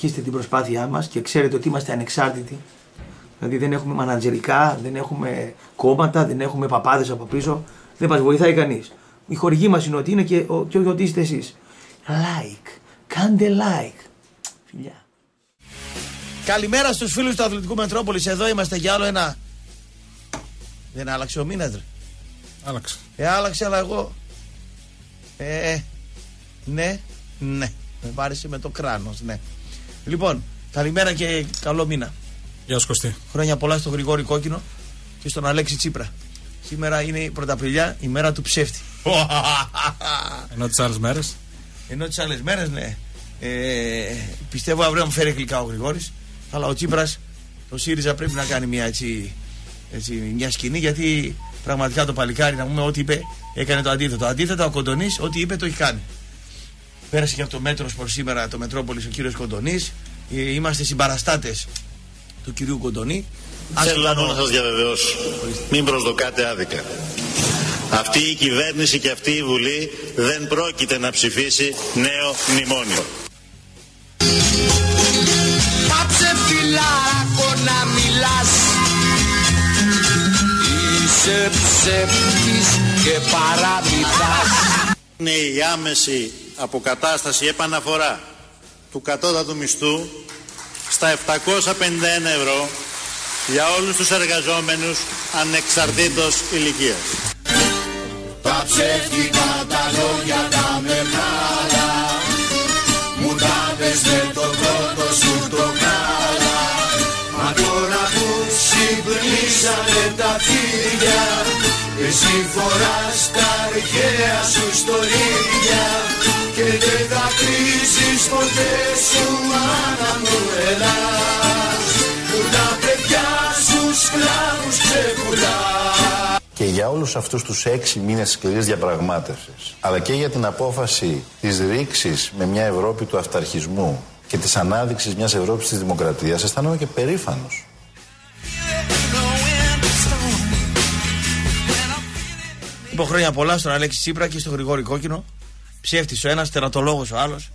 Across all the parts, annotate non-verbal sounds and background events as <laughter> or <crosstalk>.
παιδιά, για να ενισχύσετε την προσπάθειά μας και ξέρετε ότι είμαστε ανεξάρτητοι. Δηλαδή δεν έχουμε μανατζερικά, δεν έχουμε κόμματα, δεν έχουμε παπάδες από πίσω. Δεν μας βοηθάει κανείς. Η χορηγή μας είναι ότι είναι και, ο, και ότι είστε εσείς. Like. Κάντε like. Φιλιά. Καλημέρα στους φίλους του Αθλητικού Μετρόπολης. Εδώ είμαστε για άλλο ένα... Δεν άλλαξε ο μήνας, ρε. Άλλαξε. Ε, άλλαξε, αλλά εγώ... Ε, ε, ναι, ναι. Με βάρεσε με το κράνος, ναι. Λοιπόν, καλημέρα και καλό μήνα. Γεια σου Κωστή. Χρόνια πολλά στον Γρηγόρη Κόκκινο και στον Αλέξη Τσίπρα. Σήμερα είναι η Πρωταπριλιά, η μέρα του ψεύτη. <laughs> Ενώ τις άλλες μέρες; Ενώ τις άλλες μέρες, ναι. Ε, πιστεύω αύριο μου φέρει γλυκά ο Γρηγόρης. Αλλά ο Τσίπρας, το ΣΥΡΙΖΑ πρέπει να κάνει μια, έτσι, έτσι, μια σκηνή γιατί πραγματικά το παλικάρι να πούμε ό,τι είπε έκανε το αντίθετο. Αντίθετα ο Κοντονής, ό,τι είπε το έχει κάνει. Πέρασε και από το μέτρο προ σήμερα το Μετρόπολης ο κύριος Κοντονής. Ε, είμαστε συμπαραστάτες του κυρίου Κοντονή. Θέλω να σας διαβεβαιώσω. Μην προσδοκάτε άδικα. Αυτή η κυβέρνηση και αυτή η Βουλή δεν πρόκειται να ψηφίσει νέο μνημόνιο. Πάψε φιλάκο να μιλάς Είσαι ψεύτης και παραμυθάς Είναι η άμεση αποκατάσταση επαναφορά του κατώτατου μισθού στα 751 ευρώ για όλους τους εργαζόμενους ανεξαρτήτως ηλικίας. Τα ψεύτικα τα λόγια τα μεγάλα Μου τα πες με το πρώτο σου το κάλα Μα τώρα που ξυπνήσανε τα φίδια Εσύ φοράς τα αρχαία σου στολίδια Και δεν θα κρίζεις ποτέ σου μάνα μου ελάς Που τα παιδιά σου σκλάβους ξεπουλάς και για όλους αυτούς τους έξι μήνες σκληρής διαπραγμάτευσης αλλά και για την απόφαση της ρήξης με μια Ευρώπη του αυταρχισμού και της ανάδειξης μιας Ευρώπης της δημοκρατίας αισθάνομαι και περήφανος. Λοιπόν, χρόνια πολλά στον Αλέξη Τσίπρα και στον Γρηγόρη Κόκκινο. Ψεύτης ο ένας, τερατολόγος ο άλλος.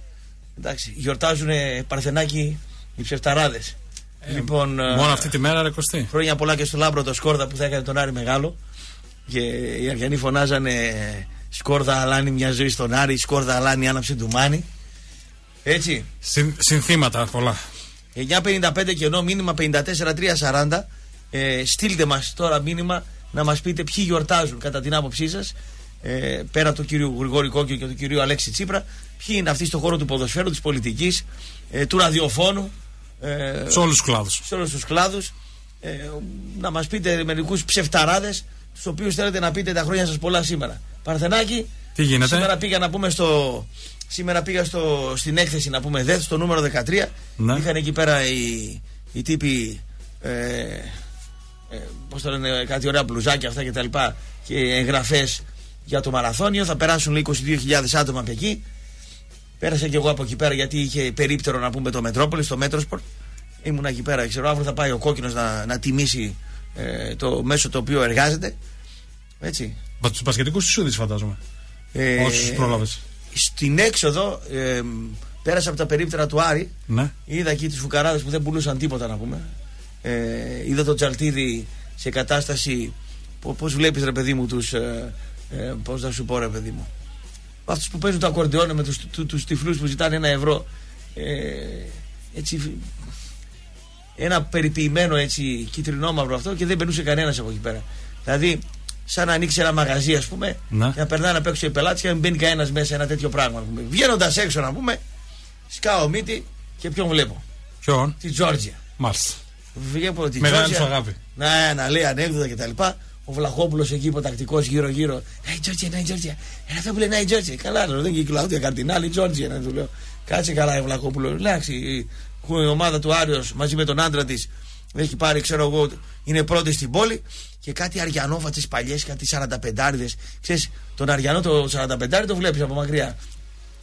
Εντάξει, γιορτάζουν παρθενάκι οι ψευταράδες. λοιπόν, Μόνο ε, αυτή τη μέρα, ρε Κωστή. Χρόνια πολλά και στο Λάμπρο το Σκόρδα που θα έκανε τον Άρη Μεγάλο. Και οι Αριανοί φωνάζανε Σκόρδα Αλάνη μια ζωή στον Άρη, Σκόρδα Αλάνη άναψε του Μάνη. Έτσι. Συν, συνθήματα πολλά. 9.55 και ενώ μήνυμα 54.340. Ε, στείλτε μας τώρα μήνυμα να μας πείτε ποιοι γιορτάζουν κατά την άποψή σας ε, πέρα από τον κύριο Γρηγόρη Κόκκιο και τον κύριο Αλέξη Τσίπρα ποιοι είναι αυτοί στον χώρο του ποδοσφαίρου, της πολιτικής ε, του ραδιοφώνου ε, Σε όλους τους κλάδους. σε όλους τους κλάδους ε, να μας πείτε μερικούς ψευταράδες τους οποίους θέλετε να πείτε τα χρόνια σας πολλά σήμερα Παρθενάκη Τι γίνεται; σήμερα πήγα να πούμε στο σήμερα πήγα στο, στην έκθεση να πούμε ΔΕΘ στο νούμερο 13 Ναι. είχαν εκεί πέρα οι, οι τύποι ε, ε, πώς το λένε, κάτι ωραία μπλουζάκια αυτά και τα λοιπά και εγγραφές για το μαραθώνιο θα περάσουν λέει, 22.000 άτομα από εκεί Πέρασα και εγώ από εκεί πέρα γιατί είχε περίπτερο να πούμε το Metropolis, στο Metrosport. Ήμουν εκεί πέρα, ξέρω, αύριο θα πάει ο Κόκκινος να, να τιμήσει ε, το μέσο το οποίο εργάζεται. Έτσι. Τους πασχετικούς του Σούδη, φαντάζομαι. Ε, Όσους πρόλαβες. Στην έξοδο ε, πέρασα από τα περίπτερα του Άρη. Ναι. Είδα εκεί του φουκαράδες που δεν πουλούσαν τίποτα να πούμε. Ε, είδα το Τζαλτίδη σε κατάσταση. Πώς βλέπεις ρε παιδί μου τους. Ε, ε, Πώς να σου πω ρε παιδί μου. Αυτούς που παίζουν το ακορντεόν με τους τους, τους τυφλούς που ζητάνε ένα ευρώ. Ε, έτσι. Ένα περιποιημένο έτσι κυτρινόμαυρο αυτό και δεν περνούσε κανένας από εκεί πέρα. Δηλαδή, σαν να ανοίξει ένα μαγαζί, ας πούμε, Ναι. και να περνάνε απ' έξω οι πελάτες και να μην μπαίνει κανένας μέσα ένα τέτοιο πράγμα. Βγαίνοντας έξω, να πούμε, σκάω μύτη και ποιον βλέπω; Ποιον; Τη Τζόρτζια. Μάλιστα. Βλέπω τη Μεγάλη Τζόρτζια. σου αγάπη. Να, να λέει ανέκδοτα κτλ. Ο Βλαχόπουλος εκεί υποτακτικός γύρω-γύρω. Να η Τζόρτζια, να η Τζόρτζια. Ένα αυτό που λέει να η Τζόρτζια. Καλά, ρε, δεν κυκλά ούτε καρτινάλη, η Τζόρτζια να του λέω. Κάτσε καλά, η Βλαχόπουλος. Εντάξει, η- η ομάδα του Άριος μαζί με τον άντρα της έχει πάρει, ξέρω εγώ, είναι πρώτη στην πόλη και κάτι αριανόφατσε παλιές, κάτι 45άριδε. Ξέρεις, τον αριανό το 45 το βλέπεις από μακριά.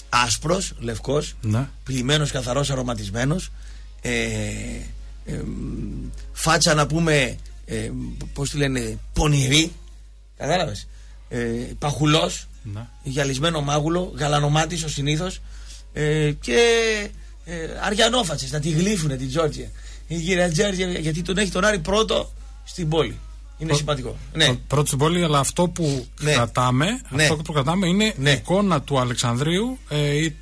Άσπρος, λευκός, Ναι. πλημμένος, καθαρός, αρωματισμένος. Ε, ε, μ, φάτσα να πούμε, ε, πώς τη λένε, πονηρή. Κατάλαβες; Ε, Παχουλός, Ναι. γυαλισμένο μάγουλο, γαλανομάτισο συνήθως. Ε, και ε, αριανόφατσες να τη γλύφουνε την Τζόρτζια. Η κυρία Τζόρτζια, γιατί τον έχει τον Άρη πρώτο στην πόλη. Είναι σημαντικό. Ναι. Πρώτο στην πόλη, αλλά αυτό που Ναι. κρατάμε, Ναι. αυτό που κρατάμε είναι Ναι. η εικόνα του Αλεξανδρίου ε, ή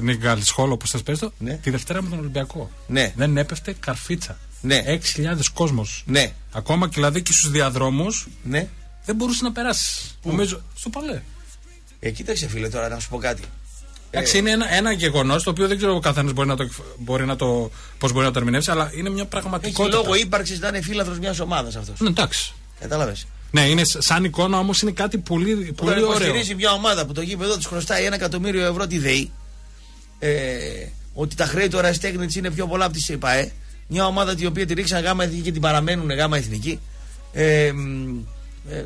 Νιγκαλισχόλ, όπως θες πες το, Ναι. τη Δευτέρα με τον Ολυμπιακό. Ναι. Δεν έπεφτε καρφίτσα. Ναι. 6.000 κόσμος. Ναι. Ακόμα και δηλαδή και στους διαδρόμους Ναι. δεν μπορούσε να περάσεις. Νομίζω στο παλέ. Ε, κοίταξε φίλε τώρα να σου πω κάτι. Εντάξει, είναι ένα, ένα γεγονός το οποίο δεν ξέρω ο καθένας μπορεί να το, μπορεί να το, πώς μπορεί να το ερμηνεύσει, αλλά είναι μια Έχει πραγματικότητα. λόγο ύπαρξης να είναι φίλαθρος μιας ομάδας αυτός. Ναι, εντάξει. Κατάλαβε. Ναι, είναι σ- σαν εικόνα όμως είναι κάτι πολύ, Όταν πολύ ωραίο. υποστηρίζει μια ομάδα που το γήπεδο της χρωστάει ένα εκατομμύριο ευρώ τη ΔΕΗ, ε, ότι τα χρέη του Εραστέχνη της είναι πιο πολλά από τη ΕΠΑΕ, μια ομάδα την οποία τη ρίξαν γάμα εθνική και την παραμένουν γάμα εθνική. Ε, μ, ε,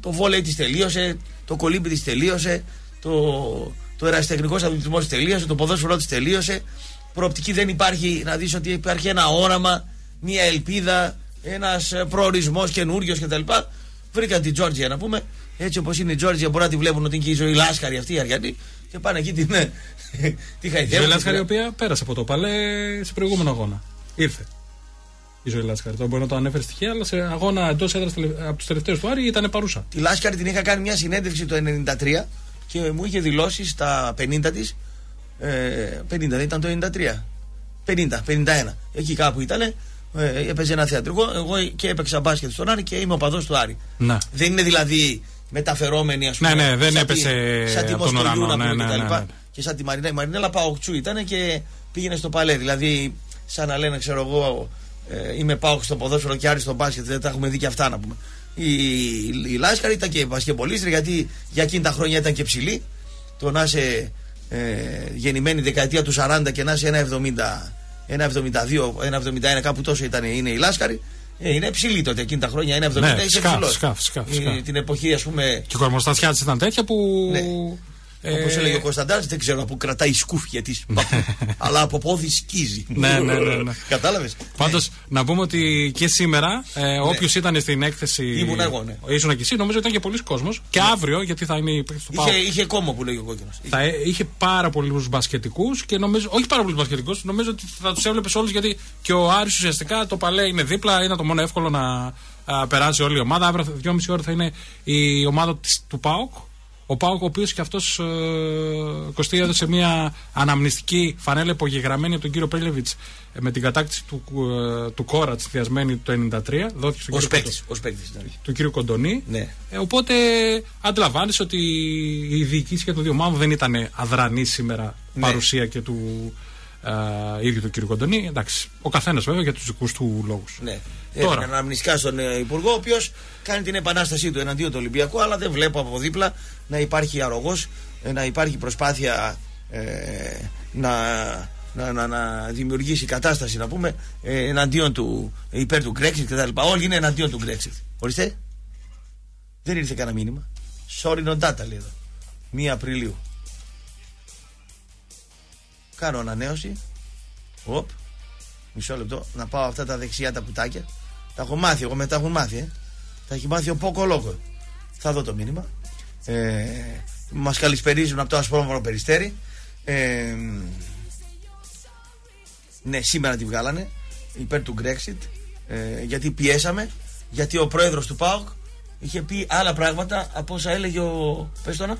το βόλεϊ της τελείωσε, το κολύμπι της τελείωσε, το, το ερασιτεχνικός αθλητισμός της τελείωσε, το ποδόσφαιρό της τελείωσε. Προοπτική δεν υπάρχει να δεις ότι υπάρχει ένα όραμα, μια ελπίδα, ένας προορισμός καινούριος κτλ. Βρήκαν την Τζόρτζια να πούμε. Έτσι όπως είναι η Τζόρτζια, μπορεί να τη βλέπουν ότι είναι και η ζωή λάσκαρη αυτή η Αριανή και πάνε εκεί την. <laughs> τη Η χαϊδεύουν. ζωή Λάσχαρη, η οποία πέρασε από το παλέ σε προηγούμενο αγώνα. Ήρθε. Η ζωή Λάσχαρη. Τώρα μπορεί να το ανέφερε στοιχεία, αλλά σε αγώνα εντός έδρας από τους τελευταίους του Άρη ήταν παρούσα. Τη Λάσκαρη την είχα κάνει μια συνέντευξη το 1993 και μου είχε δηλώσει στα 50 της. Ε, 50 δεν ήταν το 93. 50, 51. Εκεί κάπου ήταν. Ε, έπαιζε ένα θεατρικό. Εγώ και έπαιξα μπάσκετ στον Άρη και είμαι ο παδός του Άρη. Ναι. Δεν είναι δηλαδή μεταφερόμενη, ας πούμε. Ναι, ναι, δεν σαν έπεσε τη- σαν τη από τον Μοσκοβιού, ουρανό, να πούμε, ναι, ναι, κτλ. ναι, ναι. Και σαν τη Μαρινέ. Η Μαρινέλα Παοκτσού ήταν και πήγαινε στο παλέ. Δηλαδή, σαν να λένε, ξέρω εγώ, ε, είμαι Πάοκ στο ποδόσφαιρο και Άρη στο μπάσκετ. Δεν τα έχουμε δει και αυτά να πούμε. Η, η Λάσκαρη ήταν και μπασκεμπολίστρια γιατί για εκείνη τα χρόνια ήταν και ψηλή. Το να είσαι ε, γεννημένη δεκαετία του 40 και να είσαι ένα 70, ένα 72, ένα 71, κάπου τόσο ήταν, είναι η Λάσκαρη. Ε, είναι ψηλή τότε εκείνη τα χρόνια. Είναι 70, Ναι, είσαι φυσικά, ψηλός. φυσικά, φυσικά, Ε, φυσικά. την εποχή, ας πούμε, Και η κορμοστασιά της ήταν τέτοια που. Ναι. Ε, Όπω έλεγε ο Κωνσταντάρη, δεν ξέρω από κρατάει σκούφια της. αλλά από πόδι σκίζει. Ναι, ναι, ναι, ναι. Κατάλαβες; Πάντως, να πούμε ότι και σήμερα, ε, όποιος ήταν στην έκθεση. Ήμουν εγώ, ναι. Ήσουν και εσύ, νομίζω ήταν και πολλοί κόσμος. Και αύριο, γιατί θα είναι η παίκτη του Είχε, ΠΑΟΚ. είχε κόμμα που λέγει ο κόκκινος. Θα ε- είχε πάρα πολλούς μπασκετικούς και νομίζω. Όχι πάρα πολλούς μπασκετικούς, νομίζω ότι θα τους έβλεπες όλους γιατί και ο Άρης ουσιαστικά το παλέ είναι δίπλα, είναι το μόνο εύκολο να α, περάσει όλη η ομάδα. Αύριο, δυόμιση ώρα θα είναι η ομάδα της, του ΠΑΟΚ. Ο ΠΑΟΚ, ο οποίος και αυτός ε, Κωστή έδωσε μια αναμνηστική φανέλα υπογεγραμμένη από τον κύριο Πρέλεβιτ με την κατάκτηση του, ε, του Κόρατς θειασμένη το 1993. Δόθηκε στον Ω κύριο παίκτης. Ως παίκτης, ναι. του κύριου Κοντονή. Ναι. Ε, οπότε αντιλαμβάνεσαι ότι η διοίκηση και των δύο ομάδων δεν ήταν αδρανή σήμερα Ναι. παρουσία και του ε, ίδιου του κύριου Κοντονή. Εντάξει, ο καθένας βέβαια για τους δικούς του λόγους. Ναι. Τώρα. Τώρα. αναμνηστικά στον ε, Υπουργό, ο οποίος κάνει την επανάστασή του εναντίον του Ολυμπιακού, αλλά δεν βλέπω από δίπλα να υπάρχει αρρωγός, να υπάρχει προσπάθεια ε, να, να, να, να δημιουργήσει κατάσταση, να πούμε, ε, εναντίον του, υπέρ του Brexit κτλ. Όλοι είναι εναντίον του Brexit. Ορίστε. Δεν ήρθε κανένα μήνυμα. Sorry, no data λέει εδώ. 1 Απριλίου. Κάνω ανανέωση. Οπ. Μισό λεπτό. Να πάω αυτά τα δεξιά τα κουτάκια. Τα έχω μάθει. Εγώ μετά έχουν μάθει. Ε. Τα έχει μάθει ο Πόκο Λόγο. Θα δω το μήνυμα. Ε, Μας καλησπερίζουν από το Ασπρόμαυρο Περιστέρι. Ε, ναι, σήμερα τη βγάλανε υπέρ του Brexit. Ε, γιατί πιέσαμε. Γιατί ο πρόεδρος του ΠΑΟΚ είχε πει άλλα πράγματα από όσα έλεγε ο. Πες το να.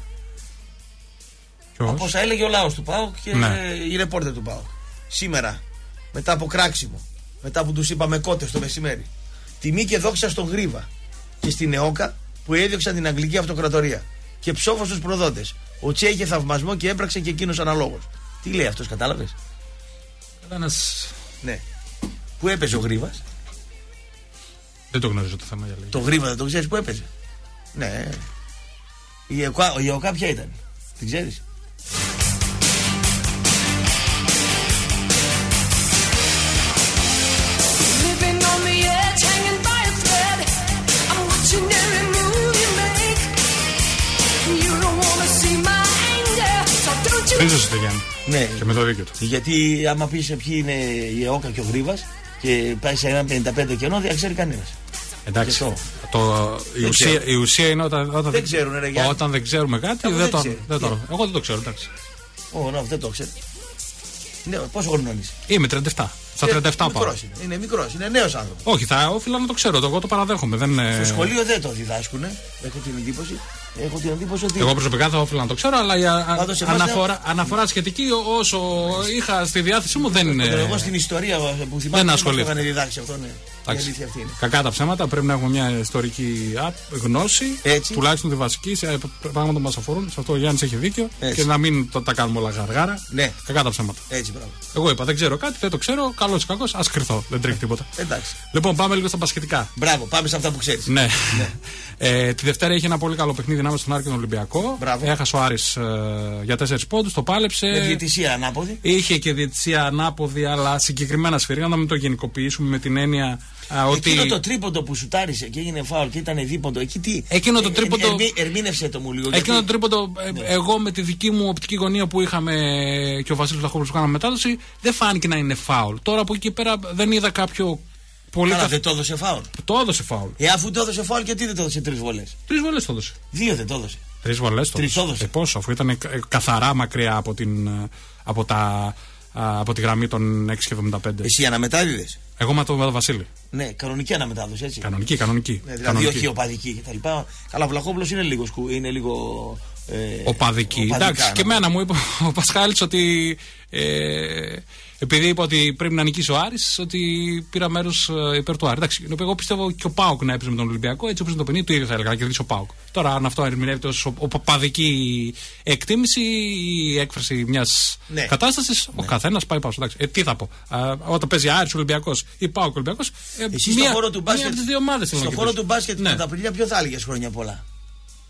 Από όσα έλεγε ο λαός του ΠΑΟΚ και Ναι. η ρεπόρτερ του ΠΑΟΚ. Σήμερα, μετά από κράξιμο, μετά που τους είπαμε κότε το μεσημέρι, τιμή και δόξα στον Γρίβα και στην ΕΟΚΑ που έδιωξαν την Αγγλική Αυτοκρατορία και ψόφος στους προδότες. Ο Τσέ είχε θαυμασμό και έπραξε και εκείνος αναλόγως. Τι λέει αυτός, κατάλαβες; Ένας... Ναι. Πού έπαιζε ο Γρίβας; Δεν το γνωρίζω το θέμα για λέγει. Το Γρίβα δεν το ξέρεις που έπαιζε; Ναι. Η ΕΟΚΑ, η ΕΟΚΑ ποια ήταν; Την ξέρεις; Ρίζωσε το Γιάννη. Ναι. Και με το δίκιο του. Γιατί άμα πεις ποιοι είναι η ΕΟΚΑ και ο Γρίβας και πάει σε ένα 55 κενό, δεν ξέρει κανένας. Εντάξει. Και αυτό. Το, η, Δεν ουσία, ξέρω. η ουσία είναι όταν, όταν, Δεν ξέρουνε, ρε, Γιάννη. όταν δεν ξέρουμε κάτι, Κάπου δεν, δεν το, ξέρει. δεν το, Ναι. Εγώ δεν το ξέρω, εντάξει. Ω, να, δεν το ξέρω. Ναι, πόσο χρονών είσαι; Είμαι 37. Στα 37 πάω. Μικρός είναι. Είναι μικρός, είναι νέος άνθρωπος. Όχι, θα όφιλα να το ξέρω. το- Εγώ το παραδέχομαι. Δεν, ε, Στο σχολείο δεν το διδάσκουνε. Έχω την εντύπωση. Έχω την εντύπωση ότι. Εγώ προσωπικά θα όφιλα να το ξέρω, αλλά η α- α- Πάντως εμάς αναφορά, αναφορά σχετική ό- όσο είχα στη διάθεσή μου δεν είναι. Εγώ στην ιστορία που θυμάμαι Δεν δεν μας το ασχολήθηκα. είχαν διδάξει αυτό, ναι. Η Εντάξει. αλήθεια αυτή είναι. Κακά τα ψέματα, πρέπει να έχουμε μια ιστορική α, γνώση, Έτσι. τουλάχιστον τη βασική, σε πράγματα που μας αφορούν. Σε αυτό ο Γιάννης έχει δίκιο Έτσι. και να μην το, τα κάνουμε όλα γαργάρα. Ναι. Κακά τα ψέματα. Έτσι, μπράβο. Εγώ είπα, δεν ξέρω κάτι, δεν το ξέρω. Καλός ή κακός, ας κρυθώ. Δεν τρέχει τίποτα. Εντάξει. Λοιπόν, πάμε λίγο στα πασχετικά. Μπράβο, πάμε σε αυτά που ξέρεις. Ναι. Ε, τη Δευτέρα είχε ένα πολύ καλό παιχνίδι ανάμεσα στον Άρη και τον Ολυμπιακό. Μπράβο. Έχασε ο Άρης ε, για 4 πόντους, το πάλεψε. Με διαιτησία ανάποδη. Είχε και διετησία ανάποδη, αλλά συγκεκριμένα σφυρίγα, να μην το γενικοποιήσουμε με την έννοια α, ότι. Εκείνο το τρίποντο που σου τάρισε και έγινε φάουλ και ήταν δίποντο. Εκεί τι. Εκείνο το Ε, τρίποντο- ε, ερμή- ερμήνευσε το μου λίγο. Εκείνο το γιατί- τρίποντο, ε, Ναι. εγώ με τη δική μου οπτική γωνία που είχαμε και ο Βασίλης Λαχόπουλο που κάναμε μετάδοση, δεν φάνηκε να είναι φάουλ. Τώρα από εκεί πέρα δεν είδα κάποιο πολύ. Καλά, καθ- δεν το έδωσε φάουλ. Το έδωσε φάουλ. Ε, αφού το έδωσε φάουλ, γιατί δεν το έδωσε τρεις βολές; Τρεις βολές το έδωσε. Δύο δεν το έδωσε. Τρεις βολές το Τρεις έδωσε. Ε, πόσο, αφού ήταν ε, καθαρά μακριά από, την, ε, από, τα, α, από τη γραμμή των 6,75. Εσύ αναμετάδιδε. Εγώ με τον Βασίλη. Ναι, κανονική αναμετάδοση, έτσι. Κανονική, κανονική. Ναι, δηλαδή κανονική. όχι οπαδική κτλ. Καλά, ο Βλαχόπουλος είναι λίγος. σκου- Είναι λίγο ε, Οπαδική. οπαδικά, Εντάξει, και ναι. εμένα μου είπε ο Πασχάλης ότι ε, επειδή είπα ότι πρέπει να νικήσει ο Άρης, ότι πήρα μέρος υπέρ του Άρη. Εντάξει, εγώ πιστεύω και ο Πάοκ να έπαιζε με τον Ολυμπιακό, έτσι όπως είναι το παιχνίδι, το ίδιο θα έλεγα, να κερδίσει ο Πάοκ. Τώρα, αν αυτό ερμηνεύεται ως οπαδική εκτίμηση ή έκφραση μιας Ναι. κατάστασης, ο καθένας πάει πάνω. Εντάξει, ε, τι θα πω. Α, όταν παίζει Άρης Ολυμπιακός ή Πάοκ Ολυμπιακός. Ε, Εσύ στον χώρο του μπάσκετ. Μία από τις δύο ομάδες Στον χώρο του μπάσκετ ναι. με τα παιδιά, ποιο θα έλεγε χρόνια πολλά;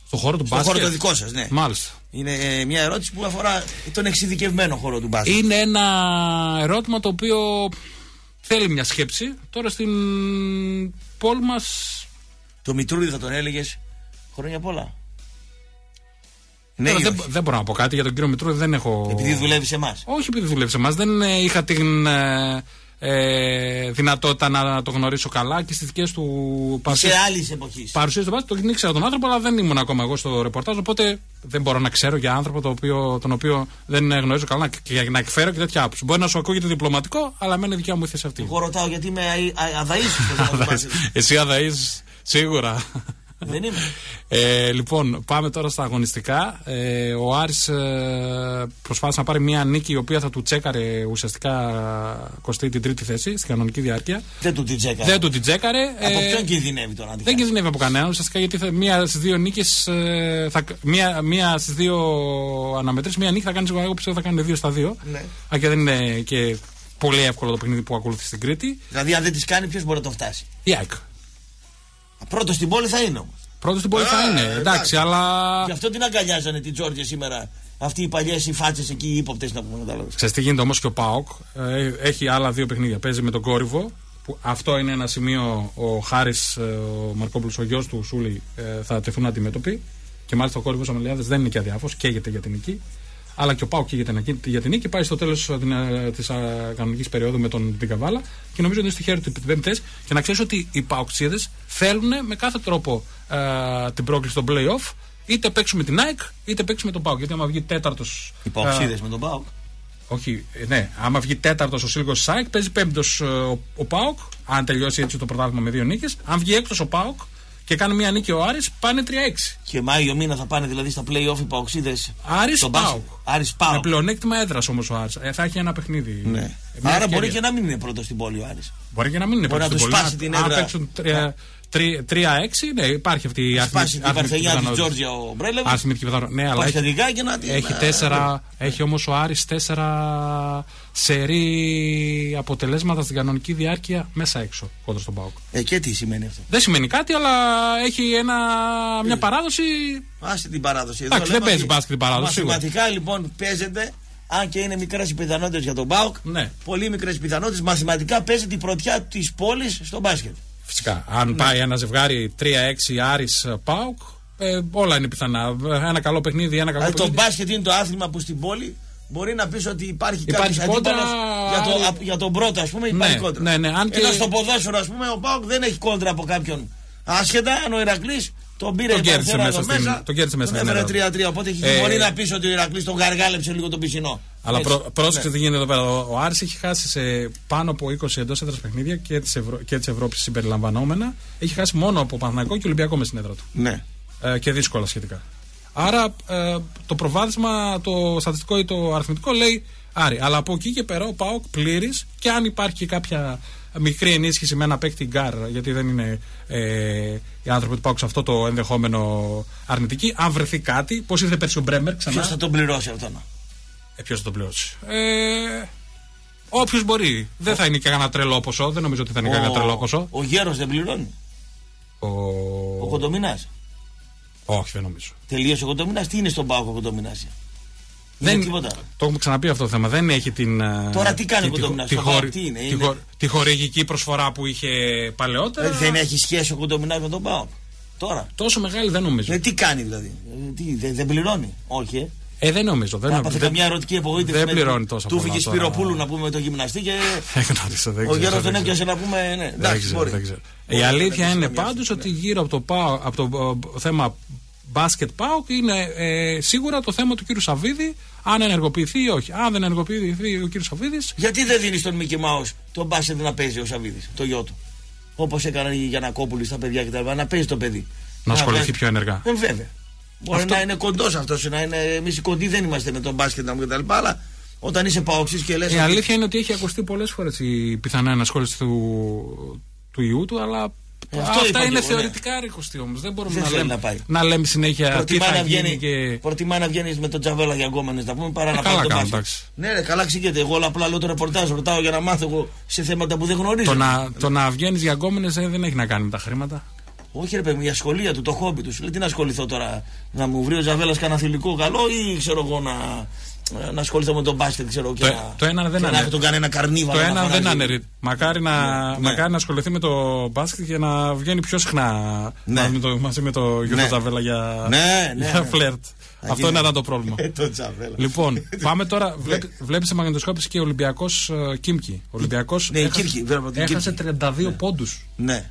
Στον χώρο του Στον μπάσκετ; χώρο το δικό σας, ναι. Μάλιστα. Είναι ε, μια ερώτηση που αφορά τον εξειδικευμένο χώρο του μπάσκετ. Είναι ένα ερώτημα το οποίο θέλει μια σκέψη. Τώρα στην πόλη μα. Το Μητρούδη θα τον έλεγες χρόνια πολλά. Ναι, ή δεν, όχι; δεν μπορώ να πω κάτι για τον κύριο Μητρούδη, δεν έχω. Επειδή δουλεύει σε εμάς. Όχι επειδή δουλεύει σε εμάς, δεν ε, είχα την ε, ε, δυνατότητα να το γνωρίσω καλά και στις δικές του Σε παρουσίε. άλλης εποχής. Παρουσίες του μπάσκετ, τον ήξερα τον άνθρωπο, αλλά δεν ήμουν ακόμα εγώ στο ρεπορτάζ. Οπότε δεν μπορώ να ξέρω για άνθρωπο το οποίο, τον οποίο δεν γνωρίζω καλά και να εκφέρω και τέτοια άποψη. Μπορεί να σου ακούγεται διπλωματικό, αλλά εμένα είναι δικιά μου η θέση αυτή. Εγώ ρωτάω γιατί είμαι αδαίσιο. <laughs> Εσύ αδαείς, σίγουρα. <laughs> Δεν είμαι. Ε, λοιπόν, πάμε τώρα στα αγωνιστικά. Ε, ο Άρης ε, προσπάθησε να πάρει μια νίκη η οποία θα του τσέκαρε ουσιαστικά κοστί την τρίτη θέση στην κανονική διάρκεια. Δεν του την τσέκα. Δεν του την τσέκαρε. Από ε, ποιον κινδυνεύει τώρα να τη δεν χάσει. κινδυνεύει από κανέναν ουσιαστικά γιατί θα, μία στις δύο νίκες. Ε, θα- μία, μία στις δύο αναμετρήσεις, μία νίκη θα κάνει. Εγώ πιστεύω θα κάνει δύο στα δύο. Ναι. Αν και δεν είναι και πολύ εύκολο το παιχνίδι που ακολουθεί στην Κρήτη. Δηλαδή, αν δεν τις κάνει, ποιος μπορεί να το φτάσει; Η ΑΕΚ. Πρώτος στην πόλη θα είναι όμως. Πρώτος στην πόλη θα Ε, είναι. εντάξει. Εντάξει, αλλά. Γι' αυτό την αγκαλιάζανε την Τζόρτζια σήμερα. Αυτοί οι παλιές οι φάτσες εκεί, οι ύποπτες να πούμε. κατάλαβες. Ξέρεις τι γίνεται όμως και ο Πάοκ. Ε, έχει άλλα δύο παιχνίδια. Παίζει με τον Κόρυβο. Που αυτό είναι ένα σημείο. Ο Χάρης, ο Μαρκόπουλος, ο γιος του Σούλη, ε, θα τεθούν αντιμέτωποι. Και μάλιστα ο Κόρυβος Αμελιάδε δεν είναι και αδιάφος. Καίγεται για την νική. Αλλά και ο Πάοκ καίγεται να- για την νίκη. Πάει στο τέλος της κανονικής περίοδου με τον Δικαβάλα. Και νομίζω ότι είναι στο χέρι του την πέμπτη θέση. Και να ξέρεις ότι οι Πάοκτσίδε θέλουν με κάθε τρόπο ε, την πρόκληση στο playoff. Είτε παίξουμε την ΑΕΚ, είτε παίξουμε τον Πάοκ. Γιατί άμα βγει τέταρτος. Οι παοξίδες με τον Πάοκ. Όχι, ε, ναι. Άμα βγει τέταρτος ο Σύλλογο ΣΑΕΚ, παίζει πέμπτος ο, ο Πάοκ. Αν τελειώσει έτσι το πρωτάθλημα με δύο νίκες. Αν βγει έκτος ο Πάοκ και κάνει μια νίκη ο Άρης, πάνε 3-6. Και Μάιο μήνα θα πάνε δηλαδή στα play-off οι παοξίδες. Άρης Πάοκ. Άρης Με Πάοκ. πλεονέκτημα έδρας όμως ο Άρης. Ε, θα έχει ένα παιχνίδι. Ναι. Μια Άρα ευκαιρία. μπορεί και να μην είναι πρώτος στην πόλη ο Άρης. Μπορεί και να μην είναι Μπορεί πρώτος να τους στην σπάσει πόλη. την Αν έδρα. παίξουν 3-6, ναι, υπάρχει αυτή η Να σπάσει την αριθμητική Παρθενιά τη πιθανότητα. Τζόρτζια ο Μπρέλεβιτς. Αριθμητική πιθανότητα. Ναι, αλλά έχει, Πασχετικά και να την. έχει, ε, τέσσερα, έχει όμως ο Άρης τέσσερα σερή αποτελέσματα στην κανονική διάρκεια μέσα έξω κόντρα στον ΠΑΟΚ. Ε, και τι σημαίνει αυτό; Δεν σημαίνει κάτι, αλλά έχει ένα, μια παράδοση. Άσε την παράδοση. Εδώ Εντάξει, δεν λέμε παίζει ότι μπάσκετ την παράδοση, σίγουρα. Μαθηματικά λοιπόν παίζεται, αν και είναι μικρές οι πιθανότητες για τον Πάοκ, Ναι. πολύ μικρές πιθανότητες. Μαθηματικά παίζεται η πρωτιά της πόλης στο μπάσκετ. Φυσικά. Αν Ναι. πάει ένα ζευγάρι 3-6 Άρης ΠΑΟΚ, ε, όλα είναι πιθανά. Ένα καλό παιχνίδι, ένα καλό Δηλαδή το παιχνίδι. μπάσκετ είναι το άθλημα που στην πόλη μπορεί να πεις ότι υπάρχει, Υπάρχει κάποιος κόντρα, αντίπαλος για, το, άλλη- α- για τον πρώτο, ας πούμε, υπάρχει Ναι, κόντρα. ναι, ναι, αν και- Ενώ στο ποδόσφαιρο, ας πούμε, ο Πάοκ δεν έχει κόντρα από κάποιον. Άσχετα, αν ο Ηρακλής τον πήρε Τον η κέρδισε Παρθένα μέσα εδώ στην- μέσα, τον κέρδισε μέσα στην έφερε έδρα. 3-3. Οπότε εκεί Ε, μπορεί να πεις ότι ο Ηρακλής τον γαργάλεψε λίγο τον πισινό. Αλλά Έτσι. προ, πρόσεξε Ναι. τι γίνεται εδώ πέρα. Ο, ο Άρης έχει χάσει σε πάνω από 20 εντός έδρας παιχνίδια και της Ευρω... και της Ευρώπης συμπεριλαμβανόμενα. Έχει χάσει μόνο από Παναθηναϊκό και Ολυμπιακό με στην έδρα του. Ναι. Ε, και δύσκολα σχετικά. Άρα ε, το προβάδισμα, το στατιστικό ή το αριθμητικό λέει Άρη. Αλλά από εκεί και πέρα ο Πάοκ πλήρης και αν υπάρχει και κάποια μικρή ενίσχυση με ένα παίκτη γκάρ, γιατί δεν είναι ε, οι άνθρωποι του Πάοκ σε αυτό το ενδεχόμενο αρνητικοί. Αν βρεθεί κάτι, πώς ήρθε πέρσι ο Μπρέμερ ξανά; Ποιος θα τον πληρώσει αυτό. Ε, Ποιος θα τον πληρώσει; Ε, Όποιος μπορεί. Δεν θα είναι και κανένα τρελό ποσό. Δεν νομίζω ότι θα είναι κανένα τρελό ποσό. Ο γέρος δεν πληρώνει. Ο... Ο Κοντομινάς. Όχι, δεν νομίζω. Τελείωσε ο Κοντομινάς. Τι είναι στον Πάοκ ο Κοντομινάς; Δεν, Δεν τίποτα. Το έχουμε ξαναπεί αυτό το θέμα. Δεν έχει την. ε, Τώρα τι κάνει τη- ο Κοντομινάς, τη, στο χωρι- ΠΑΟΚ τι είναι, τη, είναι- χω- τη χορηγική προσφορά που είχε παλαιότερα; Ε, Δεν έχει σχέση ο κοντομινάς με τον Πάοκ. Τώρα. Τόσο μεγάλη δεν νομίζω. Ε, τι κάνει δηλαδή; Ε, τι, δεν, δεν πληρώνει; Όχι. Ε. Ε, δεν νομίζω. Δεν, Θα νομίζω. έπαθε καμιά ερωτική απογοήτευση. δεν με- πληρώνει τόσα Του πολλά φύγει τώρα. Σπυροπούλου να πούμε με το γυμναστή και <laughs> Δεν γνώρισα, δεν ο ξέρω, γέρος δεν τον ξέρω. έπιασε να πούμε. Ναι, Δεν εντάξει, ξέρω, μπορεί. δεν ξέρω. Μπορεί Η να αλήθεια πετύχει είναι καμιά πάντως στιγμή. ότι γύρω από το, πάω, από το ε, θέμα μπάσκετ πάω είναι ε, σίγουρα το θέμα του κύριου Σαββίδη αν ενεργοποιηθεί ή όχι. Αν δεν ενεργοποιηθεί ο κύριος Σαββίδη, Γιατί δεν δίνεις τον Μίκη Μάους τον μπάσκετ να παίζει ο Σαββίδης, το γιο του; Όπως έκανε η Γιανακόπουλη στα παιδιά κτλ. Να παίζει το παιδί. να ασχοληθεί βγάζει- πιο ενεργά. Ε, βέβαια. Μπορεί να είναι κοντός αυτός, να είναι. Εμείς οι κοντοί δεν είμαστε με τον μπάσκετ να πούμε κτλ. Αλλά όταν είσαι παοξή και λες. Η αλήθεια είναι ότι έχει ακουστεί πολλές φορές η πιθανή ανασχόληση του, του ιού του, αλλά Ε, αυτό είπα αυτά και είναι εγώ, ναι. θεωρητικά ρικοστή όμως. Δεν μπορούμε Δεν να θέλει λέμε, να πάει. να λέμε συνέχεια τι Προτιμά θα να, γίνει βγαίνει, και. προτιμά να βγαίνεις με τον Τζαβέλα για γκόμενες να πούμε παρά Ε, να καλά πάει τον κάνω, μπάσκετ. εντάξει. Ναι, ρε, καλά ξηγείται. Εγώ όλα απλά λέω το ρεπορτάζ, ρωτάω για να μάθω εγώ σε θέματα που δεν γνωρίζω. Το να, το να βγαίνεις για γκόμενες δεν έχει να κάνει με τα χρήματα. Όχι, ρε παιδί μου, η ασχολία του, το χόμπι τους. Σου λέει τι να ασχοληθώ τώρα, να μου βρει ο Τζαβέλα κανένα θηλυκό καλό ή ξέρω εγώ να, να ασχοληθώ με τον μπάσκετ, ξέρω και Το- να, το ένα δεν και είναι. να τον κάνει ένα καρνίβαλο. Το να ένα φωνάζει. δεν είναι ριτ. Μακάρι να, Ναι. μακάρι να ασχοληθεί με το μπάσκετ και να βγαίνει πιο συχνά Ναι. μαζί με το, μαζί με το Γιώργο Ναι. Τζαβέλα για, Ναι, ναι, για ναι. φλερτ. Θα Αυτό γίνει. είναι το πρόβλημα. <laughs> Ε, τον Τζαβέλα. λοιπόν, <laughs> πάμε τώρα. Βλέπει, βλέπεις σε μαγνητοσκόπηση και ο Ολυμπιακός Κίμκι. Ο Ολυμπιακός Ναι, η Κύρκη, βέβαια, από την έχασε Κύρκη. 32 πόντους. Ναι,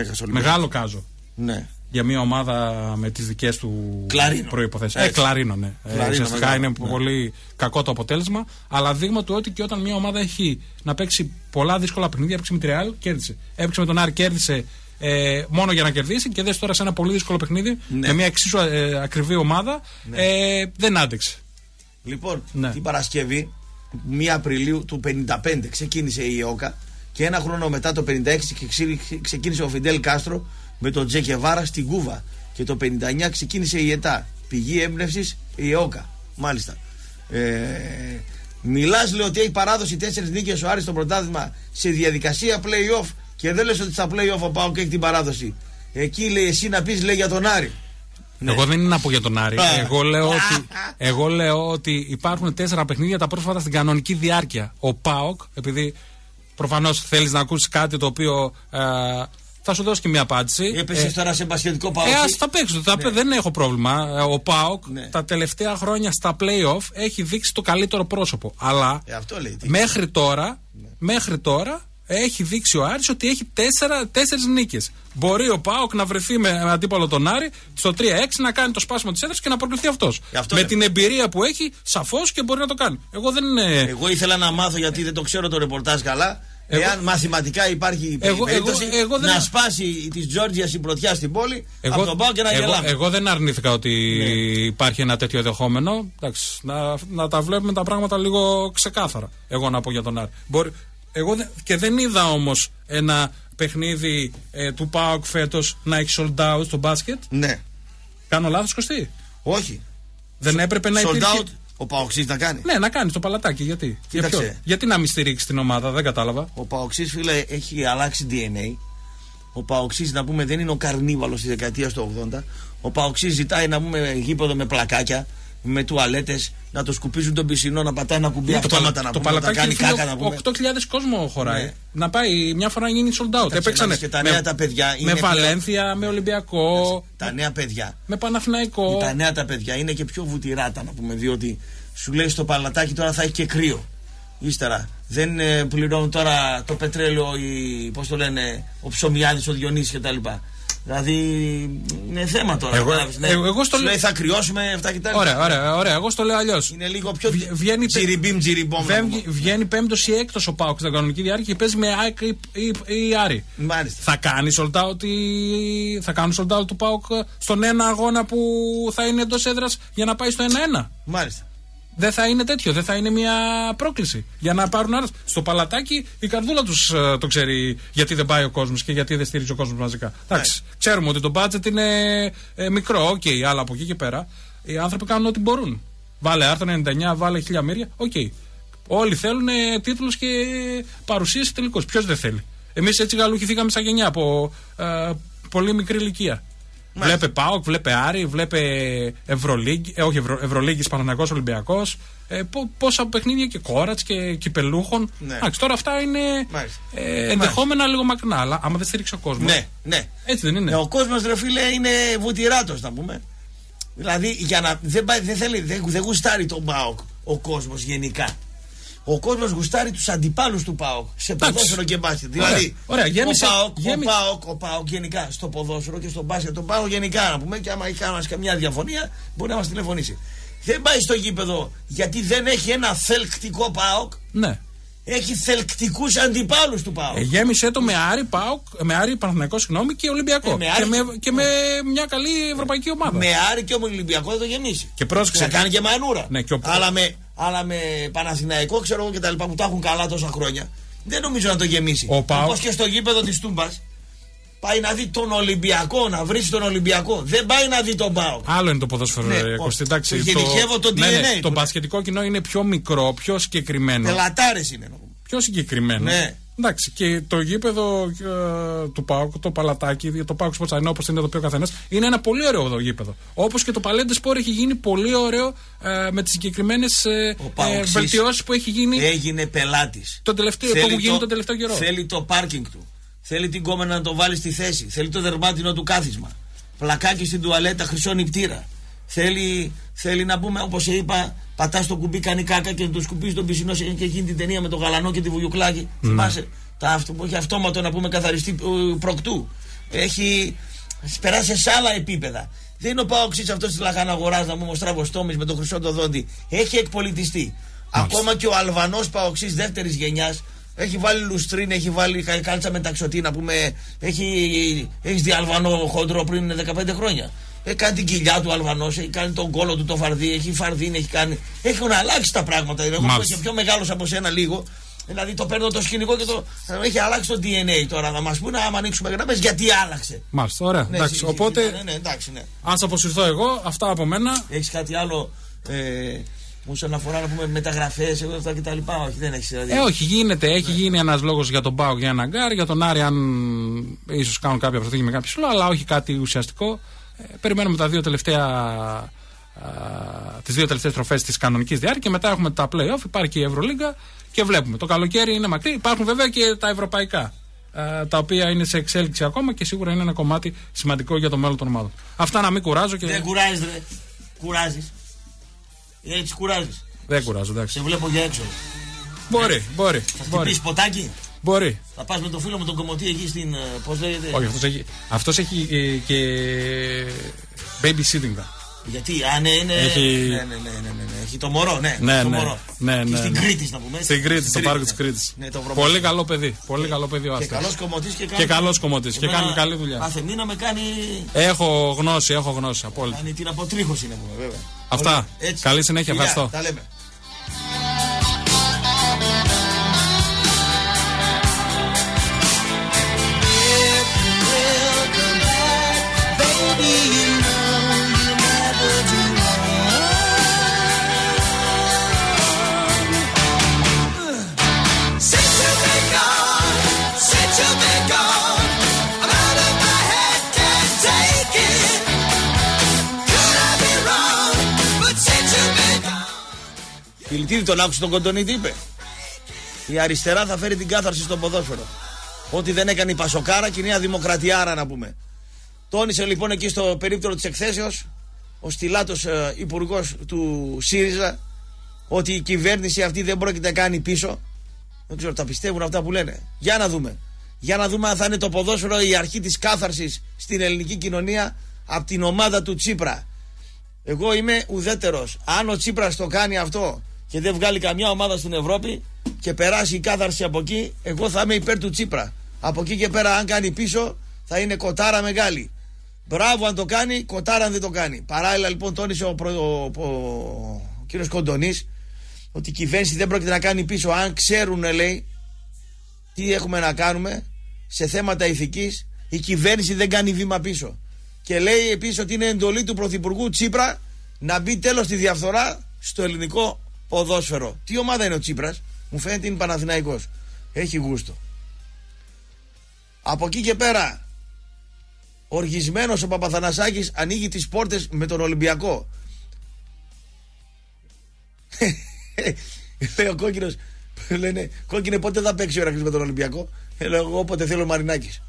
έχασες ο Μεγάλο κάζο. Ναι. Για μια ομάδα με τις δικές του Κλαρίνο. προποθέσει. Ε, Έτσι. κλαρίνο, ναι. Ε, Κλαρίνο, ουσιαστικά μεγάλο. είναι Ναι. πολύ κακό το αποτέλεσμα. Αλλά δείγμα του ότι και όταν μια ομάδα έχει να παίξει πολλά δύσκολα παιχνίδια, έπαιξε με τη Real, κέρδισε. Έπαιξε με τον Άρη, κέρδισε ε, μόνο για να κερδίσει και δες τώρα σε ένα πολύ δύσκολο παιχνίδι Ναι. με μια εξίσου ε, ακριβή ομάδα ε, δεν άντεξε. Λοιπόν, Ναι. την Παρασκευή, 1 Απριλίου του 55, ξεκίνησε η ΕΟΚΑ και ένα χρόνο μετά το 56 και ξε- ξεκίνησε ο Φιντέλ Κάστρο με τον Τζέκε Βάρα στην Κούβα. Και το 59 ξεκίνησε η ΕΤΑ. Πηγή έμπνευσης η ΕΟΚΑ. Μάλιστα. Ε, Μιλάς, λέει ότι έχει παράδοση τέσσερις νίκες ο Άρης στο πρωτάθλημα σε διαδικασία playoff και δεν λες ότι στα playoff ο Πάοκ έχει την παράδοση. Εκεί λέει εσύ να πεις λέει για τον Άρη. Ναι. Εγώ δεν είναι να πω για τον Άρη. Α. Εγώ λέω, ότι, εγώ λέω ότι υπάρχουν τέσσερα παιχνίδια τα πρόσφατα στην κανονική διάρκεια. Ο Πάοκ, επειδή προφανώς θέλεις να ακούσεις κάτι το οποίο ε, θα σου δώσει και μια απάντηση. Έπεσε Ε, τώρα σε μπασχετικό Πάοκ. ε, ας τα παίξω. Τα πέ- Δεν έχω πρόβλημα. Ε, Ο Πάοκ Ναι. τα τελευταία χρόνια στα playoff έχει δείξει το καλύτερο πρόσωπο. Αλλά Ε, αυτό λέει. τι. μέχρι τώρα, μέχρι τώρα έχει δείξει ο Άρης ότι έχει τέσσερα, τέσσερις νίκες. Μπορεί ο Πάοκ να βρεθεί με με αντίπαλο τον Άρη στο 3-6 να κάνει το σπάσιμο της έδρας και να προκληθεί αυτός. Γι' αυτό με λέμε. την εμπειρία που έχει, σαφώς και μπορεί να το κάνει. Εγώ δεν είναι... Εγώ ήθελα να μάθω γιατί δεν το ξέρω το ρεπορτάζ καλά. Εγώ- Εάν μαθηματικά υπάρχει Εγώ- περίπτωση εγώ- εγώ δεν- να σπάσει της Τζόρτζιας η πρωτιά στην πόλη Εγώ, από τον Πάο και να εγώ, γελάμε. εγώ δεν αρνήθηκα ότι Ναι. υπάρχει ένα τέτοιο ενδεχόμενο. Εντάξει, να, να τα βλέπουμε τα πράγματα λίγο ξεκάθαρα. Εγώ να πω για τον Άρη. Μπορεί, εγώ δεν- και δεν είδα όμως ένα παιχνίδι ε, του ΠΑΟΚ φέτος να έχει sold out στο μπάσκετ. Ναι. Κάνω λάθος, Κωστή; Όχι. Δεν έπρεπε να Sold υπήρχε. out ο Παοξή να κάνει. Ναι, να κάνει το παλατάκι. Γιατί, για Κοίταξε. ποιο; γιατί να μην στηρίξει την ομάδα, δεν κατάλαβα. Ο Παοξή, φίλε, έχει αλλάξει DNA. Ο Παοξή, να πούμε, δεν είναι ο καρνίβαλος της δεκαετίας του 80. Ο Παοξή ζητάει να πούμε γήπεδο με πλακάκια, με τουαλέτες, να το σκουπίζουν τον πισινό, να πατάει ένα κουμπί το, αυτόματα παλα- να το πούμε, να τα παλατάκι κάνει φίλε, κάκα να πούμε. 8.000 κόσμο χωράει. Ναι. Να πάει μια φορά να γίνει sold out. Κοίταξε, Έπαιξανε να δεις και τα με, νέα τα παιδιά με είναι πλέον- Βαλένθια, με Ολυμπιακό, Τα νέα παιδιά. με Παναθηναϊκό. Τα νέα τα παιδιά είναι και πιο βουτυράτα να πούμε, διότι σου λέει στο παλατάκι τώρα θα έχει και κρύο. Ύστερα δεν ε, πληρώνουν τώρα το πετρέλαιο, οι, πώς το λένε, ο Ψωμιάδης, ο Διονύσης κτλ. Δηλαδή είναι θέμα τώρα. Εγώ- κατάλαβες, ναι. εγώ- εγώ στο Σου λέω- λέει θα κρυώσουμε αυτά και τα άλλα. Ωραία, ωραία, ωραία. Εγώ στο λέω αλλιώς. Είναι λίγο πιο Βγαίνει, τζιριμπίμ τζιριμπόμ. βγαίνει, βγαίνει πέμπτος ή έκτος ο Πάοκ στην κανονική διάρκεια και παίζει με ΑΕΚ ή, ή, ή Άρη. Μάλιστα. Θα κάνει sold out, η- θα κάνουν sold out του Πάοκ στον ένα αγώνα που θα είναι εντός έδρας για να πάει στο 1-1. Μάλιστα. Δεν θα είναι τέτοιο, δεν θα είναι μια πρόκληση για να πάρουν άρρωση. Στο παλατάκι η καρδούλα τους το ξέρει γιατί δεν πάει ο κόσμος και γιατί δεν στηρίζει ο κόσμος μαζικά. Εντάξει, ξέρουμε ότι το budget είναι ε, μικρό, οκ, αλλά από εκεί και πέρα οι άνθρωποι κάνουν ό,τι μπορούν. Βάλε άρθρο 99, βάλε χιλιαμέρια, οκ. Όλοι θέλουν τίτλους και παρουσίαση τελικώς. Ποιος δεν θέλει; Εμείς έτσι γαλουχηθήκαμε σαν γενιά από ε, πολύ μικρή ηλικία. Βλέπε ΠΑΟΚ, βλέπε Άρη, βλέπε Ευρωλίγκη, ε, όχι Ευρω, Ευρωλίγκη, Παναναναϊκό Ολυμπιακός. Ε, πο- πόσα παιχνίδια και Κόρατς και κυπελούχων. Ναι. Εντάξει, τώρα αυτά είναι Μάλιστα. ε, ενδεχόμενα λίγο μακρινά, αλλά άμα δεν στηρίξει ο κόσμο. Ναι, ναι. Έτσι δεν είναι. Ναι, ο κόσμος ρε φίλε είναι βουτυράτος, να πούμε. Δηλαδή για να, δεν, πάει- δεν, θέλει, δεν, δεν γουστάρει τον Πάοκ ο κόσμος γενικά. Ο κόσμος γουστάρει τους αντιπάλους του ΠΑΟΚ σε Εντάξει. ποδόσφαιρο και μπάσκετ. Ωραία, Δηλαδή, ωραία, γέμισε- ο, ΠΑΟΚ, γέμι- ο, ΠΑΟΚ, ο ΠΑΟΚ γενικά στο ποδόσφαιρο και στο μπάσκετ, τον ΠΑΟΚ γενικά να πούμε, και άμα έχει κανένα καμιά διαφωνία, μπορεί να μας τηλεφωνήσει. Δεν πάει στο γήπεδο γιατί δεν έχει ένα θελκτικό ΠΑΟΚ, Ναι. έχει θελκτικούς αντιπάλους του ΠΑΟΚ. Ε, γέμισε το με Άρη, ΠΑΟΚ, με Άρη Παναθηναϊκός, συγγνώμη, και Ολυμπιακό. Ε, με Άρη- και, με, και με μια καλή ευρωπαϊκή ομάδα. Με Άρη και ο Ολυμπιακό θα το γεμίσει. Και πρόσεξε. Θα κάνει και μανούρα. Ναι, και ο- αλλά, με, αλλά με Παναθηναϊκό, ξέρω εγώ και τα λοιπά που τα έχουν καλά τόσα χρόνια, δεν νομίζω να το γεμίσει. Ο Πάοκ- Όπως και στο γήπεδο της Τούμπας, πάει να δει τον Ολυμπιακό, να βρει τον Ολυμπιακό. Δεν πάει να δει τον Πάοκ. Άλλο είναι το ποδόσφαιρο, Ναι, ρε, ο- Κωστή, εντάξει, το γενικεύω το ναι, ναι, DNA το του. μπασκετικό κοινό είναι πιο μικρό, πιο συγκεκριμένο. Πελατάρες είναι. να πούμε. Πιο συγκεκριμένο. Ναι. Εντάξει, και το γήπεδο ε, του Πάουκ, το παλατάκι, το Πάουκ Sports Arena, όπως είναι το πει ο καθένα, είναι ένα πολύ ωραίο εδώ γήπεδο. Όπως και το Παλέντες Σπορ έχει γίνει πολύ ωραίο ε, με τις συγκεκριμένες ε, Ο ε, Παοξής βελτιώσεις που έχει γίνει. Έγινε πελάτης. Το τελευταίο- που έχουν γίνει τον τελευταίο καιρό. Θέλει το πάρκινγκ του. Θέλει την κόμενα να το βάλει στη θέση. Θέλει το δερμάτινο του κάθισμα. Πλακάκι στην τουαλέτα, χρυσό νηπτήρα. Θέλει, θέλει να πούμε, όπως είπα, πατάς το κουμπί, κάνει κάκα και το σκουπίζει τον πισινό. Έχει και εκείνη την ταινία με το γαλανό και τη βουγιουκλάκη. Θυμάσαι. Τα, αυτό που έχει αυτόματο να πούμε καθαριστή ε, προκτού. Έχει περάσει σε άλλα επίπεδα. Δεν είναι ο Πάοξή αυτός της λαχάνα αγορά να πούμε ο Στράβο Τόμη με το χρυσό το δόντι. Έχει εκπολιτιστεί. Ακόμα και ο Αλβανός Παοξή δεύτερης γενιάς έχει βάλει λουστρίν, έχει βάλει κα- κάλτσα μεταξωτή να πούμε. Έχει έχεις δει Αλβανό χοντρό πριν 15 χρόνια. Έχει κάνει την κοιλιά του Αλβανός, έχει κάνει τον κόλο του το φαρδί, έχει φαρδίνει, έχει κάνει. Έχουν αλλάξει τα πράγματα. Εγώ που Μάλιστα. είμαι πιο μεγάλος από σένα λίγο. Δηλαδή το παίρνω το σκηνικό και το. Έχει αλλάξει το DNA τώρα. Να μας πούνε, άμα ανοίξουμε γραμμές, γιατί άλλαξε. Μάλιστα, ωραία. Ναι, εντάξει, εσύ- οπότε, εσύ- Ναι, ναι, εντάξει, ναι. ας αποσυρθώ εγώ, αυτά από μένα. Έχεις κάτι άλλο ε, όσον αφορά να πούμε μεταγραφές, αυτά και τα λοιπά. Όχι, δεν έχεις δηλαδή. Ε, όχι, γίνεται. Έχει γίνει ένας λόγος για τον Πάουκ για έναν Γκάρ. Για τον Άρη, αν ίσως κάνουν κάποια προσθήκη με κάποιο σλό, αλλά όχι κάτι ουσιαστικό. Ε, περιμένουμε τα δύο τελευταία. τις δύο τελευταίες τροφές της κανονικής διάρκειας και μετά έχουμε τα playoff. Υπάρχει και η Ευρωλίγκα και βλέπουμε. Το καλοκαίρι είναι μακρύ. Υπάρχουν βέβαια και τα ευρωπαϊκά. ε, τα οποία είναι σε εξέλιξη ακόμα και σίγουρα είναι ένα κομμάτι σημαντικό για το μέλλον των ομάδων. Αυτά να μην κουράζω και. Δεν κουράζεις, ρε. Κουράζεις. Έτσι κουράζεις. Δεν κουράζω, εντάξει. Σε βλέπω για έξω. Μπορεί, μπορεί. Θα Μπορεί. χτυπήσεις ποτάκι; Μπορεί. Θα πας με το φίλο μου τον κομμωτή εκεί στην. Πώς λέγεται; Όχι, αυτός έχει, αυτός έχει ε, και babysitting. δα. Γιατί, α, ναι, ναι, Έχει- ναι, ναι, ναι, ναι, ναι, ναι. Έχει το μωρό, ναι. Ναι, το ναι. μωρό. Ναι, Και ναι, στην ναι. Κρήτης, να πούμε. Στην Κρήτης, στο πάρκο ναι. της Κρήτης. Ναι, το βρωμό. Πολύ καλό παιδί. Πολύ καλό παιδί ο Και Άστας. καλός κομμωτή και, Και καλός κομμωτής. Και Εμένα κάνει καλή δουλειά. Κάθε μήνα με κάνει. Έχω γνώση, έχω γνώση. Απόλυτα. Κάνει την αποτρίχωση, να πούμε, βέβαια. Αυτά. Ωραία, έτσι. Καλή συνέχεια, Φιλιά, ευχαριστώ. Τα λέμε. Gone. Φιλτίδη τον άκουσε τον Κοντονή τι είπε. Η αριστερά θα φέρει την κάθαρση στο ποδόσφαιρο. Ό,τι δεν έκανε η Πασοκάρα και η Νέα Δημοκρατιάρα να πούμε. Τόνισε λοιπόν εκεί στο περίπτωρο της εκθέσεως ο στυλάτο ε, υπουργός του ΣΥΡΙΖΑ ότι η κυβέρνηση αυτή δεν πρόκειται να κάνει πίσω. Δεν ξέρω, τα πιστεύουν αυτά που λένε. Για να δούμε. για να δούμε αν θα είναι το ποδόσφαιρο η αρχή της κάθαρσης στην ελληνική κοινωνία από την ομάδα του Τσίπρα. Εγώ είμαι ουδέτερος. Αν ο Τσίπρας το κάνει αυτό και δεν βγάλει καμιά ομάδα στην Ευρώπη και περάσει η κάθαρση από εκεί, εγώ θα είμαι υπέρ του Τσίπρα. Από εκεί και πέρα, αν κάνει πίσω, θα είναι κοτάρα μεγάλη. Μπράβο αν το κάνει, κοτάρα αν δεν το κάνει. Παράλληλα, λοιπόν, τόνισε ο, προ... ο... ο... ο κύριος Κοντονής ότι η κυβέρνηση δεν πρόκειται να κάνει πίσω. Αν ξέρουν, λέει, τι έχουμε να κάνουμε σε θέματα ηθικής, η κυβέρνηση δεν κάνει βήμα πίσω. Και λέει επίσης ότι είναι εντολή του Πρωθυπουργού Τσίπρα να μπει τέλος στη διαφθορά στο ελληνικό ποδόσφαιρο. Τι ομάδα είναι ο Τσίπρας, μου φαίνεται είναι Παναθηναϊκός. Έχει γούστο. Από εκεί και πέρα, οργισμένος ο Παπαθανασάκης ανοίγει τις πόρτες με τον Ολυμπιακό. <laughs> Λέει ο κόκκινος, λένε, κόκκινε πότε θα παίξει ο Ηρακλής με τον Ολυμπιακό; Ε, Λέω εγώ όποτε θέλω ο Μαρινάκης.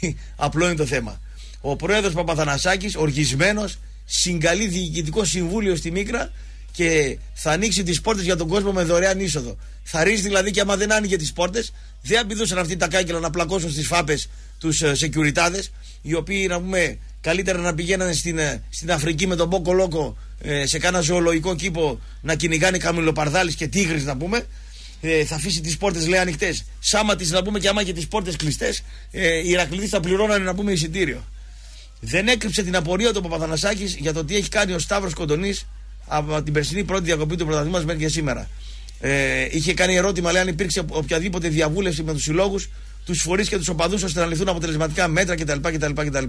<laughs> Απλό είναι το θέμα. Ο πρόεδρος Παπαθανασάκης, οργισμένος, συγκαλεί διοικητικό συμβούλιο στη Μίκρα και θα ανοίξει τις πόρτες για τον κόσμο με δωρεάν είσοδο. Θα ρίσει δηλαδή και άμα δεν άνοιγε τις πόρτες, δεν απειδούσαν αυτοί τα κάγκελα να πλακώσουν στις φάπες τους σεκιουριτάδες, οι οποίοι να πούμε καλύτερα να πηγαίνανε στην, ε, στην Αφρική με τον Μπόκο Λόκο ε, σε κάνα ζωολογικό κήπο να κυνηγάνε καμιλοπαρδάλει και τίγρες να πούμε. Ε, θα αφήσει τις πόρτες λέει ανοιχτές. Σάμα τη να πούμε και άμα και τις πόρτες κλειστές, ε, οι Ηρακλήδες θα πληρώνανε να πούμε εισιτήριο. Δεν έκρυψε την απορία του Παπαθανασάκης για το τι έχει κάνει ο Σταύρος Κοντονής από την περσινή πρώτη διακοπή του πρωταθλήματος μέχρι και σήμερα. Ε, είχε κάνει ερώτημα, λέει, αν υπήρξε οποιαδήποτε διαβούλευση με τους συλλόγους, τους φορείς και τους οπαδούς ώστε να ληφθούν αποτελεσματικά μέτρα κτλ. κτλ, κτλ.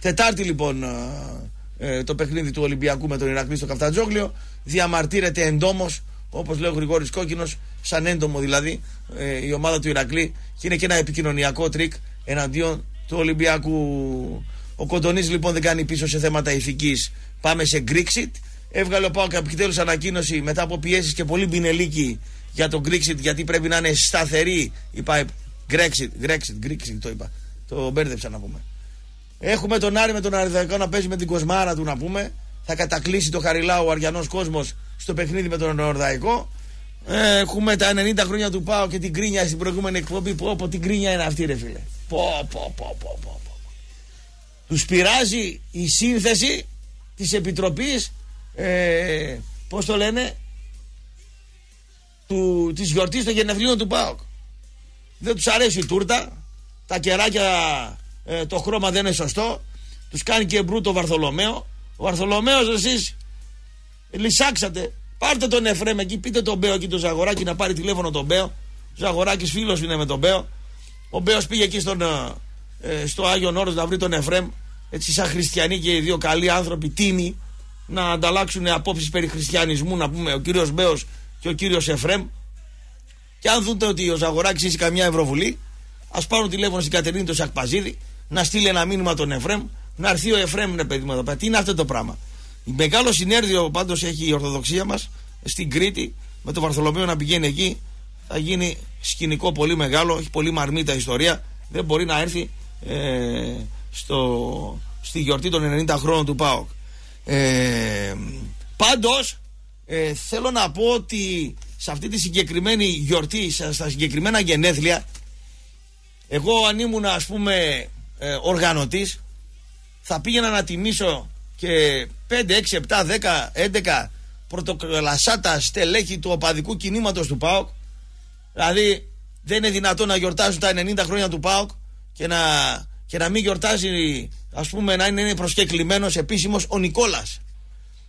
Τετάρτη λοιπόν ε, το παιχνίδι του Ολυμπιακού με τον Ηρακλή στο Καφτατζόγλιο. Διαμαρτύρεται εντόμως, όπως λέει ο Γρηγόρης Κόκκινος, σαν έντομο δηλαδή, ε, η ομάδα του Ηρακλή και είναι και ένα επικοινωνιακό τρίκ εναντίον του Ολυμπιακού. Ο Κοντονής λοιπόν δεν κάνει πίσω σε θέματα ηθικής. Πάμε σε Grexit. Έβγαλε ο Πάοκ επιτέλους ανακοίνωση μετά από πιέσεις και πολύ μπινελίκι για τον Grexit γιατί πρέπει να είναι σταθερή. Είπα Grexit, Grexit, Grexit το είπα. Το μπέρδεψα να πούμε. Έχουμε τον Άρη με τον Αριδαϊκό να παίζει με την κοσμάρα του να πούμε. Θα κατακλείσει το Χαριλάου ο Αριανός κόσμος στο παιχνίδι με τον Ορδαϊκό. Ε, Έχουμε τα 90 χρόνια του Πάου και την κρίνια στην προηγούμενη εκπομπή. Πω, πω, την κρίνια είναι αυτή, ρε φίλε. Πω, πω, πω, πω, πω. πω. Τους πειράζει η σύνθεση της επιτροπής. Ε, Πώς το λένε, του, της γιορτής των γενεθλίων του ΠΑΟΚ. Δεν τους αρέσει η τούρτα, τα κεράκια ε, το χρώμα δεν είναι σωστό, τους κάνει και μπρούτο ο Βαρθολομαίο. Ο Βαρθολομαίος εσείς λυσάξατε, πάρτε τον Εφρέμ εκεί, πείτε τον Μπέο εκεί το Ζαγοράκι να πάρει τηλέφωνο τον Μπέο. Ο Ζαγοράκης φίλος είναι με τον Μπέο. Ο Μπέος πήγε εκεί στον, ε, στο Άγιο Όρος να βρει τον Εφρέμ, έτσι σαν χριστιανοί και οι δύο καλοί άνθρωποι, τίμοι, να ανταλλάξουν απόψεις περί χριστιανισμού, να πούμε ο κύριος Μπέος και ο κύριος Εφρέμ. Και αν δείτε ότι ο Ζαγοράκης είσαι καμιά Ευρωβουλή, ας πάρουν τηλέφωνο στην Κατερίνη του Σακπαζίδη, να στείλει ένα μήνυμα τον Εφρέμ, να έρθει ο Εφρέμ, ναι, παιδί μου εδώ πέρα. Τι είναι αυτό το πράγμα. Μεγάλο συνέργειο πάντως έχει η Ορθοδοξία μας στην Κρήτη, με τον Βαρθολομαίο να πηγαίνει εκεί. Θα γίνει σκηνικό πολύ μεγάλο, έχει πολύ μαρμίτα ιστορία. Δεν μπορεί να έρθει ε, στο, στη γιορτή των 90 χρόνων του ΠΑΟΚ. Ε, πάντως ε, θέλω να πω ότι σε αυτή τη συγκεκριμένη γιορτή, στα στα συγκεκριμένα γενέθλια, εγώ αν ήμουν ας πούμε ε, οργανωτής, θα πήγαινα να τιμήσω και 5, 6, 7, 10, 11 πρωτοκλασάτα στελέχη του οπαδικού κινήματος του ΠΑΟΚ. Δηλαδή δεν είναι δυνατόν να γιορτάζουν τα 90 χρόνια του ΠΑΟΚ και να, και να μην γιορτάζει ας πούμε να είναι προσκεκλημένος επίσημος ο Νικόλας.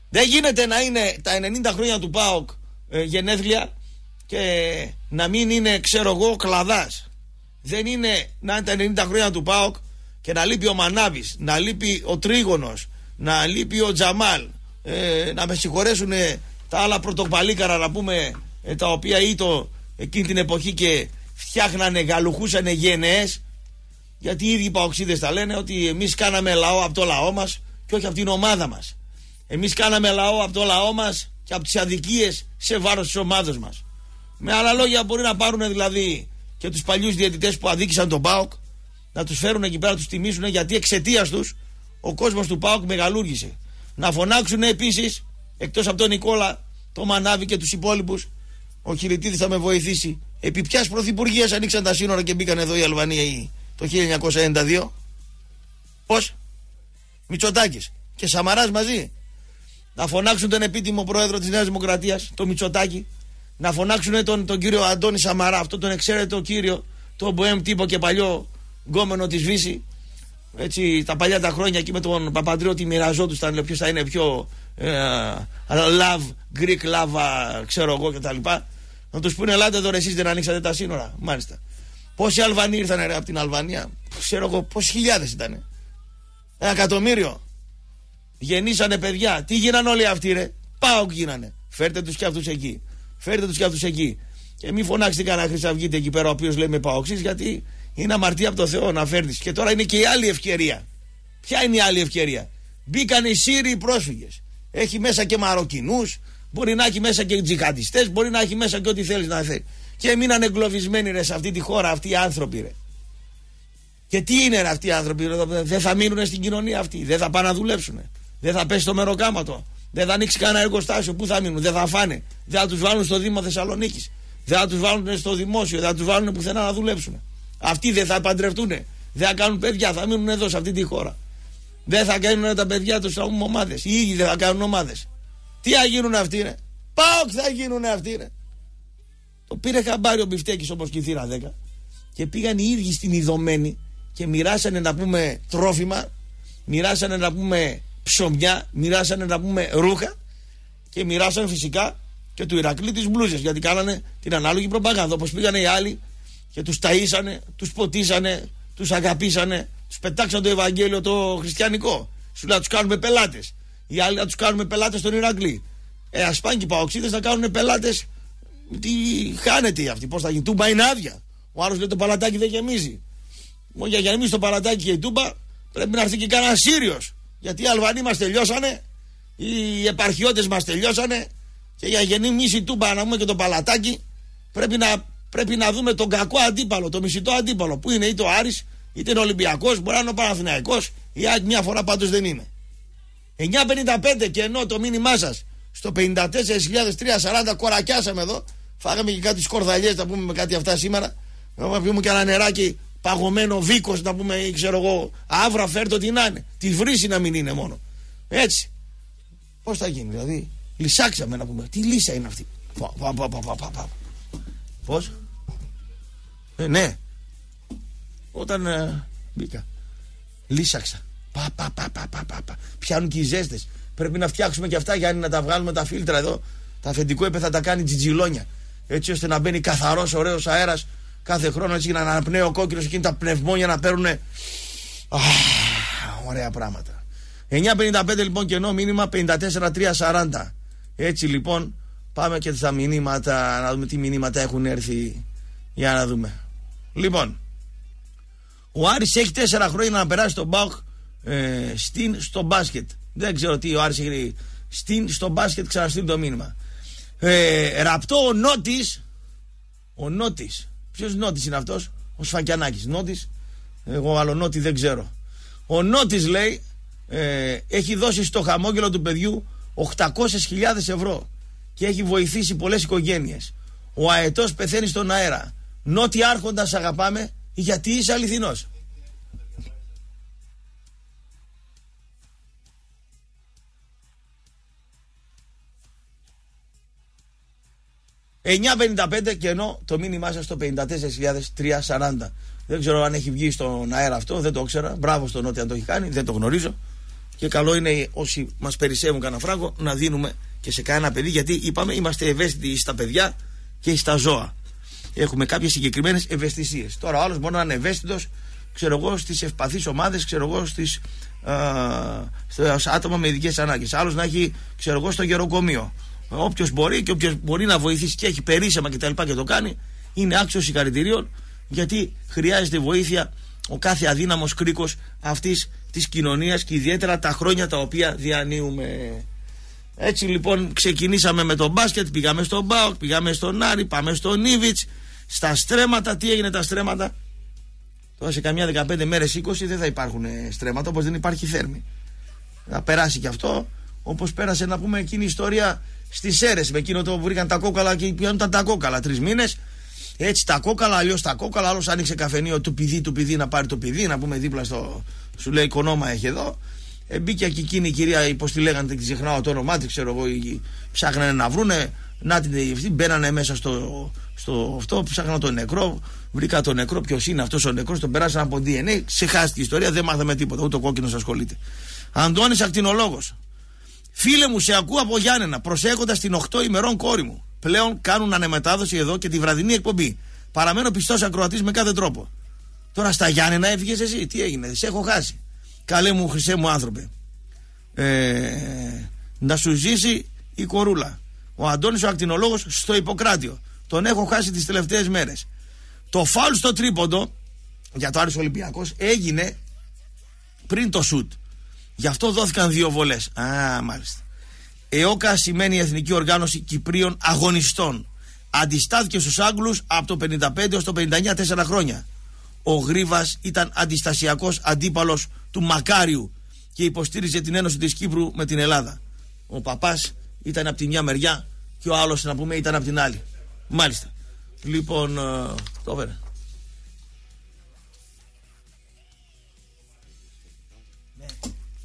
Δεν γίνεται να είναι τα 90 χρόνια του ΠΑΟΚ ε, γενέθλια και να μην είναι ξέρω εγώ κλαδάς. Δεν είναι να είναι τα 90 χρόνια του ΠΑΟΚ και να λείπει ο Μανάβης, να λείπει ο Τρίγωνος, να λείπει ο Τζαμάλ, ε, να με συγχωρέσουν τα άλλα πρωτοπαλίκαρα να πούμε ε, τα οποία ήτο εκείνη την εποχή και φτιάχνανε, γαλουχούσανε γενναίες γιατί οι ίδιοι παοξίδες τα λένε ότι εμείς κάναμε λαό από το λαό μας και όχι από την ομάδα μας. Εμείς κάναμε λαό από το λαό μας και από τις αδικίες σε βάρος της ομάδας μας. Με άλλα λόγια μπορεί να πάρουν δηλαδή και τους παλιούς διαιτητές που αδίκησαν τον ΠΑΟΚ να τους φέρουν εκεί πέρα, τους τιμήσουν γιατί εξαιτίας τους ο κόσμος του ΠΑΟΚ μεγαλούργησε. Να φωνάξουν επίσης εκτός από τον Νικόλα, τον Μανάβη και τους υπόλοιπους ο Χιλιτίδης θα με βοηθήσει Επί ποια πρωθυπουργίας ανοίξαν τα σύνορα και μπήκαν εδώ οι Αλβανοί το 1992. Πώς; Μητσοτάκης. Και Σαμαράς μαζί. Να φωνάξουν τον επίτιμο πρόεδρο της Νέας Δημοκρατίας, τον Μητσοτάκη. Να φωνάξουν τον, τον κύριο Αντώνη Σαμαρά, αυτό τον εξαίρετο κύριο, τον Μποέμ τύπο και παλιό γκόμενο της Βύση. Έτσι, τα παλιά τα χρόνια εκεί με τον Παπαντριώτη μοιραζόντουσαν ποιος θα είναι πιο ε, love, Greek love, α, ξέρω εγώ κτλ. Να τους πούνε, ελάτε εδώ, ρε, εσείς δεν ανοίξατε τα σύνορα. Μάλιστα. Πόσοι Αλβανοί ήρθαν ρε, από την Αλβανία, ξέρω εγώ, πόσοι χιλιάδες ήταν. Ένα εκατομμύριο. Γεννήσανε παιδιά. Τι γίνανε όλοι αυτοί, ρε; Πάω γίνανε. Φέρτε τους κι αυτούς εκεί. Φέρτε τους κι αυτούς εκεί. Και μην φωνάξετε κανένα Χρυσαυγίτη εκεί πέρα, ο οποίος λέει με παοξή, γιατί είναι αμαρτία από το Θεό να φέρνεις. Και τώρα είναι και η άλλη ευκαιρία. Ποια είναι η άλλη ευκαιρία; Μπήκαν οι Σύριοι πρόσφυγες. Έχει μέσα και Μαροκινούς, μπορεί να έχει μέσα και τζιχαντιστές, μπορεί να έχει μέσα και ό,τι θέλεις να θέλεις. Και μείνανε εγκλωβισμένοι ρε σε αυτή τη χώρα αυτοί οι άνθρωποι ρε. Και τι είναι ρε, αυτοί οι άνθρωποι, ρε, δεν θα μείνουν στην κοινωνία αυτή, δεν θα πάνε να δουλέψουν. Δεν θα πέσει το μεροκάματο. Δεν θα ανοίξει κανένα εργοστάσιο. Πού θα μείνουν, δεν θα φάνε. Δεν θα τους βάλουν στο Δήμο Θεσσαλονίκης. Δεν θα τους βάλουν στο δημόσιο, δεν θα τους βάλουν πουθενά να δουλέψουν. Αυτοί δεν θα παντρευτούν. Δεν θα κάνουν παιδιά, θα μείνουν εδώ σε αυτή τη χώρα. Δεν θα κάνουν τα παιδιά τους να ομάδες. Οι ίδιοι δεν θα κάνουν ομάδες. Τι θα γίνουν αυτοί, ρε; Πάω θα γίνουν αυτοί, ρε. Το πήρε χαμπάρι ο Μπιφτέκης όπως και η θύρα 10 και πήγαν οι ίδιοι στην ειδωμένη και μοιράσανε να πούμε τρόφιμα, μοιράσανε να πούμε ψωμιά, μοιράσανε να πούμε ρούχα και μοιράσανε φυσικά και του Ηρακλή τις μπλούζες γιατί κάνανε την ανάλογη προπαγάνδα. Όπως πήγανε οι άλλοι και τους ταΐσανε, τους ποτίσανε, τους αγαπήσανε, τους πετάξαν το Ευαγγέλιο το χριστιανικό. Σου λέει να τους κάνουμε πελάτες. Οι άλλοι να τους κάνουμε πελάτες στον Ηρακλή. Ε, α πάνε και οι παοξίδε να κάνουν πελάτες. Τι χάνεται αυτή, πώς θα γίνει. Τούμπα είναι άδεια. Ο άλλος λέει το παλατάκι δεν γεμίζει. Μόνο για να γεμίσει το παλατάκι και η τούμπα πρέπει να έρθει και κανένας Σύριος. Γιατί οι Αλβανοί μας τελειώσανε, οι επαρχιώτες μας τελειώσανε και για να γεννήσει η τούμπα να πούμε και το παλατάκι πρέπει να, πρέπει να δούμε τον κακό αντίπαλο, το μισητό αντίπαλο που είναι είτε ο Άρης είτε είναι ο Ολυμπιακός, μπορεί να είναι ο Παναθηναϊκός ή άλλη μια φορά πάντως δεν είναι. 9.55 και ενώ το μήνυμά σας στο 54.340 κορακιάσαμε εδώ. Φάγαμε και κάτι σκορδαλιές να πούμε με κάτι αυτά σήμερα. Να πούμε και ένα νεράκι παγωμένο βίκος να πούμε ή ξέρω εγώ. Αύρα φέρτο τι να είναι. Τη βρύση να μην είναι μόνο. Έτσι. Πώς θα γίνει, δηλαδή. Λυσάξαμε να πούμε. Τι λύσα είναι αυτή. Πώς; Ε, ναι. Όταν ε, μπήκα. Λύσαξα. Πα, πα, πα, πα, πα, πα, πα. Πιάνουν και οι ζέστες. Πρέπει να φτιάξουμε και αυτά για να τα βγάλουμε τα φίλτρα εδώ. Τα αφεντικό έπε θα τα κάνει τζιτζιλόνια. Έτσι ώστε να μπαίνει καθαρός, ωραίος αέρας κάθε χρόνο έτσι για να αναπνέει ο κόκκινο εκείνη τα πνευμόνια να παίρνουν. Ωραία πράγματα. 9.55 λοιπόν κενό μήνυμα 54.340. Έτσι λοιπόν πάμε και στα μηνύματα να δούμε τι μηνύματα έχουν έρθει για να δούμε. Λοιπόν, ο Άρης έχει 4 χρόνια να περάσει τον Μπάουκ ε, στην, στο μπάσκετ. Δεν ξέρω τι ο Άρης έχει στην, στο μπάσκετ ξαναστείλει το μήνυμα. Ε, ραπτό ο Νότης. Ο Νότης. Ποιος Νότης είναι αυτός; Ο Σφακιανάκης. Νότης. Εγώ άλλο Νότη δεν ξέρω. Ο Νότης λέει ε, Έχει δώσει στο χαμόγελο του παιδιού 800.000 ευρώ Και έχει βοηθήσει πολλές οικογένειες. Ο αετός πεθαίνει στον αέρα. Νότι άρχοντας αγαπάμε Γιατί είσαι αληθινός 9.55 και ενώ το μήνυμά σας στο 54.340. Δεν ξέρω αν έχει βγει στον αέρα αυτό, δεν το ήξερα. Μπράβο στον Νότι αν το έχει κάνει, δεν το γνωρίζω. Και καλό είναι όσοι μας περισσεύουν κανένα φράγκο να δίνουμε και σε κανένα παιδί, γιατί είπαμε είμαστε ευαίσθητοι στα παιδιά και στα ζώα. Έχουμε κάποιες συγκεκριμένες ευαισθησίες. Τώρα ο άλλος μπορεί να είναι ευαίσθητος, ξέρω εγώ, στις ευπαθείς ομάδες, ξέρω εγώ, στις, α, άτομα με ειδικές ανάγκες. Άλλος να έχει, ξέρω εγώ, στο γεροκομείο. Όποιος μπορεί και όποιος μπορεί να βοηθήσει και έχει περίσσεμα και τα λοιπά και το κάνει, είναι άξιος συγχαρητηρίων γιατί χρειάζεται βοήθεια ο κάθε αδύναμος κρίκος αυτής της κοινωνίας και ιδιαίτερα τα χρόνια τα οποία διανύουμε. Έτσι λοιπόν ξεκινήσαμε με τον μπάσκετ, πήγαμε στον Μπάουκ, πήγαμε στον Άρη, πάμε στον Ήβιτς, στα στρέμματα, τι έγινε τα στρέμματα; Τώρα σε καμιά 15 μέρες 20 δεν θα υπάρχουν στρέμματα όπως δεν υπάρχει θέρμη. Θα περάσει και αυτό όπως πέρασε να πούμε εκείνη η ιστορία στις αίρε με εκείνο το που βρήκαν τα κόκαλα και πιάνουν τα κόκαλα τρεις μήνες. Έτσι τα κόκαλα, αλλιώς τα κόκαλα, άλλος άνοιξε καφενείο του πηδί, του πηδί να πάρει το πηδί, να πούμε δίπλα στο. Σου λέει οικονόμα έχει εδώ. Ε, μπήκε και εκείνη η κυρία, πώ τη λέγανε, δεν ξεχνάω το όνομά της, ξέρω εγώ, οι- ψάχνανε να βρούνε. Να την αυτή, μπαίνανε μέσα στο, στο αυτό, ψάχναν το νεκρό. Βρήκα το νεκρό, ποιος είναι αυτός ο νεκρός, τον περάσαν από DNA. Ξεχάστηκε η ιστορία, δεν μάθαμε τίποτα, ούτε ο κόκκινος ασχολείται. Αντώνης Ακτινολόγος. Φίλε μου, σε ακούω από Γιάννενα, προσέχοντας την 8 ημερών κόρη μου. Πλέον κάνουν ανεμετάδοση εδώ και τη βραδινή εκπομπή. Παραμένω πιστός ακροατής με κάθε τρόπο. Τώρα στα Γιάννενα έφυγες εσύ, τι έγινε, σε έχω χάσει. Καλέ μου, χρυσέ μου άνθρωπε. Ε, να σου ζήσει η κορούλα. Ο Αντώνης ο ακτινολόγος στο Ιπποκράτιο. Τον έχω χάσει τις τελευταίες μέρες. Το φάουλ στο τρίποντο για το Άρης Ολυμπιακός έγινε πριν το σουτ. Γι' αυτό δόθηκαν δύο βολές. Α, μάλιστα. ΕΟΚΑ σημαίνει Εθνική Οργάνωση Κυπρίων Αγωνιστών. Αντιστάθηκε στους Άγγλους από το 55 έως το 59 τέσσερα χρόνια. Ο Γρίβας ήταν αντιστασιακός αντίπαλος του Μακάριου και υποστήριζε την Ένωση της Κύπρου με την Ελλάδα. Ο παπάς ήταν από τη μια μεριά και ο άλλος να πούμε ήταν από την άλλη. Μάλιστα. Λοιπόν, ε, το φέρε.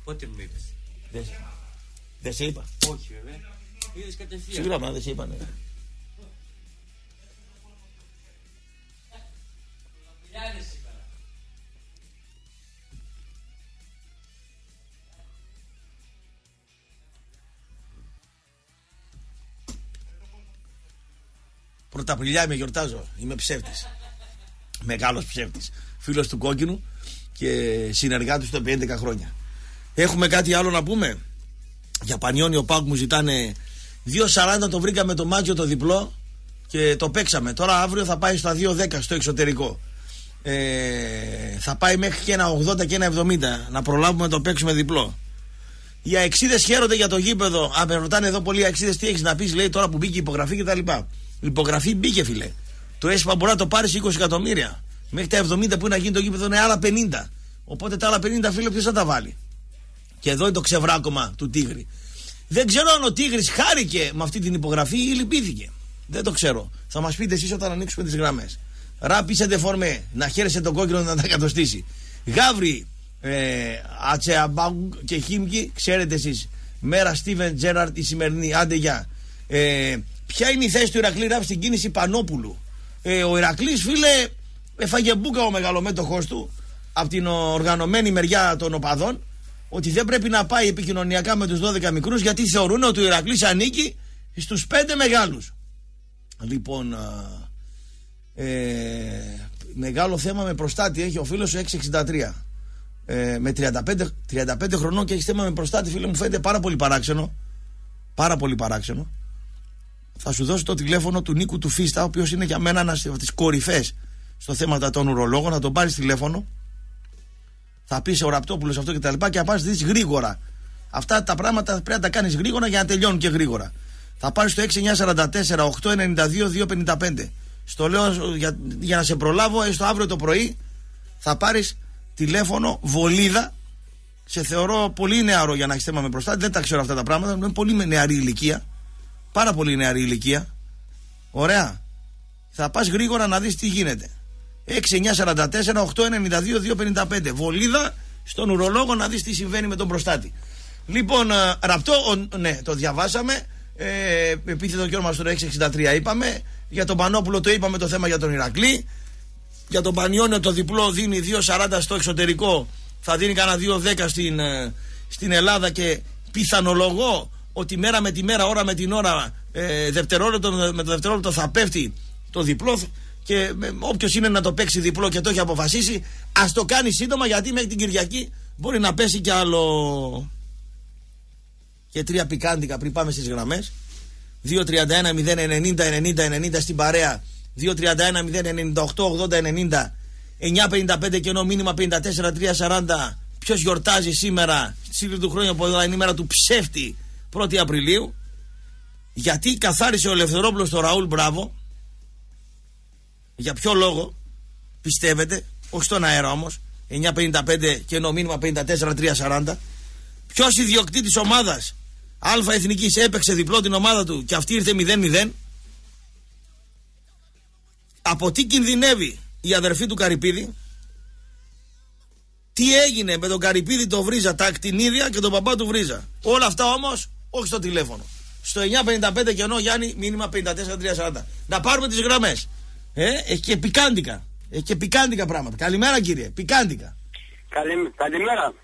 Πότε μου είπες. Δεν δεν σε είπα. Όχι βέβαια. Είδες κατευθείαν. Συγγνώμη, αν δεν σε είπα. Ναι. Πρωταπριλιά είμαι, γιορτάζω. Είμαι ψεύτης. Μεγάλος ψεύτης. Φίλος του κόκκινου και συνεργάτης του επί 11 χρόνια. Έχουμε κάτι άλλο να πούμε; Για Πανιόνιο Πάουκ μου ζητάνε 2.40 το βρήκαμε το μάτζιο το διπλό και το παίξαμε. Τώρα αύριο θα πάει στα 2.10 στο εξωτερικό. Ε, θα πάει μέχρι και ένα 80 και ένα 70 να προλάβουμε να το παίξουμε διπλό. Οι αεξίδες χαίρονται για το γήπεδο. Αν με ρωτάνε εδώ πολλοί αεξίδες τι έχεις να πεις, λέει τώρα που μπήκε η υπογραφή κτλ. Η υπογραφή μπήκε, φιλέ. Το ΕΣΠΑ μπορεί να το πάρει σε 20 εκατομμύρια. Μέχρι τα 70 που είναι να γίνει το γήπεδο είναι άλλα 50. Οπότε τα άλλα 50 φίλε ποιος θα τα βάλει; Και εδώ είναι το ξεβράκωμα του Τίγρη. Δεν ξέρω αν ο Τίγρης χάρηκε με αυτή την υπογραφή ή λυπήθηκε. Δεν το ξέρω. Θα μας πείτε εσείς όταν ανοίξουμε τις γραμμές. Ράπισε δεφορμέ, να χαίρεσαι τον κόκκινο να τα κατοστήσει. Γάβρι, ε, Ατσεαμπάγκ και Χίμκι, ξέρετε εσείς. Μέρα Στίβεν Τζέραρτ η σημερινή. Άντε γεια. Ε, ποια είναι η θέση του Ηρακλή Ραπ στην κίνηση Πανόπουλου; Ε, ο Ηρακλής, φίλε, έφαγε μπουκα ο μεγαλομέτωχος του από την οργανωμένη μεριά των οπαδών ότι δεν πρέπει να πάει επικοινωνιακά με τους 12 μικρούς γιατί θεωρούν ότι ο Ηρακλής ανήκει στους 5 μεγάλους. Λοιπόν, α, ε, μεγάλο θέμα με προστάτη έχει ο φίλος σου 663. Ε, με 35, 35 χρονών και έχεις θέμα με προστάτη, φίλε μου, φαίνεται πάρα πολύ παράξενο. Πάρα πολύ παράξενο. Θα σου δώσω το τηλέφωνο του Νίκου του Φίστα, ο οποίος είναι για μένα ένας από τις κορυφές στο θέμα των ουρολόγων. Να τον πάρεις τηλέφωνο θα πεις ο Ραπτόπουλος αυτό και τα λοιπά και θα πάρει δεις γρήγορα. Αυτά τα πράγματα πρέπει να τα κάνεις γρήγορα για να τελειώνουν και γρήγορα. Θα πάρεις το 6944-892-255. Στο λέω για, για να σε προλάβω, έστω αύριο το πρωί θα πάρεις τηλέφωνο βολίδα. Σε θεωρώ πολύ νεαρό για να έχεις θέμα με προστάτη. Δεν τα ξέρω αυτά τα πράγματα. Είναι πολύ με νεαρή ηλικία. Πάρα πολύ νεαρή ηλικία. Ωραία. Θα πας γρήγορα να δεις τι γίνεται. 6944-892-255. Βολίδα στον ουρολόγο να δεις τι συμβαίνει με τον προστάτη. Λοιπόν, ε, ραπτό, ο- ναι, το διαβάσαμε. Ε, επίθετο και όνομα στο 663 είπαμε. Για τον Πανόπουλο το είπαμε το θέμα για τον Ηρακλή. Για τον Πανιόνιο το διπλό δίνει 2,40 στο εξωτερικό. Θα δίνει κανένα 2,10 στην, ε, στην Ελλάδα και πιθανολογώ ότι μέρα με τη μέρα, ώρα με την ώρα, ε, δευτερόλεπτο με το δευτερόλεπτο θα πέφτει το διπλό. Και όποιο είναι να το παίξει διπλό και το έχει αποφασίσει, α το κάνει σύντομα γιατί μέχρι την Κυριακή μπορεί να πέσει κι άλλο. Και τρία πικάντικα πριν πάμε στι γραμμέ. 2-31-090-90-90 στην παρέα. 2-31-098-80-90. 9-55 και ενώ μήνυμα 54-3-40. Ποιο γιορτάζει σήμερα, στη του χρόνια που εδώ είναι η μέρα του ψεύτη 1η Απριλίου. Γιατί καθάρισε ο Ελευθερόπουλο το Ραούλ Μπράβο. Για ποιο λόγο πιστεύετε, όχι στον αέρα όμως, 9.55 και ενώ μήνυμα 54-3-40. Ποιος ιδιοκτήτης ομάδας Α Εθνικής έπαιξε διπλό την ομάδα του και αυτή ήρθε 0-0. από τι κινδυνεύει η αδερφή του Καρυπίδη, τι έγινε με τον Καρυπίδη το Βρίζα, τα ακτινίδια και τον παπά του Βρίζα. Όλα αυτά όμως όχι στο τηλέφωνο. Στο 955 κενό Γιάννη, μήνυμα 54340. Να πάρουμε τις γραμμές. Ε, έχει και πικάντικα. Έχει και πικάντικα πράγματα. Καλημέρα κύριε, πικάντικα. Καλη- Καλημέρα.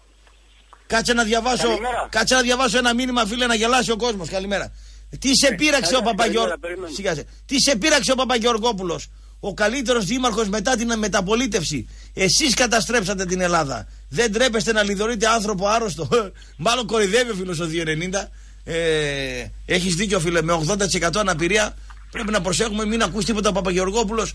Κάτσε να διαβάσω, Καλημέρα. κάτσε να διαβάσω ένα μήνυμα, φίλε, να γελάσει ο κόσμος. Καλημέρα. Τι σε πείραξε ο καλημέρα, Παπαγιώργο. περιμένω. Σιγάσε. Τι σε πείραξε ο Παπαγιοργόπουλο. Ο καλύτερος δήμαρχος μετά την μεταπολίτευση; Εσείς καταστρέψατε την Ελλάδα. Δεν τρέπεστε να λιδωρείτε άνθρωπο άρρωστο. <laughs> Μάλλον κορυδεύει ο φίλο ο 290. Ε, Έχεις δίκιο, φίλε. Με 80% αναπηρία πρέπει να προσέχουμε μην ακούς τίποτα ο Παπαγεωργόπουλος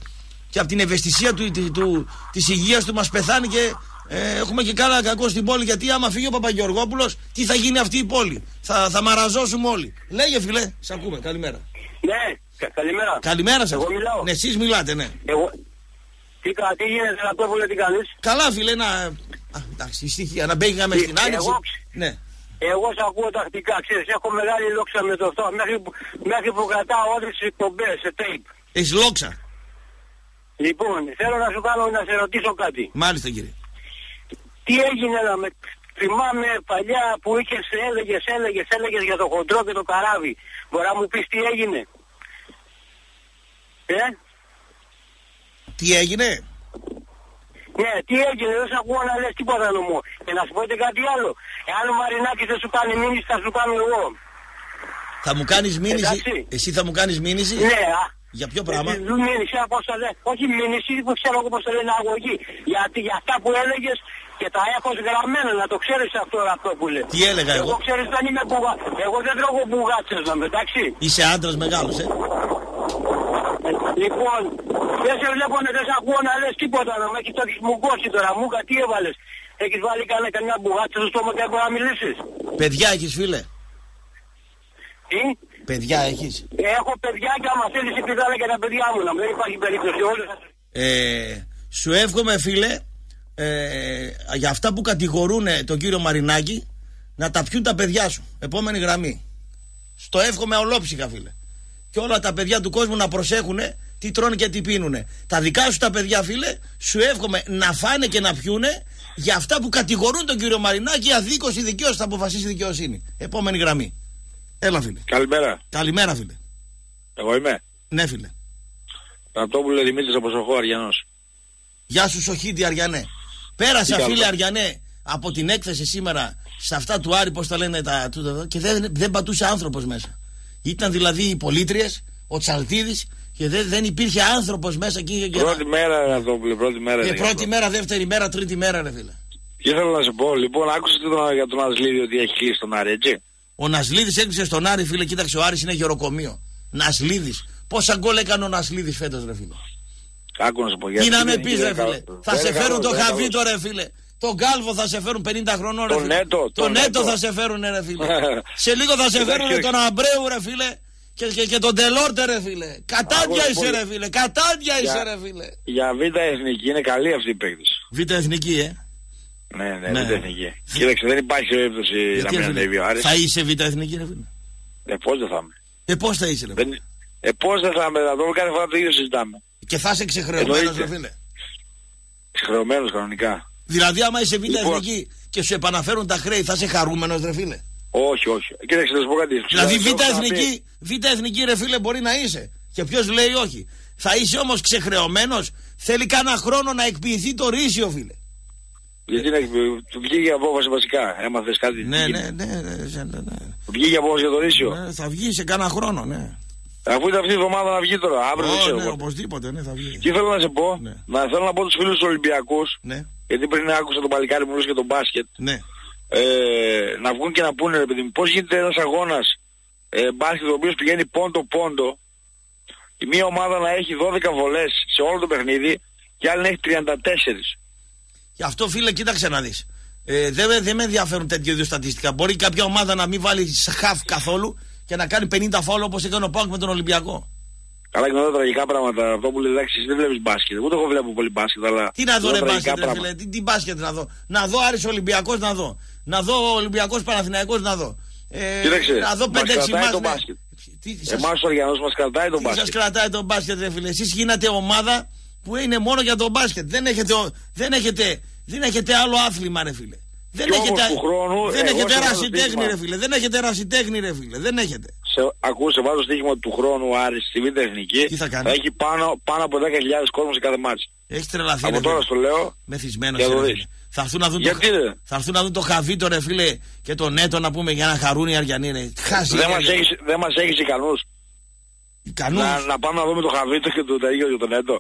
και από την ευαισθησία του, του, του, της υγείας του μας πεθάνει και ε, έχουμε και κάνα κακό στην πόλη γιατί άμα φύγει ο Παπαγεωργόπουλος τι θα γίνει αυτή η πόλη; Θα, θα μαραζώσουμε όλοι λέγε φίλε, σε ακούμε, καλημέρα Ναι, κα- καλημέρα. καλημέρα σας Εγώ μιλάω. ναι, εσείς μιλάτε ναι Εγώ... Τι, κα- τι γίνεται, Ραπτόπουλε, τι κάνεις. καλά φίλε να Α, εντάξει, η στοιχεία, να μπαίνουμε Τι, στην άνοιξη εγώ- ναι. Εγώ σε ακούω τακτικά, ξέρεις, έχω μεγάλη λόξα με το αυτό, μέχρι που, μέχρι που κρατάω όλες τις εκπομπές σε tape. έχεις λόξα; Λοιπόν, θέλω να σου κάνω να σε ρωτήσω κάτι. μάλιστα κύριε Τι έγινε να με... Θυμάμαι παλιά που είχες, έλεγες, έλεγες, έλεγες για το χοντρό και το καράβι. Μπορεί να μου πεις τι έγινε. Ε, τι έγινε; Ναι, τι έγινε, δεν σε ακούω να λες τίποτα νομό. Και να σου πω και κάτι άλλο. Εάν ο Μαρινάκης δεν σου κάνει μήνυση, θα σου κάνω εγώ. θα μου κάνεις μήνυση Εντάξει. εσύ θα μου κάνεις μήνυση; Ναι, α. για ποιο πράγμα; Εσύ, Μήνυση, α, πώς το λένε. Όχι μήνυση, που ξέρω εγώ πώς το λένε αγωγή. Γιατί για αυτά που έλεγες και τα έχω γραμμένα, να το ξέρεις αυτό, αυτό που λέει. Τι έλεγα εγώ; Εγώ ξέρεις δεν είμαι μπουγα... Εγώ δεν τρώγω μπουγάτσες να με, εντάξει. είσαι άντρας μεγάλος ε; Ε, Λοιπόν, δεν σε βλέπω να δεν σε ακούω να λες τίποτα, να με έχεις το έχεις μουγκώσει τώρα. Μούκα, τι έβαλες; Έχεις βάλει κανένα καμιά μπουγάτσα στο στόμα και μπορεί να μιλήσεις; παιδιά έχεις φίλε; Τι; παιδιά έχεις; Έχω παιδιά και άμα θέλεις επιδάλα και τα παιδιά μου να μου. Δεν υπάρχει περίπτωση. Όλοι θα... Ε, σου εύχομαι φίλε ε, για αυτά που κατηγορούν τον κύριο Μαρινάκη να τα πιούν τα παιδιά σου. Επόμενη γραμμή. Στο εύχομαι ολόψυχα φίλε. Και όλα τα παιδιά του κόσμου να προσέχουν τι τρώνε και τι πίνουνε. Τα δικά σου τα παιδιά φίλε σου εύχομαι να φάνε και να πιούνε για αυτά που κατηγορούν τον κύριο Μαρινάκη αδίκως ή δικαίως θα αποφασίσει η δικαιοσύνη. Επόμενη γραμμή. Έλα φίλε. Καλημέρα. Καλημέρα φίλε. Εγώ είμαι. Ναι φίλε. Ραπτόπουλο Δημήτρης από Σοχό Αριανός. Γεια σου Σοχίτη Αριανέ. Πέρασα Τι φίλε κάνω. Αριανέ από την έκθεση σήμερα σε αυτά του Άρη, πώς τα λένε τα τούτα, και δεν, δεν πατούσε άνθρωπος μέσα. Ήταν δηλαδή οι πολίτριες, ο Τσαλτίδης και δεν, δεν υπήρχε άνθρωπος μέσα εκεί. Και, Πρώτη μέρα Ραπτόπουλο, πρώτη μέρα. και είναι πρώτη αυτό. μέρα, δεύτερη μέρα, τρίτη μέρα ρε φίλε. Και ήθελα να σου πω, λοιπόν, άκουσες τον, για τον Ασλίδη ότι έχει κλείσει τον Άρη, έτσι; Ο Νασλίδης έκλεισε στον Άρη φίλε, κοίταξε ο Άρης είναι γεροκομείο. Νασλίδης. Πόσα γκολ έκανε ο Νασλίδης φέτος ρε φίλε. Άκου να σου πω. Τι γιατί να με δεν πεις είναι ρε καλό. φίλε. Δεν Θα είναι σε καλό, φέρουν το δεν είναι Χαβίτο καλό. ρε φίλε. Τον Γκάλβο θα σε φέρουν 50 χρονών ρε Τον φίλε. Νέτο, Τον τον Νέτο Νέτο. θα σε φέρουν ρε φίλε. <laughs> σε λίγο θα σε Εντάξει, φέρουν όχι. τον Αμπρέου ρε φίλε. Και, και, και τον Τελόρτε ρε φίλε. Κατάντια Άκου, είσαι πολύ. ρε φίλε. Κατάντια είσαι Για- ρε φίλε. Για β' εθνική είναι καλή αυτή η παίκτης. Β' εθνική ε. Ναι, ναι, Ναι. β' εθνική. Κοίταξε, δεν υπάρχει περίπτωση να Γιατί, μην ρε, φίλε, ανέβει ο Άρης. Θα είσαι Β' εθνική ρε φίλε; Ε, πώς δεν θα είμαι. Ε πώς θα είσαι ρε φίλε; Δεν... Ε, πώς δεν θα είμαι, θα δούμε κάθε φορά το ίδιο συζητάμε. Και θα είσαι ξεχρεωμένος Εννοείται. ρε φίλε. Συγχρεωμένος κανονικά. Δηλαδή άμα είσαι Β' Λοιπόν. εθνική και σου επαναφέρουν τα χρέη θα είσαι χαρούμενος ρε φίλε; Όχι, όχι. Κοίταξε, να σου πω κάτι. Δηλαδή Σου β' έχω ξαναπεί. εθνική, β' εθνική ρε φίλε μπορεί να είσαι. Και ποιος λέει όχι. Θα είσαι όμως ξεχρεωμένος, θέλει κάνα χρόνο να εκποιηθεί το ρίσιο, φίλε. Γιατί να του βγήκε η απόφαση βασικά. Έμαθες κάτι. Ναι, τι ναι, γίνεται. ναι, ναι, ναι, ναι, ναι. Του βγήκε η απόφαση για το ρίσιο. Ναι, θα βγει σε κάνα χρόνο, ναι. Αφού ήταν αυτή η εβδομάδα να βγει τώρα, αύριο δεν Ω, ξέρω. ναι, πότε. οπωσδήποτε, ναι, θα βγει. Τι θέλω να σε πω, Ναι. να θέλω να πω τους φίλους τους Ολυμπιακούς, Ναι, γιατί πριν άκουσα τον παλικάρι μου μιλούσε για τον μπάσκετ, ναι. ε, να βγουν και να πούνε, ρε παιδί μου, πώς γίνεται ένας αγώνας ε, μπάσκετ ο οποίος πηγαίνει πόντο-πόντο, η μία ομάδα να έχει 12 βολές σε όλο το παιχνίδι και η άλλη να έχει 34. Γι' αυτό, φίλε, κοίταξε να δεις. Ε, δεν, με- δεν με ενδιαφέρουν τέτοιου είδους στατιστικά. Μπορεί κάποια ομάδα να μην βάλει χαφ καθόλου και να κάνει 50 φόλο όπως έκανε ο Πάουκ με τον Ολυμπιακό. Καλά και με τα τραγικά πράγματα. Αυτό που λέει εντάξει, εσύ δεν βλέπεις μπάσκετ. Ούτε εγώ βλέπω πολύ μπάσκετ, αλλά. Τι να δω, με ρε τα τραγικά μπάσκετ, ρε πράγματα. φίλε. Τι, τι μπάσκετ να δω. Να δω Άρης Ολυμπιακός να δω. Να δω Ολυμπιακός Παναθηναϊκός να δω. Ε, Κοίταξε, να δω μας 5-6 κρατάει μάτς, το ναι. μπάσκετ. Τι σας- Εμάς ο Αριανός μας κρατάει τον Τι σας μπάσκετ. κρατάει τον μπάσκετ, ρε φίλε. Εσείς γίνατε ομάδα που είναι μόνο για τον μπάσκετ. Δεν έχετε, ο- δεν έχετε, δεν έχετε άλλο άθλημα, ρε φίλε. Δεν Κι όμως έχετε, του χρόνου, δεν εγώ έχετε σε βάζω ρασιτέχνη, στοίχημα. ρε φίλε. Δεν έχετε ρασιτέχνη, ρε φίλε. Δεν έχετε. Σε, ακούσε, βάζω στοίχημα του χρόνου ο Άρης στη Β' Εθνική. Τι θα κάνεις; έχει πάνω, πάνω από 10.000 κόσμος σε κάθε μάτς. Έχεις τρελαθεί. Από ρε τώρα φίλε. στο λέω. Μεθυσμένος. Για να το ρε δεις. φίλε. Θα έρθουν να δουν Γιατί, το, ρε; θα έρθουν να δουν το χαβίτο, ρε φίλε, και τον Έτο να πούμε για να χαρούν οι Αριανοί. Ρε. Χάσει. Δεν οι μας Αριανοί. έχεις, δεν μας έχεις ικανούς. Ικανούς; Να, να πάμε να δούμε το Χαβίτο και το τέτοιο και τον Έντο.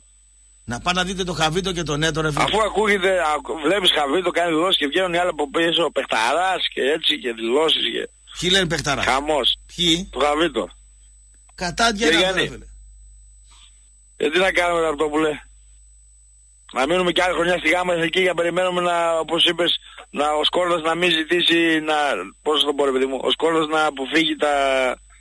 Να πάνε να δείτε το χαβίτο και τον Έτο, ρε φίλε. Αφού ακούγεται, ακου- βλέπεις Χαβίτο κάνει δηλώσεις και βγαίνουν οι άλλοι από πίσω, παιχταράς και έτσι και δηλώσεις και Ποιοι λένε παιχταράς. χαμός. Ποιοι; Το Χαβίτο. Κατάντια Και είναι Γιάννη. αυτό, ρε φίλε. Ε, τι να κάνουμε αυτό που λέει. Να μείνουμε κι άλλη χρονιά στη γάμα εθνική για να περιμένουμε να, όπως είπες, να, ο Σκόρδας να μην ζητήσει, να, πώς θα το πω ρε παιδί μου, ο Σκόρδας να αποφύγει τα,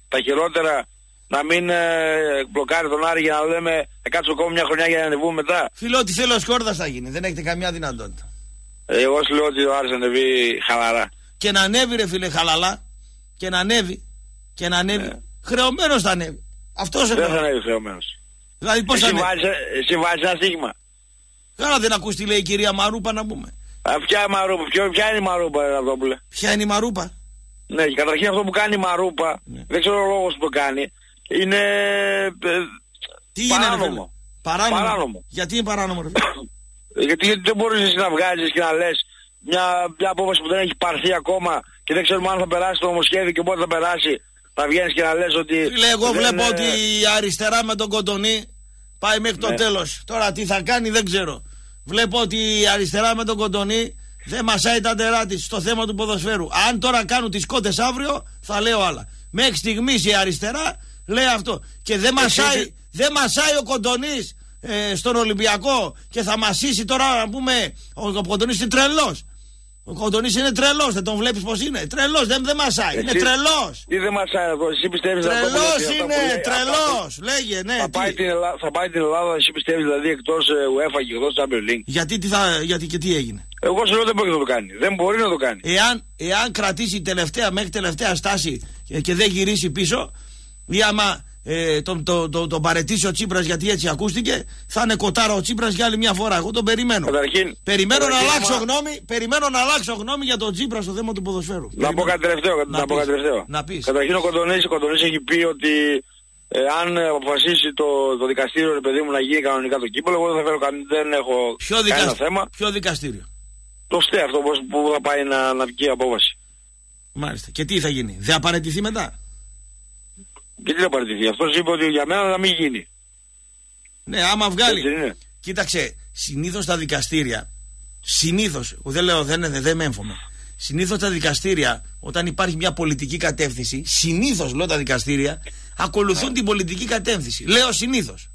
τα χειρότερα, να μην ε, μπλοκάρει τον Άρη για να λέμε θα κάτσω ακόμα μια χρονιά για να ανεβούμε μετά. Φίλε, ό,τι θέλει ο Σκόρδα θα γίνει. Δεν έχετε καμιά δυνατότητα. Ε, εγώ σου λέω ότι ο Άρης ανεβεί χαλαρά. Και να ανέβει, ρε φίλε, χαλαλά. Και να ανέβει. Και να ανέβει. Ναι. Χρεωμένος θα ανέβει. Αυτός Δεν θα εννοώ. ανέβει χρεωμένος. Δηλαδή πώς θα Εσύ ανέβει; βάζεις, εσύ βάζεις ένα στίγμα. Καλά δεν ακούς τι λέει η κυρία Μαρούπα να πούμε. Α, ποια, Μαρούπα, ποιο, ποια είναι η Μαρούπα, ρε αυτό που λέει. Ποια είναι η Μαρούπα; Ναι, και καταρχήν αυτό που κάνει η Μαρούπα, Ναι. δεν ξέρω ο λόγος που το κάνει, είναι ε, Τι είναι, ρε φίλε; παράνομο. Παράνομο. Παράνομο. Γιατί είναι παράνομο, ρε φίλε; <coughs> γιατί, γιατί δεν μπορείς εσύ να βγάζεις και να λες μια, μια απόφαση που δεν έχει πάρθει ακόμα και δεν ξέρουμε αν θα περάσει το νομοσχέδιο και πότε θα περάσει. Θα βγαίνεις και να λες ότι... Φίλε, εγώ δεν, βλέπω ε, ότι η αριστερά με τον Κοντονή πάει μέχρι το Ναι. τέλος. Τώρα τι θα κάνει δεν ξέρω. Βλέπω ότι η αριστερά με τον Κοντονή δεν μασάει τα ντερά της στο θέμα του ποδοσφαίρου. Αν τώρα κάνουν τις κότες αύριο θα λέω άλλα. Μέχρι στιγμής η αριστερά λέει αυτό. Και δεν μασάει, τι- δεν μασάει ο Κοντονής ε, στον Ολυμπιακό και θα μασίσει τώρα να πούμε ο, ο Κοντονής είναι τρελός. Ο Κοντονής είναι τρελός, δεν τον βλέπεις πως είναι. Τρελός, δεν, δεν μασάει, είναι εσύ- τρελός. Τι δεν μας άρεσε αυτό, εσύ πιστεύεις αυτό που λέει, Τρελός αυτά που είναι, λέει, αυτά τρελός. Λέγε, ναι. Θα πάει, τι. την Ελλάδα, θα πάει την Ελλάδα, εσύ πιστεύεις δηλαδή εκτός ε, UEFA και εκτός Champions League. Γιατί, τι θα, γιατί και τι έγινε; Εγώ σου λέω δεν μπορεί να το κάνει. Δεν μπορεί να το κάνει. Εάν, εάν κρατήσει τελευταία, μέχρι τελευταία στάση και, και δεν γυρίσει πίσω, ή άμα ε, τον, το, το, τον παρετήσει ο Τσίπρας γιατί έτσι ακούστηκε, θα είναι κοτάρα ο Τσίπρας για άλλη μια φορά. Εγώ τον περιμένω. Καταρχήν, Περιμένω να καταρχήν, αλλάξω άμα- γνώμη, περιμένω να αλλάξω γνώμη για τον Τσίπρα στο θέμα του ποδοσφαίρου. Να πω κάτι τελευταίο. Να Να, πω πεις. κάτι τελευταίο. Να πεις. Καταρχήν ο Κοντονής, ο Κοντονής έχει πει ότι ε, αν ε, αποφασίσει το, το δικαστήριο ρε παιδί μου να γίνει κανονικά το κύπελο, εγώ δεν θα φέρω κανένα, δεν έχω Ποιο, κανένα δικασ... θέμα. Ποιο δικαστήριο; Το ΣΤΕ αυτό πώς, που θα πάει να, να βγει η απόφαση. Μάλιστα. Και τι θα γίνει. Δεν απαρατηθεί μετά; Και τι θα παραιτηθεί. Αυτός είπε ότι για μένα να μην γίνει. Ναι, άμα βγάλει. Έτσι δεν είναι. Κοίταξε, συνήθως τα δικαστήρια, συνήθως, δεν λέω, δεν, δεν, δεν με έμφωμαι. Συνήθως τα δικαστήρια, όταν υπάρχει μια πολιτική κατεύθυνση, συνήθως λέω τα δικαστήρια, ακολουθούν την πολιτική κατεύθυνση. Λέω συνήθως.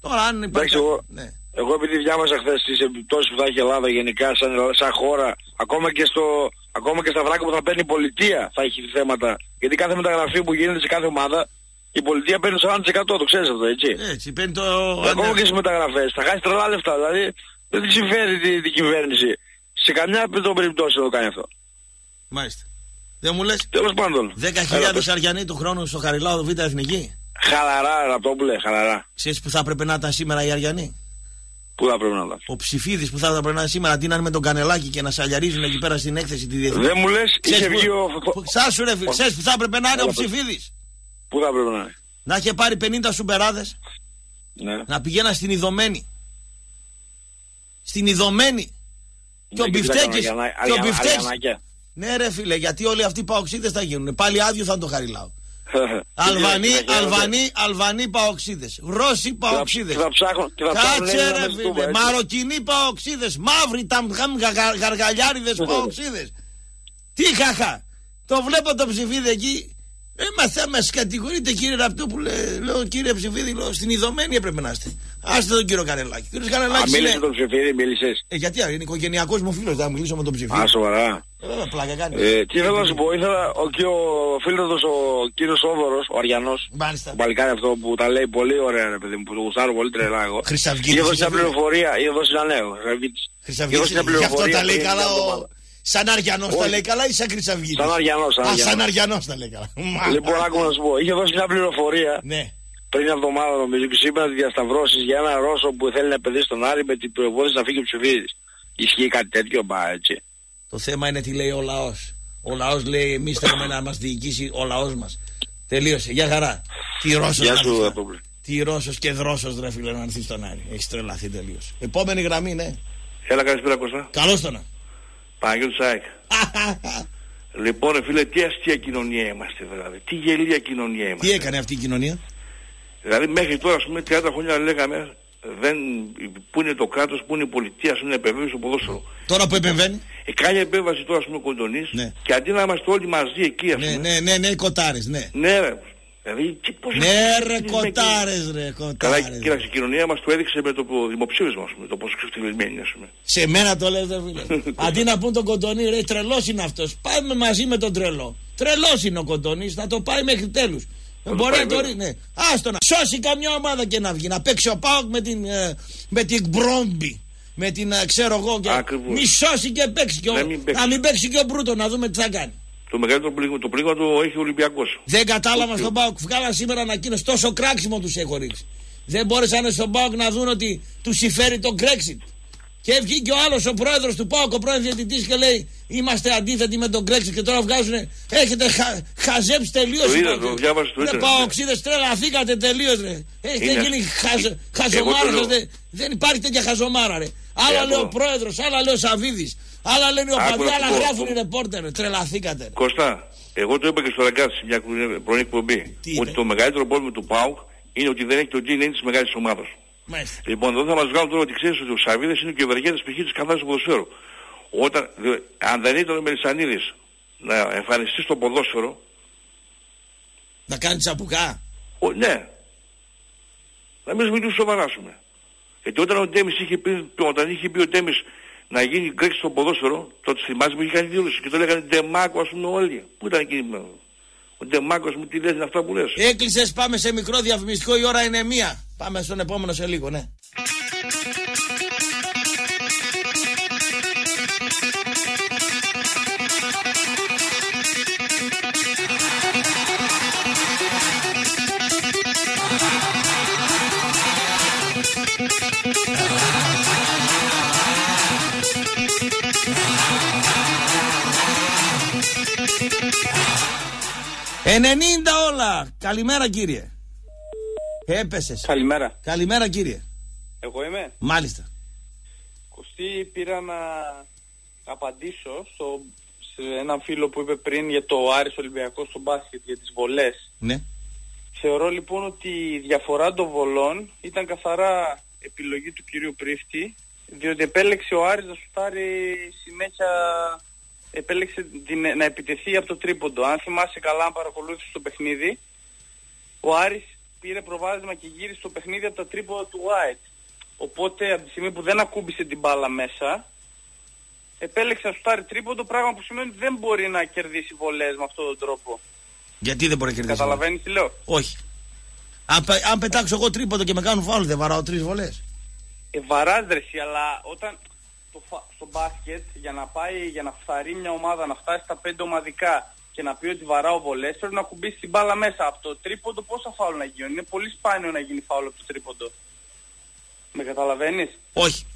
Τώρα, αν υπάρχει. Εντάξει, εγώ, Ναι. εγώ επειδή διάβασα χθες τις επιπτώσεις που θα έχει η Ελλάδα γενικά σαν, σαν χώρα, ακόμα και, στο, ακόμα και στα βράκα που θα παίρνει η πολιτεία θα έχει θέματα. Γιατί κάθε μεταγραφή που γίνεται σε κάθε ομάδα, η πολιτεία παίρνει 40%. Το ξέρεις αυτό, έτσι. Έτσι, παίρνει το. Ακόμα αντε- και στις μεταγραφές. Θα χάσει τρελά λεφτά. Δηλαδή δεν τη συμφέρει την την κυβέρνηση. Σε καμιά των περιπτώσεων να το κάνει αυτό. Μάλιστα. Δεν μου λες. Τέλος πάντων. 10.000 Έλα, πες. Αριανοί του χρόνου στο Χαριλάου Β' Εθνική; Χαλαρά, Ραπτόπουλε, χαλαρά. Ξέρεις που θα έπρεπε να ήταν σήμερα οι Αριανοί; Πού θα πρέπει να δω. Ο ψηφίδης που θα έπρεπε να είναι σήμερα, τι να είναι με τον κανελάκι και να σαλιαρίζουν εκεί πέρα στην έκθεση τη διεθνή. Δεν μου λες, είχε Ξέρεις βγει που- ο. που- Σάσου ρε φίλε, ξέρεις που θα έπρεπε να είναι ο Έλα, πες. ψηφίδης; Πού θα πρέπει να είναι; Να είχε πάρει 50 σουμπεράδες, Ναι. να πηγαίνα στην Ιδωμένη. Στην Ιδωμένη. Και ο Ναι, κοίτα, Μπιφτέκης. Αριανα- Και ο Αριανα- Μπιφτέκης. Αριανάκια. Ναι ρε φίλε, γιατί όλοι αυτοί οι παοξίδες θα γίνουν. Πάλι άδειο θα είναι το χαριλάω. Αλβανοί, Και θα- Αλβανοί, Αλβανοί παοξίδες. Ρώσοι παοξίδες. Και θα ψάχνουν και θα ψάχνουν Κάτσε Έλληνα ρε με στούμπα, φίλε, έτσι. μαροκινοί παοξίδες, μαύροι τα γαργαλιάριδες <laughs> παοξίδες. Τι χαχά, το βλέπω το ψηφίδι εκεί. Ε, μα θα μας κατηγορείτε κύριε Ραπτόπουλε, λέω κύριε ψηφίδι, λέω, στην ειδωμένη έπρεπε να είστε. Άστε τον κύριο Κανελάκη. Κύριος Α, Κανελάκης μίλησε είναι... τον ψηφίδι, μίλησες. Ε, γιατί είναι οικογενειακός μου φίλος, θα μιλήσω με τον ψηφίδι. Α, σοβαρά. Ε, βέβαια, πλάκα κάνει. Ε, τι θέλω να σου πω, ήθελα ο, και ο φίλος ο κύριος Σόβορος, ο Αριανός, Μάλιστα. το παλικάρι αυτό που τα λέει πολύ ωραία ρε παιδί μου, που το γουστάρω πολύ τρελά εγώ. Χρυσαυγίτης, Είχε δώσει μια είσαι φίλος. πληροφορία, είχε δώσει ένα νέο. Είχε Χρυσαυγίτης, δώσει μια γι' αυτό πληροφορία τα λέει πριν καλά μια ο... εβδομάδα. Σαν Αριανός τα λέει καλά ή σαν Χρυσαυγή. Σαν Αριανός, σαν Α, Αριανός. σαν Αριανός τα λέει καλά. Λοιπόν, άκου να σου πω. Είχε δώσει μια πληροφορία Ναι. πριν μια εβδομάδα νομίζω και σου είπα να διασταυρώσεις για ένα Ρώσο που θέλει να επενδύσει τον Άρη με την προπόθεση να φύγει ο Ψηφίδη. Ισχύει κάτι τέτοιο, μπα έτσι. Το θέμα είναι τι λέει ο λαός. Ο λαός λέει: Εμείς θέλουμε να μας διοικήσει ο λαός μας. Τελείωσε. Γεια χαρά. Τι Ρώσος Γεια σου, Ραπτόπουλε. Τι Ρώσος και Δρόσος ρε φίλε να έρθεις στον Άρη. Έχεις τρελαθεί τελείως. Επόμενη γραμμή, ναι. Έλα, καλησπέρα Κώστα. Καλώς το να. Παναγιώτη Σάικ. Λοιπόν, ρε φίλε, τι αστεία κοινωνία είμαστε δηλαδή. Τι γελία κοινωνία είμαστε. Τι έκανε αυτή η κοινωνία; Δηλαδή μέχρι τώρα, ας πούμε, 30 χρόνια λέγαμε δεν, πού είναι το κράτος, πού είναι η πολιτεία, ας πούμε, να επεμβαίνει στο ποδόσφαιρο. Τώρα που επεμβαίνει; Ε, κάνει επέμβαση τώρα, ας πούμε, ο Κοντονής Ναι. και αντί να είμαστε όλοι μαζί εκεί, ας Ναι, πούμε. ναι, ναι, ναι, κοτάρες, ναι. Ναι, ρε. Δηλαδή, τι, πώς Ναι, ρε, τι με- κοτάρες, ρε, Καλά, κοτάρες. κοίταξε, η κοινωνία μας το έδειξε με το δημοψήφισμα, ας πούμε, το πόσο ξεφτυλισμένοι, ας πούμε. Σε μένα το λες, ρε φίλε. <laughs> Αντί να πούν τον κοντονί, ρε, τρελός είναι αυτός. Πάμε μαζί με τον τρελό. Τρελός είναι ο κοντονί, θα το πάει μέχρι τέλους. το Μπορεί πάει, να το βέβαια. ρίξει. Ναι. Άστο να σώσει καμιά ομάδα και να βγει. Να παίξει ο Πάοκ με την, ε, με την Μπρόμπι. Με την, ε, ξέρω εγώ. Και... Ακριβώς. Μη σώσει και παίξει. Και ο... Να μην παίξει. να μην παίξει και ο Μπρούτο, να δούμε τι θα κάνει. Το μεγαλύτερο πλήγμα, το πλήγμα το έχει ο Ολυμπιακός. Δεν κατάλαβα Όχι. στον Πάοκ. Βγάλα σήμερα ανακοίνωση. Τόσο κράξιμο τους έχω ρίξει. Δεν μπόρεσαν στον Πάοκ να δουν ότι τους συμφέρει το Brexit. Και βγήκε ο άλλος ο πρόεδρος του Πάοκ, ο πρώην διαιτητής και λέει: Είμαστε αντίθετοι με τον Brexit και τώρα βγάζουν. Έχετε χα, χαζέψει τελείως. Το είδα, το διάβασα στο Δεν ίντερνετ, πάω ναι. ξύδε, τρελαθήκατε τελείως, ρε. Έχετε Είναι- γίνει χαζ, Εγώ χαζομάρα. το λέω. σας, δεν, δεν υπάρχει τέτοια χαζομάρα, ρε. Άλλα Εγώ- λέει ο πρόεδρος, άλλα λέει ο Σαββίδης. Άλλα λένε οι Άκου οπαδοί, να σου άλλα πω. γράφουν οι ρεπόρτερ. ρε. Τρελαθήκατε. ρε. Κωστά, εγώ το είπα και στο Ραγκάτσι σε μια πρωινή εκπομπή. Τι είπε; Ότι το μεγαλύτερο πρόβλημα του ΠΑΟΚ είναι ότι δεν έχει το DNA της μεγάλης ομάδας. Μάλιστα. Λοιπόν, εδώ θα μας βγάλουν τώρα ότι ξέρεις ότι ο Σαββίδης είναι και ο Βεργέτης π.χ. της καθάρης του ποδοσφαίρου. Όταν, δε- αν δεν ήταν ο Μελισανίδης να εμφανιστεί στο ποδόσφαιρο, Να κάνει τσαπουκά. ο, ναι, να μην μιλήσουμε σοβαρά ας πούμε. Γιατί όταν ο Ντέμις είχε πει, όταν είχε πει ο Ντέμις να γίνει Grexit στο ποδόσφαιρο, τότε θυμάσαι που είχε κάνει δήλωση και το λέγανε Ντεμάκο ας πούμε όλοι. Πού ήταν εκεί, ο Ντεμάκος ας πούμε τι λες είναι αυτά που λες. Έκλεισες, πάμε σε μικρό διαφημιστικό. Η ώρα είναι μία. Πάμε στον επόμενο σε λίγο, ναι. Όλα. Καλημέρα κύριε. Έπεσες. Καλημέρα. Καλημέρα κύριε. Εγώ είμαι. Μάλιστα. Κωστή, πήρα να απαντήσω στο, σε έναν φίλο που είπε πριν για το Άρης Ολυμπιακός στο μπάσκετ για τις βολές. Ναι. Θεωρώ λοιπόν ότι η διαφορά των βολών ήταν καθαρά επιλογή του κυρίου Πρίφτη διότι επέλεξε ο Άρης να σουτάρει συνέχεια επέλεξε την, να επιτεθεί από το τρίποντο. Αν θυμάσαι καλά, αν παρακολούθησες το παιχνίδι, ο Άρης πήρε προβάδισμα και γύρισε το παιχνίδι από τα τρίποντα του White. Οπότε από τη στιγμή που δεν ακούμπησε την μπάλα μέσα, επέλεξε να σουτάρει τρίποντο, πράγμα που σημαίνει ότι δεν μπορεί να κερδίσει βολές με αυτόν τον τρόπο. Γιατί δεν μπορεί να κερδίσει. Καταλαβαίνεις τι λέω; Όχι. Αν, πε- αν πετάξω εγώ τρίποντο και με κάνουν φάουλ, δεν βαράω τρεις βολές. Ε, βαράς ρε εσύ, αλλά όταν το, φα- στο μπάσκετ για να πάει, για να φθαρεί μια ομάδα να φτάσει στα πέντε ομαδικά και να πει ότι βαράω βολές πρέπει να κουμπίσει την μπάλα μέσα. Από το τρίποντο πόσα φάουλ να γίνουν. Είναι πολύ σπάνιο να γίνει φάουλ από το τρίποντο. Με καταλαβαίνεις; Όχι.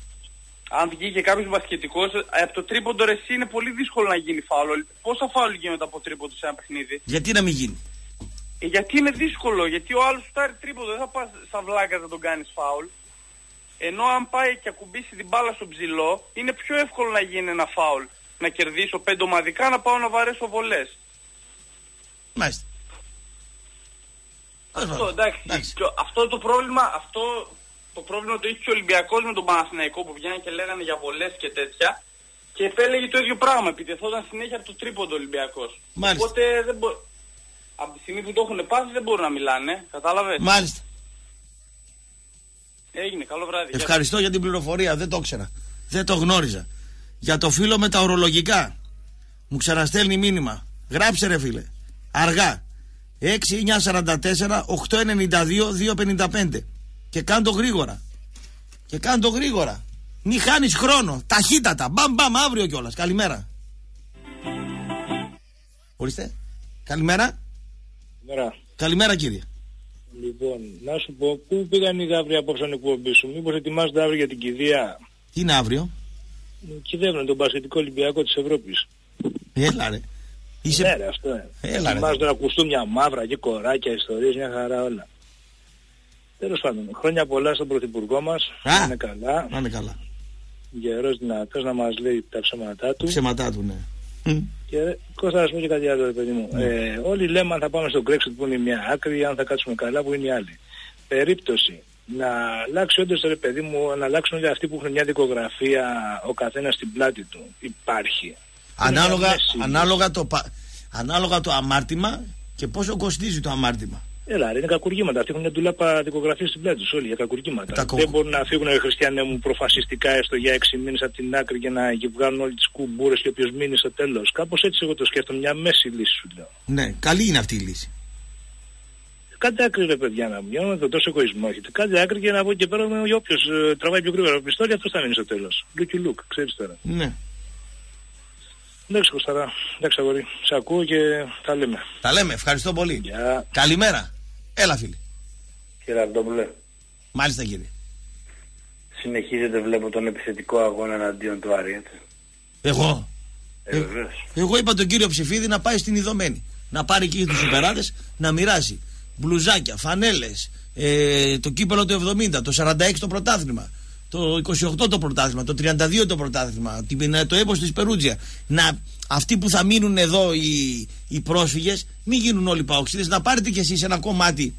Αν βγήκε κάποιος μπασκετικός, ε, από το τρίποντο ρε εσύ είναι πολύ δύσκολο να γίνει φάουλ. Πόσα φάουλ γίνονται από τρίποντο σε ένα παιχνίδι; Γιατί να μην γίνει; Ε, γιατί είναι δύσκολο, γιατί ο άλλος σουτάρει τρίποντο, δεν θα πας στα βλάκα να τον κάνεις φάουλ. Ενώ αν πάει και ακουμπήσει την μπάλα στο ψηλό, είναι πιο εύκολο να γίνει ένα φάουλ. Να κερδίσω πέντε ομαδικά, να πάω να βαρέσω βολές. Μάλιστα. Αυτό, εντάξει, και αυτό το πρόβλημα, αυτό το πρόβλημα το είχε και ο Ολυμπιακός με τον Παναθηναϊκό που βγαίνανε και λέγανε για βολές και τέτοια. Και επέλεγε το ίδιο πράγμα, επιτεθόταν συνέχεια από το τρίποντο Ολυμπιακός. Μάλιστα. Οπότε δεν μπο... από τη στιγμή που το έχουν πάθει δεν μπορούν να μιλάνε, κατάλαβες; Μάλιστα. Έγινε, καλό βράδυ. Γεια σας. Ευχαριστώ για την πληροφορία. Δεν το ήξερα. Δεν το γνώριζα. Για το φίλο με τα ορολογικά. Μου ξαναστέλνει μήνυμα. Γράψε ρε φίλε. Αργά. 6944 892 255. Και κάν το γρήγορα. Και κάν το γρήγορα. Μη χάνεις χρόνο. Ταχύτατα. Μπαμ μπαμ αύριο κιόλας. Καλημέρα. Ορίστε. Καλημέρα. Καλημέρα. Καλημέρα κύριε. Λοιπόν, να σου πω, πού πήγαν οι γάβροι απόψε στην εκπομπή σου, μήπως ετοιμάζονται αύριο για την κηδεία; Τι είναι αύριο; Κυδεύουν τον Πασχετικό Ολυμπιακό της Ευρώπης. Έλα ρε. Είσαι... Ναι ρε, αυτό είναι. Έλα, ρε. Ετοιμάζονται να ακουστούν μια μαύρα και κοράκια, ιστορίες, μια χαρά όλα. Τέλος πάντων, χρόνια πολλά στον Πρωθυπουργό μας, Α. να είναι καλά, Να είναι καλά. γερός δυνατός να μας λέει τα ψέματά του. Ψέματά του, ναι. Μμ. Και Κώστα, να σου πω και κάτι άλλο, ρε παιδί μου. Ε, όλοι λέμε αν θα πάμε στο Brexit που είναι η μια άκρη ή αν θα κάτσουμε καλά που είναι η άλλη. Περίπτωση να αλλάξει όντως ρε παιδί μου, να αλλάξουν όλοι αυτοί που έχουν μια δικογραφία ο καθένας στην πλάτη του. Υπάρχει. Ανάλογα, Είναι μια μέση. ανάλογα, το, πα- ανάλογα το αμάρτημα και πόσο κοστίζει το αμάρτημα. Έλα, ρε, είναι κακουργήματα. Αυτοί έχουν μια ντουλάπα δικογραφίας στην πλάτη τους όλοι για κακουργήματα. Τα κο- Δεν μπορούν να φύγουν οι χριστιανοί μου προφασιστικά έστω για έξι μήνες από την άκρη και να βγάλουν όλοι τις κουμπούρες και όποιος μείνει στο τέλος. Κάπως έτσι εγώ το σκέφτομαι. Μια μέση λύση σου λέω. Ναι, καλή είναι αυτή η λύση. Κάντε άκρη ρε παιδιά να μειώνουμε τον τόσο εγωισμό έχετε. Κάντε άκρη και να από εκεί και πέρα με όποιος ε, τραβάει πιο γρήγορα το πιστόλι αυτός θα μείνει στο τέλος. Λουκι λουκ, ξέρεις τώρα. Ναι. Εντάξει Κωσταρά, εντάξει αγόρι, σε ακούω και τα λέμε. Τα λέμε, ευχαριστώ πολύ. Γεια. Καλημέρα. Έλα φίλε. Κύριε Αρτόπουλε, Μάλιστα κύριε. συνεχίζεται βλέπω τον επιθετικό αγώνα εναντίον του Άρη, έτσι. Εγώ. Ε, βεβαίως. Εγώ είπα τον κύριο Ψηφίδη να πάει στην Ιδωμένη. Να πάρει εκεί τους υπεράδες να μοιράσει μπλουζάκια, φανέλες, ε, το κύπελο του 70, το 46 το πρωτάθλημα, το 28 το πρωτάθλημα, το 32 το πρωτάθλημα, την- το έπος της Περούτζια. Να, αυτοί που θα μείνουν εδώ οι, οι πρόσφυγες, μην γίνουν όλοι παοξίδες, να πάρετε κι εσείς ένα κομμάτι.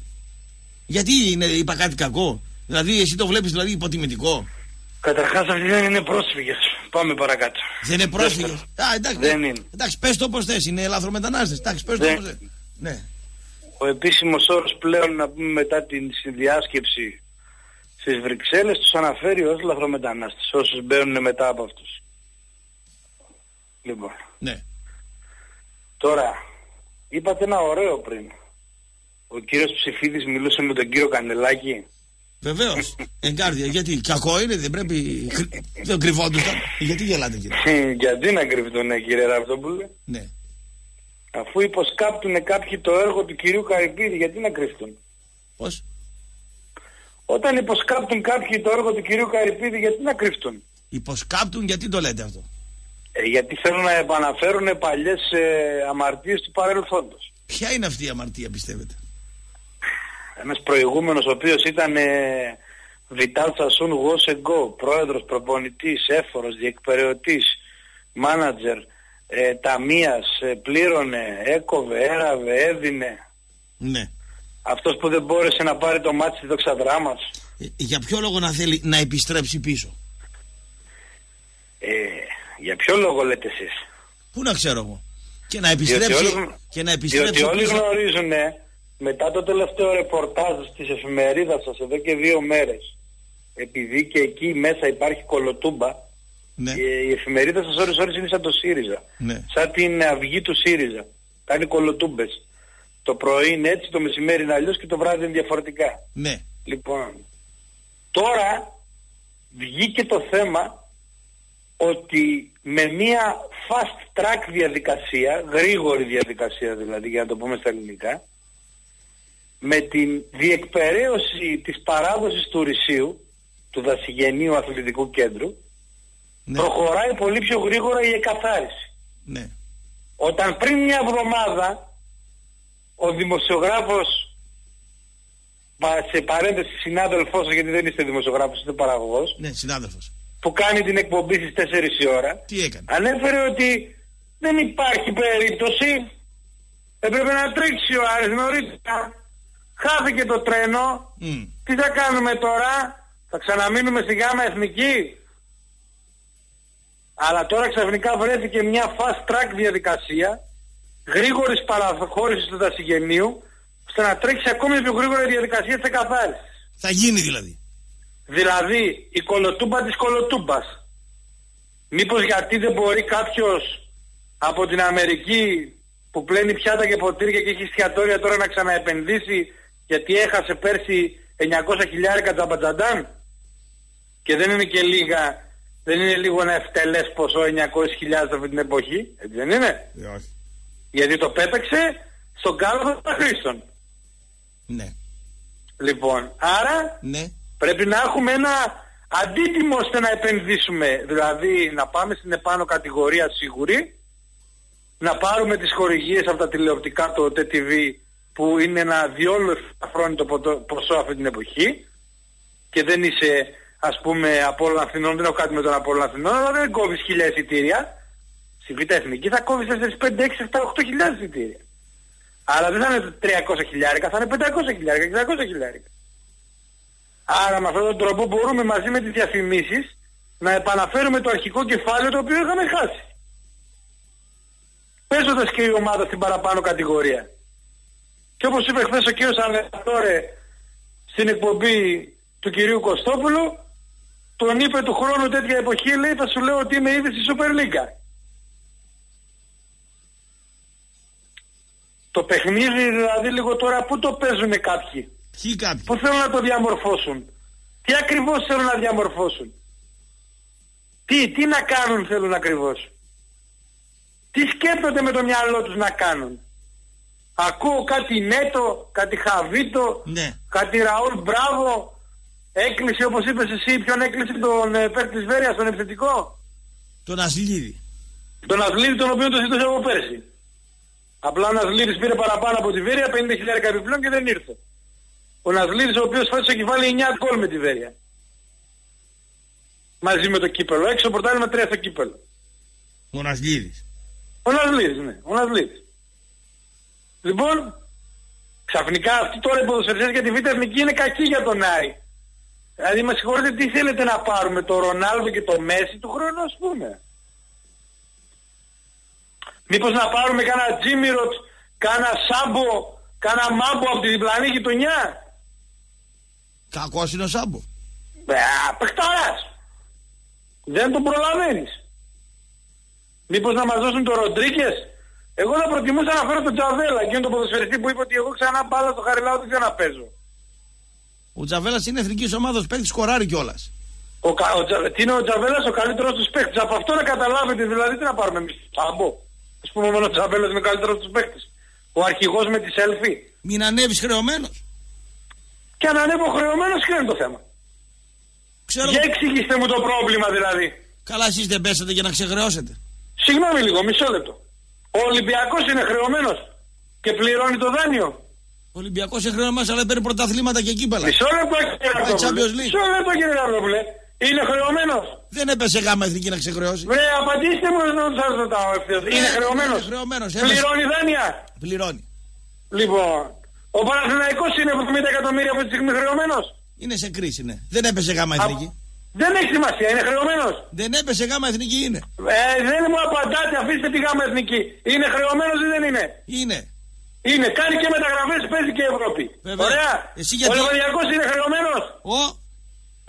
Γιατί είναι, είπα κάτι κακό. Δηλαδή εσύ το βλέπεις δηλαδή υποτιμητικό. Καταρχάς αυτοί δεν είναι πρόσφυγες. Πάμε παρακάτω. Δεν είναι πρόσφυγες. Α, εντάξει, Δεν είναι. εντάξει, πες το όπως θες, είναι λαθρομετανάστες. Εντάξει, πες το Δεν- όπως θες. Ναι. Ο επίσημος όρος πλέον να πούμε μετά την συνδιάσκεψη στις Βρυξέλλες τους αναφέρει ως λαθρομετανάστες, όσους μπαίνουν μετά από αυτούς. Λοιπόν, Ναι. τώρα, είπατε ένα ωραίο πριν. Ο κύριος Ψηφίδης μιλούσε με τον κύριο Κανελάκη. Βεβαίως. <laughs> Εγκάρδια. Γιατί κακό είναι, δεν πρέπει. κρυ- Δεν κρυβόντουσαν. Γιατί γελάτε κύριε; Γιατί να κρυφτούν, ε, κύριε Ραπτόπουλε. Ναι. Αφού υποσκάπτουν κάποιοι το έργο του κυρίου Καρυπίδη, γιατί να κρυφτούν; Πώς; Όταν υποσκάπτουν κάποιοι το έργο του κυρίου Καρυπίδη, γιατί να κρυφτούν; Υποσκάπτουν, γιατί το λέτε αυτό; Ε, γιατί θέλουν να επαναφέρουν παλιές ε, αμαρτίες του παρελθόντος. Ποια είναι αυτή η αμαρτία, πιστεύετε; Ένας προηγούμενος ο οποίος ήταν ε, Βιτάλ Τσασούν Go, πρόεδρος, προπονητής, έφορος, διεκπαιρεωτής, μάνατζερ, ε, ταμείας, ε, πλήρωνε, έκοβε, έραβε, έδινε. Ναι. Αυτός που δεν μπόρεσε να πάρει το μάτι στη δοξαδρά μας. Ε, για ποιο λόγο να θέλει να επιστρέψει πίσω; Ε, για ποιο λόγο λέτε εσείς; Πού να ξέρω εγώ. Και να Διότι επιστρέψει, όλοι- και να επιστρέψει Διότι όλοι πίσω. γνωρίζουν μετά το τελευταίο ρεπορτάζ της εφημερίδας σας εδώ και δύο μέρες επειδή και εκεί μέσα υπάρχει κολοτούμπα Ναι. και η εφημερίδα σας ώρες ώρες είναι σαν το ΣΥΡΙΖΑ Ναι. σαν την αυγή του ΣΥΡΙΖΑ κάνει κολοτούμπες το πρωί είναι έτσι, το μεσημέρι είναι αλλιώς και το βράδυ είναι διαφορετικά Ναι. Λοιπόν, τώρα βγήκε το θέμα ότι με μια fast track διαδικασία, γρήγορη διαδικασία δηλαδή για να το πούμε στα ελληνικά, με την διεκπαιρέωση της παράδοσης του Ρησίου, του Δασιγενείου Αθλητικού Κέντρου, προχωράει πολύ πιο γρήγορα η εκαθάριση. Ναι. Όταν πριν μια εβδομάδα ο δημοσιογράφος πα- σε παρένθεση συνάδελφός σας, γιατί δεν είστε δημοσιογράφος, είστε παραγωγός Ναι, συνάδελφος. Που κάνει την εκπομπή στις 4 η ώρα Τι έκανε; ανέφερε ότι δεν υπάρχει περίπτωση έπρεπε να τρέξει ο Άρης νωρίτερα χάθηκε το τρένο Μμ. τι θα κάνουμε τώρα; Θα ξαναμείνουμε στη γάμα εθνική; Αλλά τώρα ξαφνικά βρέθηκε μια fast track διαδικασία γρήγορης παραχώρησης του δασηγενείου ώστε να τρέξει ακόμη πιο γρήγορα η διαδικασία της εκαθάρισης. Θα γίνει δηλαδή. Δηλαδή η κολοτούμπα της κολοτούμπας. Μήπως γιατί δεν μπορεί κάποιος από την Αμερική που πλένει πιάτα και ποτήρια και έχει εστιατόρια τώρα να ξαναεπενδύσει γιατί έχασε πέρσι 900 χιλιάρικα τζαμπατζαντάν και δεν είναι και λίγα, δεν είναι λίγο ένα ευτελές ποσό 900 χιλιάδες αυτή την εποχή, έτσι δεν είναι; Ε, όχι. Γιατί το πέταξε στον κάλαθο των χρήστων. Ναι. Λοιπόν, άρα Ναι. Πρέπει να έχουμε ένα αντίτιμο ώστε να επενδύσουμε. Δηλαδή να πάμε στην επάνω κατηγορία σίγουρη, να πάρουμε τις χορηγίες από τα τηλεοπτικά το TTV που είναι ένα διόλου αφρόνητο ποτο- ποσό αυτή την εποχή και δεν είσαι ας πούμε από όλα Αθηνών, δεν έχω κάτι με τον Απόλλωνα Αθηνών, αλλά δεν κόβεις χιλιά εισιτήρια. Στη Β' Εθνική θα κόβεις 4, 5, 6, 7, 8 χιλιάδες εισιτήρια. Άρα δεν θα είναι 300 χιλιάρικα, θα είναι 500 χιλιάρικα, 600 χιλιάρικα. Άρα με αυτόν τον τρόπο μπορούμε μαζί με τις διαφημίσεις να επαναφέρουμε το αρχικό κεφάλαιο το οποίο είχαμε χάσει. Παίζοντας και η ομάδα στην παραπάνω κατηγορία. Και όπως είπε χθες ο κύριος Ανδρέατόρε στην εκπομπή του κυρίου Κωστόπουλου, τον είπε του χρόνου τέτοια εποχή, λέει θα σου λέω ότι είμαι ήδη στη Super League. Το παιχνίδι δηλαδή λίγο τώρα πού το παίζουν κάποιοι; Ποιοι κάποιοι; Πού θέλουν να το διαμορφώσουν; Τι ακριβώς θέλουν να διαμορφώσουν; Τι, τι να κάνουν θέλουν ακριβώς; Τι σκέφτονται με το μυαλό τους να κάνουν; Ακούω κάτι Νέτο, κάτι Χαβίτο, Ναι. κάτι Ραούλ Μπράβο. Έκλεισε όπως είπες εσύ, ποιον έκλεισε τον ε, παίκτη της Βέρειας, τον επιθετικό; Τον Ασλίδη. Τον Ασλίδη τον οποίο το ζήτησε από πέρσι. Απλά ο Νασλίδης πήρε παραπάνω από τη Βέρεια, 50.000 επιπλέον και δεν ήρθε. Ο Νασλίδης ο οποίος φέτος έχει βάλει 9 γκολ με τη Βέρεια. Μαζί με το κύπελο. Έξω πορτάρι με 3 στο κύπελο. Ο Ασλίδης. Ο Νασλίδης, ναι. Ο Νασλίδης. Λοιπόν, ξαφνικά αυτοί τώρα οι ποδοσφαιριστές για τη Β' Εθνική είναι κακοί για τον Άρη. Δηλαδή με συγχωρείτε τι θέλετε να πάρουμε το Ρονάλδο και το Μέση του χρόνου ας πούμε. Μήπως να πάρουμε κάνα Τζίμιροτ, κάνα Σάμπο, κάνα Μάμπο από τη διπλανή γειτονιά; Κακός είναι ο Σάμπο. Ε, παιχταράς. Δεν τον προλαβαίνεις. Μήπως να μας δώσουν το Ροντρίκες; Εγώ θα προτιμούσα να φέρω τον Τζαβέλα, εκείνον τον ποδοσφαιριστή που είπε ότι εγώ ξανά μπάλα στο Χαριλάου δεν ξαναπέζω. Ο Τζαβέλας είναι εθνικής ομάδα, παίκτης σκοράρει κιόλας. Ο, Κα- ο, Τζα- τι είναι ο Τζαβέλας ο καλύτερος τους παίκτες. Από αυτό να καταλάβετε δηλαδή τι να πάρουμε εμείς. Άμπο. Ας πούμε μόνο ο Τζαβέλας είναι ο καλύτερος τους παίκτες. Ο αρχηγός με τη selfie. Μην ανέβεις χρεωμένος. Και αν ανέβω χρεωμένος ποιο είναι το θέμα. Ξέρω Για εξηγήστε μου το πρόβλημα δηλαδή. Καλά, εσείς δεν πέσατε για να ξεχρεώσετε. Συγγνώμη λίγο, μισό λεπτό. Ο Ολυμπιακός είναι χρεωμένος και πληρώνει το δάνειο. Ο Ολυμπιακός είναι χρεωμένος, αλλά παίρνει πρωταθλήματα και κύπελα. Μισό λεπτό κύριε Πάει Ραπτόπουλε. Champions League. Μισό λεπτό κύριε Ραπτόπουλε. Είναι χρεωμένος. Δεν έπεσε γάμα εθνική να ξεχρεώσει. Βρε, απαντήστε μου να σας ρωτάω ευθύς. Είναι χρεωμένος. Είναι χρεωμένος. Πληρώνει δάνεια. Πληρώνει. Λοιπόν, ο Παναθηναϊκός είναι 70 εκατομμύρια αυτή τη στιγμή χρεωμένος. Είναι σε κρίση, ναι. Δεν έπεσε γάμα εθνική. Δεν έχει σημασία, είναι χρεωμένος. Δεν έπεσε γάμα εθνική, είναι. Ε, δεν μου απαντάτε, αφήστε τη γάμα εθνική. Είναι χρεωμένος ή δεν είναι; Είναι. Είναι, κάνει και μεταγραφές, παίζει και η Ευρώπη. Βέβαια. Ωραία. Εσύ Ο γιατί- Λεβαδιακός είναι χρεωμένος; Ο;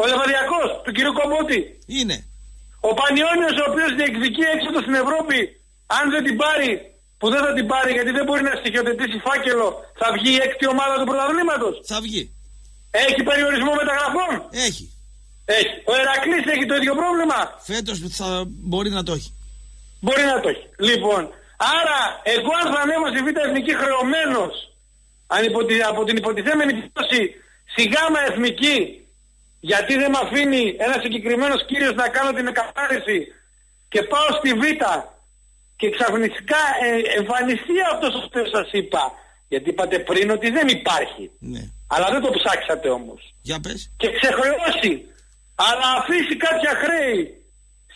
Ο Λεβαδιακός, του κυρίου Κομπότη; είναι. Ο Πανιόνιος ο οποίος διεκδικεί έξοδο στην Ευρώπη, αν δεν την πάρει, που δεν θα την πάρει γιατί δεν μπορεί να στοιχειοθετήσει φάκελο, θα βγει η έκτη ομάδα του πρωταθλήματος. Θα βγει. Έχει περιορισμό μεταγραφών. Έχει. Έχει. Ο Ερακλής έχει το ίδιο πρόβλημα. Φέτος θα μπορεί να το έχει. Μπορεί να το έχει. Λοιπόν, άρα εγώ αν θα ανέβω στη Β' Εθνική χρεωμένος αν υποτι- από την υποτιθέμενη πτώση στη Γ' Εθνική γιατί δεν με αφήνει ένας συγκεκριμένος κύριος να κάνω την εκαθάριση και πάω στη Β' και ξαφνικά ε, εμφανιστεί αυτός ο οποίος σας είπα γιατί είπατε πριν ότι δεν υπάρχει Ναι. αλλά δεν το ψάξατε όμως Για πες. και ξεχρεώσει αλλά αφήσει κάποια χρέη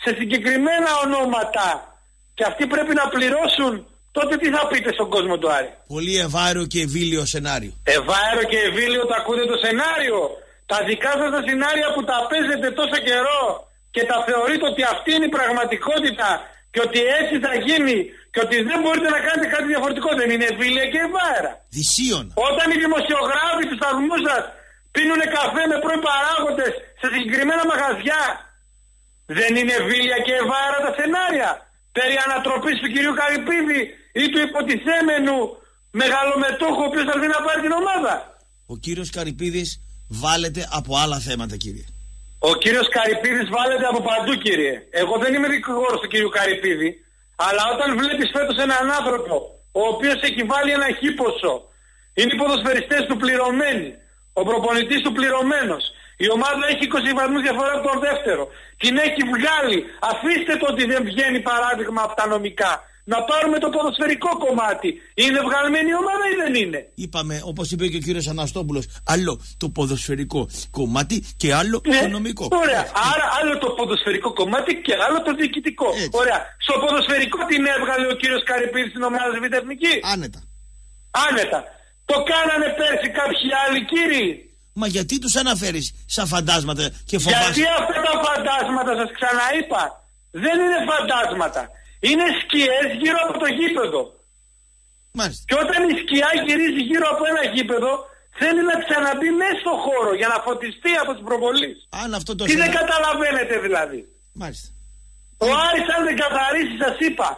σε συγκεκριμένα ονόματα και αυτοί πρέπει να πληρώσουν τότε τι θα πείτε στον κόσμο του Άρη; Πολύ ευάριο και ευήλιο σενάριο. Ευάερο και Ευήλιο τα ακούτε το σενάριο. Τα δικά σας τα σενάρια που τα παίζετε τόσο καιρό και τα θεωρείτε ότι αυτή είναι η πραγματικότητα και ότι έτσι θα γίνει και ότι δεν μπορείτε να κάνετε κάτι διαφορετικό. Δεν είναι Ευήλια και Ευάερα. Δυσίων. Όταν οι δημοσιογράφοι του σταθμούς σας πίνουν καφέ με πρώην παράγοντες σε συγκεκριμένα μαγαζιά, δεν είναι βίλια και ευάερα τα σενάρια περί ανατροπής του κυρίου Καρυπίδη ή του υποτιθέμενου μεγαλομετόχου ο οποίος θα έρθει να πάρει την ομάδα. Ο κύριος Καρυπίδης βάλετε από άλλα θέματα κύριε. Ο κύριος Καρυπίδης βάλετε από παντού κύριε. Εγώ δεν είμαι δικηγόρος του κύριου Καρυπίδη, αλλά όταν βλέπεις φέτος έναν άνθρωπο ο οποίος έχει βάλει ένα χίποσο. Είναι οι ποδοσφαιριστές του πληρωμένοι. Ο προπονητής του πληρωμένος. Η ομάδα έχει 20 βαθμούς διαφορά από τον δεύτερο. Την έχει βγάλει. Αφήστε το ότι δεν βγαίνει παράδειγμα από τα νομικά. Να πάρουμε το ποδοσφαιρικό κομμάτι. Είναι βγαλμένη η ομάδα ή δεν είναι; Είπαμε, όπως είπε και ο κύριος Αναστόπουλος, άλλο το ποδοσφαιρικό κομμάτι και άλλο το νομικό. Ναι. Ωραία. Άρα άλλο το ποδοσφαιρικό κομμάτι και άλλο το διοικητικό. Ωραία. Στο ποδοσφαιρικό την έβγαλε ο κύριος Καρυπίδης στην ομάδα της Β' Εθνική; Άνετα. Άνετα. Το κάνανε πέρσι κάποιοι άλλοι κύριοι; Μα γιατί τους αναφέρεις σαν φαντάσματα και φοβάσαι; Γιατί αυτά τα φαντάσματα σας ξαναείπα δεν είναι φαντάσματα. Είναι σκιές γύρω από το γήπεδο. Μάλιστα. Και όταν η σκιά γυρίζει γύρω από ένα γήπεδο θέλει να ξαναμπεί μέσα στο χώρο για να φωτιστεί από τις προβολείς. Αν αυτό το Τι δεν συζητά- καταλαβαίνετε δηλαδή. Μάλιστα. Ο Άρης αν δεν καθαρίσει σας είπα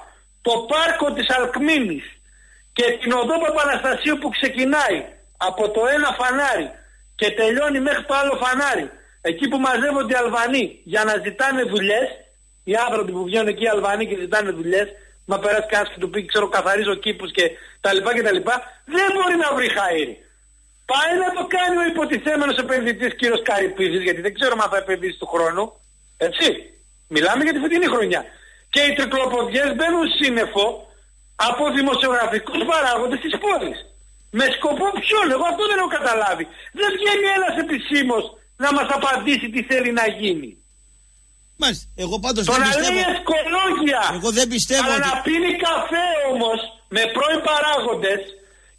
το πάρκο της Αλκμίνης και την οδό Παπαναστασίου που ξεκινάει από το ένα φανάρι και τελειώνει μέχρι το άλλο φανάρι εκεί που μαζεύονται οι Αλβανοί για να ζητάνε δουλειές οι άνθρωποι που βγαίνουν εκεί οι Αλβανοί και ζητάνε δουλειές μα περάσει κανένας και του πει ξέρω καθαρίζω κήπους και τα λοιπά και τα λοιπά δεν μπορεί να βρει χαΐρι πάει να το κάνει ο υποτιθέμενος επενδυτής κύριος Καρυπίδης γιατί δεν ξέρω αν θα επενδύσει του χρόνου έτσι. Μιλάμε για τη φετινή χρονιά. Και οι τρικλοποδιές μπαίνουν σύννεφο από δημοσιογραφικούς παράγοντες της πόλης. Με σκοπό ποιον, εγώ αυτό δεν έχω καταλάβει. Δεν βγαίνει ένας επισήμως να μας απαντήσει τι θέλει να γίνει Μάλιστα. Εγώ πάντως το δεν να πιστεύω. λέει ευκολόγια. Εγώ δεν πιστεύω Αλλά ότι- να πίνει καφέ όμως με πρώην παράγοντες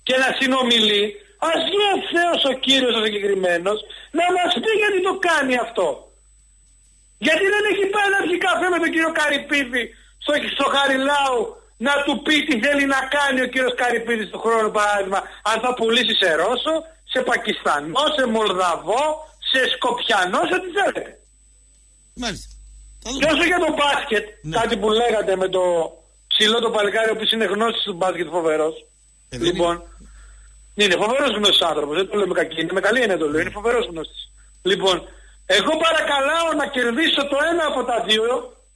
και να συνομιλεί, ας βγει ευθέως ο κύριος ο συγκεκριμένος να μας πει γιατί το κάνει αυτό. Γιατί δεν έχει πάει να βγει καφέ με τον κύριο Καρυπίδη στο, στο Χαριλάου να του πει τι θέλει να κάνει ο κύριος Καρυπίδης του χρόνου παράδειγμα αν θα πουλήσει σε Ρώσο, σε Πακιστανό, σε Μολδαβό, σε Σκοπιανό, σε τι θέλετε. Μάλιστα. Και όσο για το μπάσκετ, Ναι. κάτι που λέγατε με το ψηλό το παλικάρι, ο οποίος είναι γνώστης του μπάσκετ φοβερός. Ε, λοιπόν, είναι φοβερός γνώστης άνθρωπος, δεν το λέω με κακή, είναι με καλή έννοια το λέω, είναι φοβερός γνώστης. Λοιπόν, εγώ παρακαλάω να κερδίσω το ένα από τα δύο,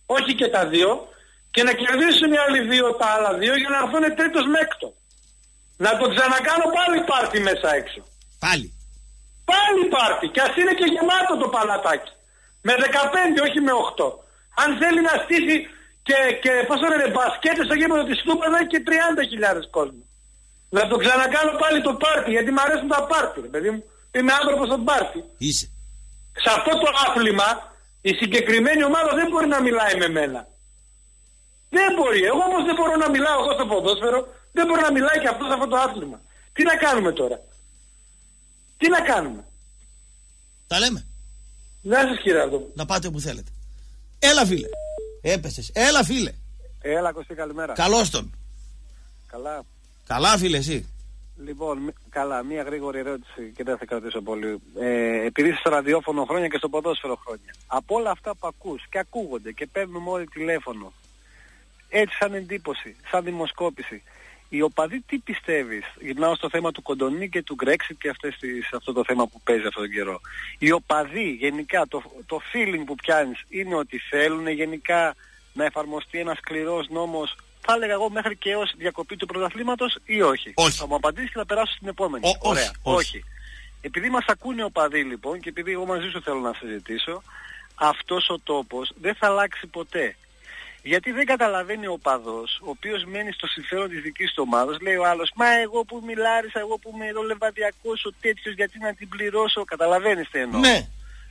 όχι και τα δύο, και να κερδίσουν οι άλλοι δύο τα άλλα δύο για να έρθουν τρίτος μέκτο. Να το ξανακάνω πάλι πάρτι μέσα έξω. Πάλι. Πάλι πάρτι και ας είναι και γεμάτο το παλατάκι. Με 15 όχι με 8. Αν θέλει να στήσει και, και πώς το λένε μπασκέτες στο γήπεδο της Τούπα θα έχει και 30.000 κόσμο. Να το ξανακάνω πάλι το πάρτι γιατί μου αρέσουν τα πάρτι ρε παιδί μου. Είμαι άνθρωπος στον πάρτι. Είσαι. Σε αυτό το άθλημα η συγκεκριμένη ομάδα δεν μπορεί να μιλάει με μένα. Δεν μπορεί. Εγώ όμως δεν μπορώ να μιλάω εγώ στο ποδόσφαιρο. Δεν μπορεί να μιλάει και αυτός σε αυτό το άθλημα. Τι να κάνουμε τώρα; Τι να κάνουμε; Τα λέμε. Γεια σας κύριε Αρτό. Να πάτε όπου θέλετε. Έλα φίλε. Έπεσε. Έλα φίλε. Έλα Κωστή καλημέρα. Καλώς τον. Καλά. Καλά φίλε εσύ. Λοιπόν, μ- καλά, μία γρήγορη ερώτηση και δεν θα κρατήσω πολύ. Ε, επειδή είσαι στο ραδιόφωνο χρόνια και στο ποδόσφαιρο χρόνια. Από όλα αυτά που ακούς και ακούγονται και παίρνουμε όλοι τηλέφωνο, έτσι σαν εντύπωση, σαν δημοσκόπηση, οι οπαδοί τι πιστεύεις, γυρνάω στο θέμα του Κοντονή και του Brexit και αυτές τις, αυτό το θέμα που παίζει αυτόν τον καιρό. Οι οπαδοί γενικά, το, το feeling που πιάνεις είναι ότι θέλουν γενικά να εφαρμοστεί ένας σκληρός νόμος θα έλεγα εγώ μέχρι και έως διακοπή του πρωταθλήματος ή όχι; Όχι. Θα μου απαντήσεις και θα περάσω στην επόμενη. Ο- όχι, Ωραία. όχι. Επειδή μας ακούνε οπαδοί λοιπόν και επειδή εγώ μαζί σου θέλω να συζητήσω, αυτός ο τόπος δεν θα αλλάξει ποτέ. Γιατί δεν καταλαβαίνει ο οπαδός, ο οποίος μένει στο συμφέρον της δικής του ομάδας, λέει ο άλλος, μα εγώ που μιλάρισα, εγώ που είμαι ο λεβαδιακός, ο τέτοιος, γιατί να την πληρώσω, καταλαβαίνεις τι εννοώ. Ναι.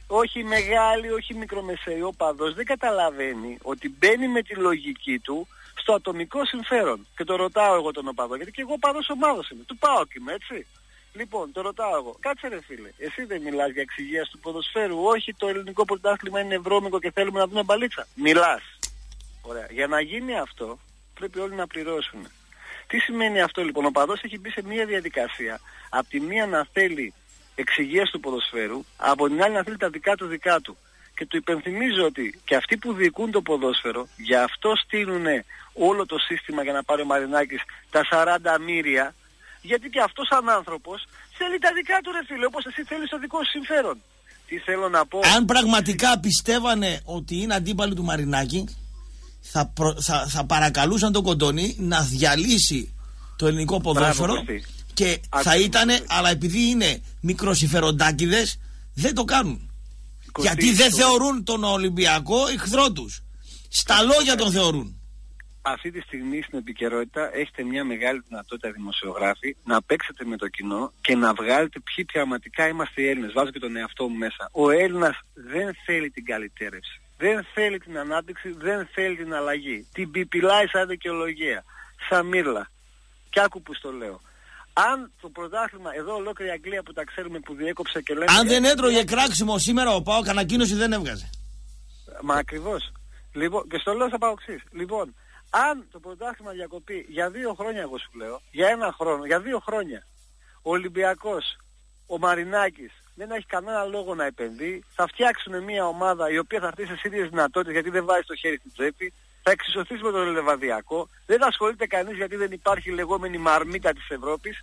Όχι μεγάλη, όχι μικρομεσαίη, ο οπαδός δεν καταλαβαίνει ότι μπαίνει με τη λογική του στο ατομικό συμφέρον. Και το ρωτάω εγώ τον οπαδό, γιατί και εγώ οπαδός ομάδος είμαι, του πάω και είμαι, έτσι. Λοιπόν, το ρωτάω εγώ. Κάτσε ρε φίλε, εσύ δεν μιλάς για εξυγίαση του ποδοσφαίρου. Όχι, το ελληνικό πρωτάθλημα είναι βρώμικο και θέλουμε να δούμε μπαλίτσα. Μιλάς. Ωραία. Για να γίνει αυτό, πρέπει όλοι να πληρώσουν. Τι σημαίνει αυτό λοιπόν, ο παδός έχει μπει σε μια διαδικασία. Απ' τη μία να θέλει εξυγίαση του ποδοσφαίρου, από την άλλη να θέλει τα δικά του δικά του. Και του υπενθυμίζω ότι και αυτοί που διοικούν το ποδόσφαιρο, για αυτό στείλουν όλο το σύστημα για να πάρει ο Μαρινάκης τα 40 μύρια, γιατί και αυτός σαν άνθρωπος θέλει τα δικά του ρε φίλε, όπως εσύ θέλεις το δικό σου συμφέρον. Τι θέλω να πω; Αν πραγματικά πιστεύανε ότι είναι αντίπαλοι του Μαρινάκη, θα, προ- θα, θα παρακαλούσαν τον Κοντονή να διαλύσει το ελληνικό ποδόσφαιρο Κωστή. και θα Άκουσα, ήταν, Κωστή. αλλά επειδή είναι μικροσυφεροντάκιδες δεν το κάνουν. Κωστή, Γιατί δεν το- θεωρούν τον Ολυμπιακό εχθρό τους. Στα λόγια τον θεωρούν. αυτή τη στιγμή στην επικαιρότητα έχετε μια μεγάλη δυνατότητα δημοσιογράφοι να παίξετε με το κοινό και να βγάλετε ποιοι πραγματικά είμαστε οι Έλληνες. Βάζω και τον εαυτό μου μέσα. Ο Έλληνας δεν θέλει την καλυτέρευση. Δεν θέλει την ανάπτυξη, δεν θέλει την αλλαγή. Την πιπιλάει σαν δικαιολογία. Σαν μύρλα. Κι άκου που στο λέω. Αν το πρωτάθλημα, εδώ ολόκληρη η Αγγλία που τα ξέρουμε που διέκοψε και λένε... Αν δεν έτρωγε κράξιμο σήμερα ο Πάοκ ανακοίνωση δεν έβγαζε. Μα ακριβώς. Λοιπόν, και στο λέω θα πάω εξής. Λοιπόν, αν το πρωτάθλημα διακοπεί για δύο χρόνια εγώ σου λέω, για ένα χρόνο, για δύο χρόνια, ο Ολυμπιακός, ο Μαρινάκης δεν έχει κανένα λόγο να επενδύει, θα φτιάξουν μια ομάδα η οποία θα έρθει σε ίδιες δυνατότητες γιατί δεν βάζει το χέρι στην τσέπη, θα εξισωθεί με το λεβαδιακό, δεν θα ασχολείται κανείς γιατί δεν υπάρχει η λεγόμενη μαρμίτα της Ευρώπης,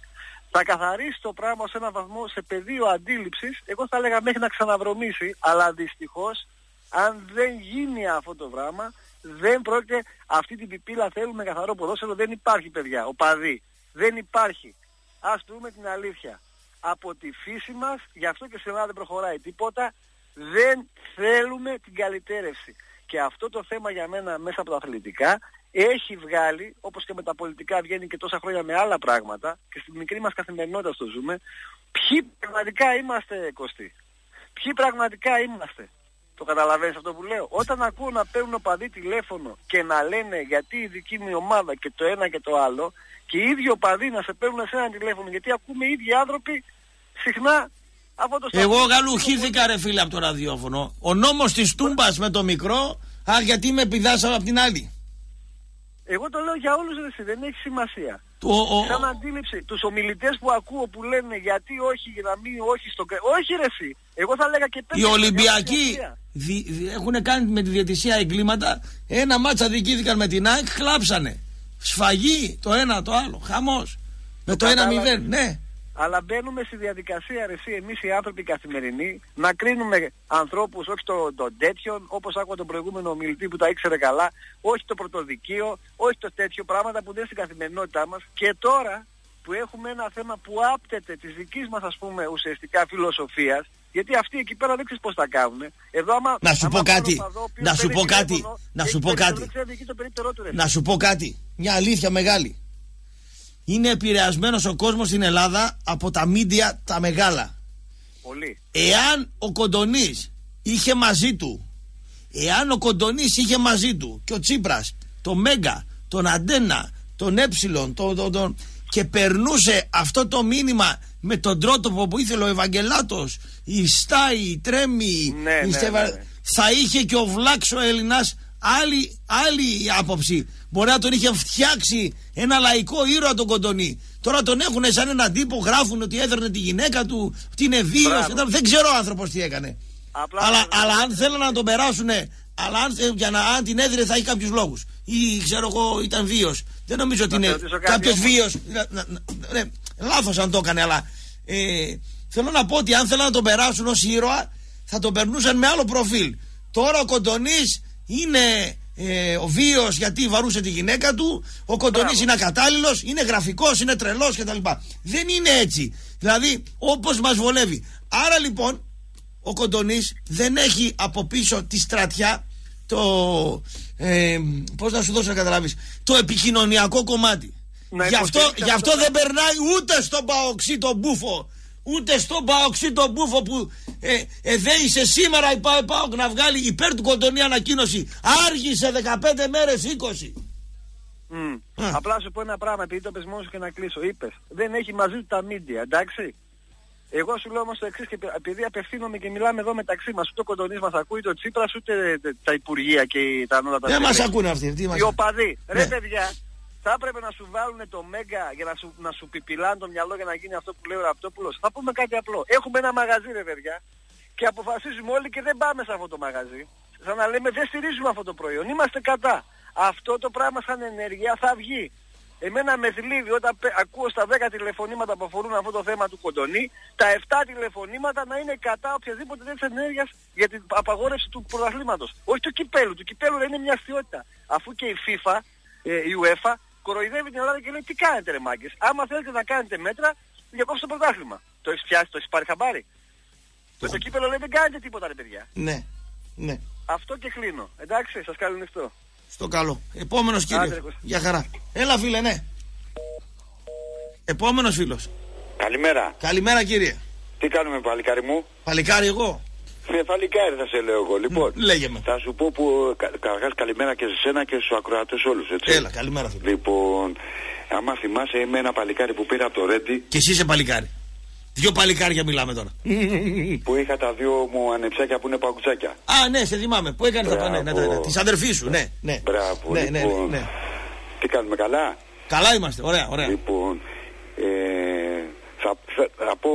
θα καθαρίσει το πράγμα σε έναν βαθμό σε πεδίο αντίληψης, εγώ θα έλεγα μέχρι να ξαναβρωμίσει, αλλά δυστυχώς αν δεν γίνει αυτό το πράγμα, δεν πρόκειται αυτή την πιπίλα θέλουμε καθαρό ποδόσφαιρο, δεν υπάρχει παιδιά, ο παδί, δεν υπάρχει. Ας πούμε την αλήθεια. Από τη φύση μας, γι' αυτό και στην Ελλάδα δεν προχωράει τίποτα, δεν θέλουμε την καλυτέρευση. Και αυτό το θέμα για μένα μέσα από τα αθλητικά έχει βγάλει, όπως και με τα πολιτικά βγαίνει και τόσα χρόνια με άλλα πράγματα και στη μικρή μας καθημερινότητα το ζούμε, ποιοι πραγματικά είμαστε κοστοί. Ποιοι πραγματικά είμαστε. Το καταλαβαίνεις αυτό που λέω; Όταν ακούω να παίρνουν οπαδοί τηλέφωνο και να λένε γιατί η δική μου ομάδα και το ένα και το άλλο και οι ίδιοι οπαδοί να σε παίρνουν σε ένα τηλέφωνο γιατί ακούμε οι ίδιοι άνθρωποι συχνά από το Εγώ σταθμό. γαλουχήθηκα ρε φίλε από το ραδιόφωνο. Ο νόμος της Τούμπας με το μικρό, αχ γιατί με πηδάσαμε από την άλλη. Εγώ το λέω για όλους ρε, εσύ, δεν έχει σημασία. Το, ο- Σαν αντίληψη, τους ομιλητές που ακούω που λένε γιατί όχι, για να μην όχι στον κα- Όχι ρε εσύ. Εγώ θα λέγα και πέντε. Οι χρόνια, Ολυμπιακοί μια δι- δι- έχουν κάνει με τη διαιτησία εγκλήματα. Ένα μάτσα δικήθηκαν με την ΑΕΚ, χλάψανε. Σφαγή το ένα το άλλο. Χαμός. Με το 1-0, κατάλαβες. ναι. Αλλά μπαίνουμε στη διαδικασία ρε εσύ, εμείς οι άνθρωποι καθημερινοί να κρίνουμε ανθρώπους όχι των το τέτοιων όπως άκουγα τον προηγούμενο ομιλητή που τα ήξερε καλά όχι το πρωτοδικείο, όχι το τέτοιο πράγματα που δεν είναι στην καθημερινότητά μας και τώρα που έχουμε ένα θέμα που άπτεται της δικής μας ας πούμε ουσιαστικά φιλοσοφίας γιατί αυτοί εκεί πέρα δεν ξέρεις πώς τα κάνουν. Εδώ άμα, Να σου άμα πω πάρω κάτι. παδό, ο οποίος Να σου παίρνει πω κάτι. τηλέφωνο, Να έχει σου πω περίπτερο, κάτι. Δεν ξέρει εκεί το περίπτερό του ρε. Να σου πω κάτι. Μια αλήθεια μεγάλη. Είναι επηρεασμένος ο κόσμος στην Ελλάδα από τα μίντια τα μεγάλα. Πολύ. Εάν ο Κοντονής είχε μαζί του, εάν ο Κοντονής είχε μαζί του και ο Τσίπρας, το Μέγκα, τον Αντένα, τον Έψιλον, τον, τον, τον- και περνούσε αυτό το μήνυμα με τον τρόπο που ήθελε ο Ευαγγελάτος, η Στάι, η Τρέμι, Ναι, η ναι, Στεβα- ναι, ναι. θα είχε και ο Βλάξ ο Έλληνας άλλη, άλλη άποψη. Μπορεί να τον είχε φτιάξει ένα λαϊκό ήρωα τον Κοντονή. Τώρα τον έχουν σαν έναν τύπο, γράφουν ότι έδερνε τη γυναίκα του, ότι είναι βίαιος. Μπράβο. Δεν ξέρω ο άνθρωπος τι έκανε. Απλά Αλλά, αλλά αν θέλουν να τον περάσουν, αλλά αν, θε- για να αν την έδινε θα έχει κάποιους λόγους. Ή ξέρω εγώ ήταν βίος. Δεν νομίζω ότι Να σε είναι ρωτήσω κάτι κάποιος όμως. βίος. Ναι, Λάθος αν το έκανε, αλλά ε, θέλω να πω ότι αν θέλουν να τον περάσουν ως ήρωα, θα τον περνούσαν με άλλο προφίλ. Τώρα ο Κοντονής είναι ε, ο βίος γιατί βαρούσε τη γυναίκα του. Ο Κοντονής είναι ακατάλληλος, είναι γραφικός, είναι τρελός κτλ. Δεν είναι έτσι. Δηλαδή, όπως μας βολεύει. Άρα λοιπόν, ο Κοντονής δεν έχει από πίσω τη στρατιά το ε, πώς να σου δώσω να καταλάβεις το επικοινωνιακό κομμάτι Να γι, αυτό, υποστηρίξει γι' αυτό αυτό. δεν περνάει ούτε στον Παοξή τον Μπούφο ούτε στον Παοξή τον Μπούφο που ε, ε, δέησε σήμερα η ΠΑΕ ΠΑΟΚ να βγάλει υπέρ του Κοντονή ανακοίνωση άργησε 15 μέρες 20 Μμ. Απλά σου πω ένα πράγμα, επειδή το πες μόνος σου και να κλείσω. Είπες, δεν έχει μαζί του τα μίντια, εντάξει. Εγώ σου λέω όμως το εξής και επειδή απευθύνομαι και μιλάμε εδώ μεταξύ μας, ούτε ο Κοντονής μας ακούει, ούτε ο Τσίπρας, ούτε τα Υπουργεία και οι- τα ανώτατα. δεν μας στελέχη. ακούνε αυτοί τι μας... Οι οπαδοί. Ρε Ναι. παιδιά, θα έπρεπε να σου βάλουν το μέγα για να σου, να σου πιπιλάνε το μυαλό για να γίνει αυτό που λέει ο Ραπτόπουλος. Θα πούμε κάτι απλό. Έχουμε ένα μαγαζί ρε παιδιά και αποφασίζουμε όλοι και δεν πάμε σε αυτό το μαγαζί. Σαν να λέμε δεν στηρίζουμε αυτό το προϊόν. Είμαστε κατά. Αυτό το πράγμα σαν ενέργεια θα βγει. Εμένα με θλίβει όταν πε- ακούω στα 10 τηλεφωνήματα που αφορούν αυτό το θέμα του κοντονή, τα 7 τηλεφωνήματα να είναι κατά οποιασδήποτε τέτοιας ενέργειας για την απαγόρευση του πρωταθλήματος. Όχι του κυπέλου. Του κυπέλου είναι μια αστείωτα. Αφού και η FIFA, ε, η UEFA, κοροϊδεύει την Ελλάδα και λέει τι κάνετε ρε μάγκες. Άμα θέλετε να κάνετε μέτρα, διακόψτε το πρωτάθλημα. Το έχεις πιάσει, το έχεις πάρει χαμπάρι; Με το κύπελο λέει δεν κάνετε τίποτα ρε παιδιά. Ναι, ναι. Αυτό και κλείνω. Εντάξει, σας καληνυχτώ. Στο καλό. Επόμενος Άντε, κύριος. ρε, Κώστα. Γεια χαρά. Έλα φίλε, ναι. Επόμενος φίλος. Καλημέρα. Καλημέρα κύριε. Τι κάνουμε παλικάρι μου; Παλικάρι εγώ. Με παλικάρι θα σε λέω εγώ. Λοιπόν, Λέγε με. θα σου πω που κα, καταρχάς καλημέρα και σε σένα και στους ακροατές όλους, έτσι. Έλα, καλημέρα φίλε. Λοιπόν, άμα θυμάσαι είμαι ένα παλικάρι που πήρα από το Ρέντι Και εσύ είσαι παλικάρι. Δυο παλικάρια μιλάμε τώρα. που είχα τα δύο μου ανεψάκια που είναι παγκουτσάκια. Α, ναι, σε θυμάμαι. Πού έκανες τα Μπράβο. ναι, ναι, ναι, Της αδερφής σου, ναι. ναι. Μπράβο, ναι, ναι, λοιπόν. ναι, ναι. Τι κάνουμε καλά; Καλά είμαστε, ωραία, ωραία. Λοιπόν, ε, θα, θα, θα πω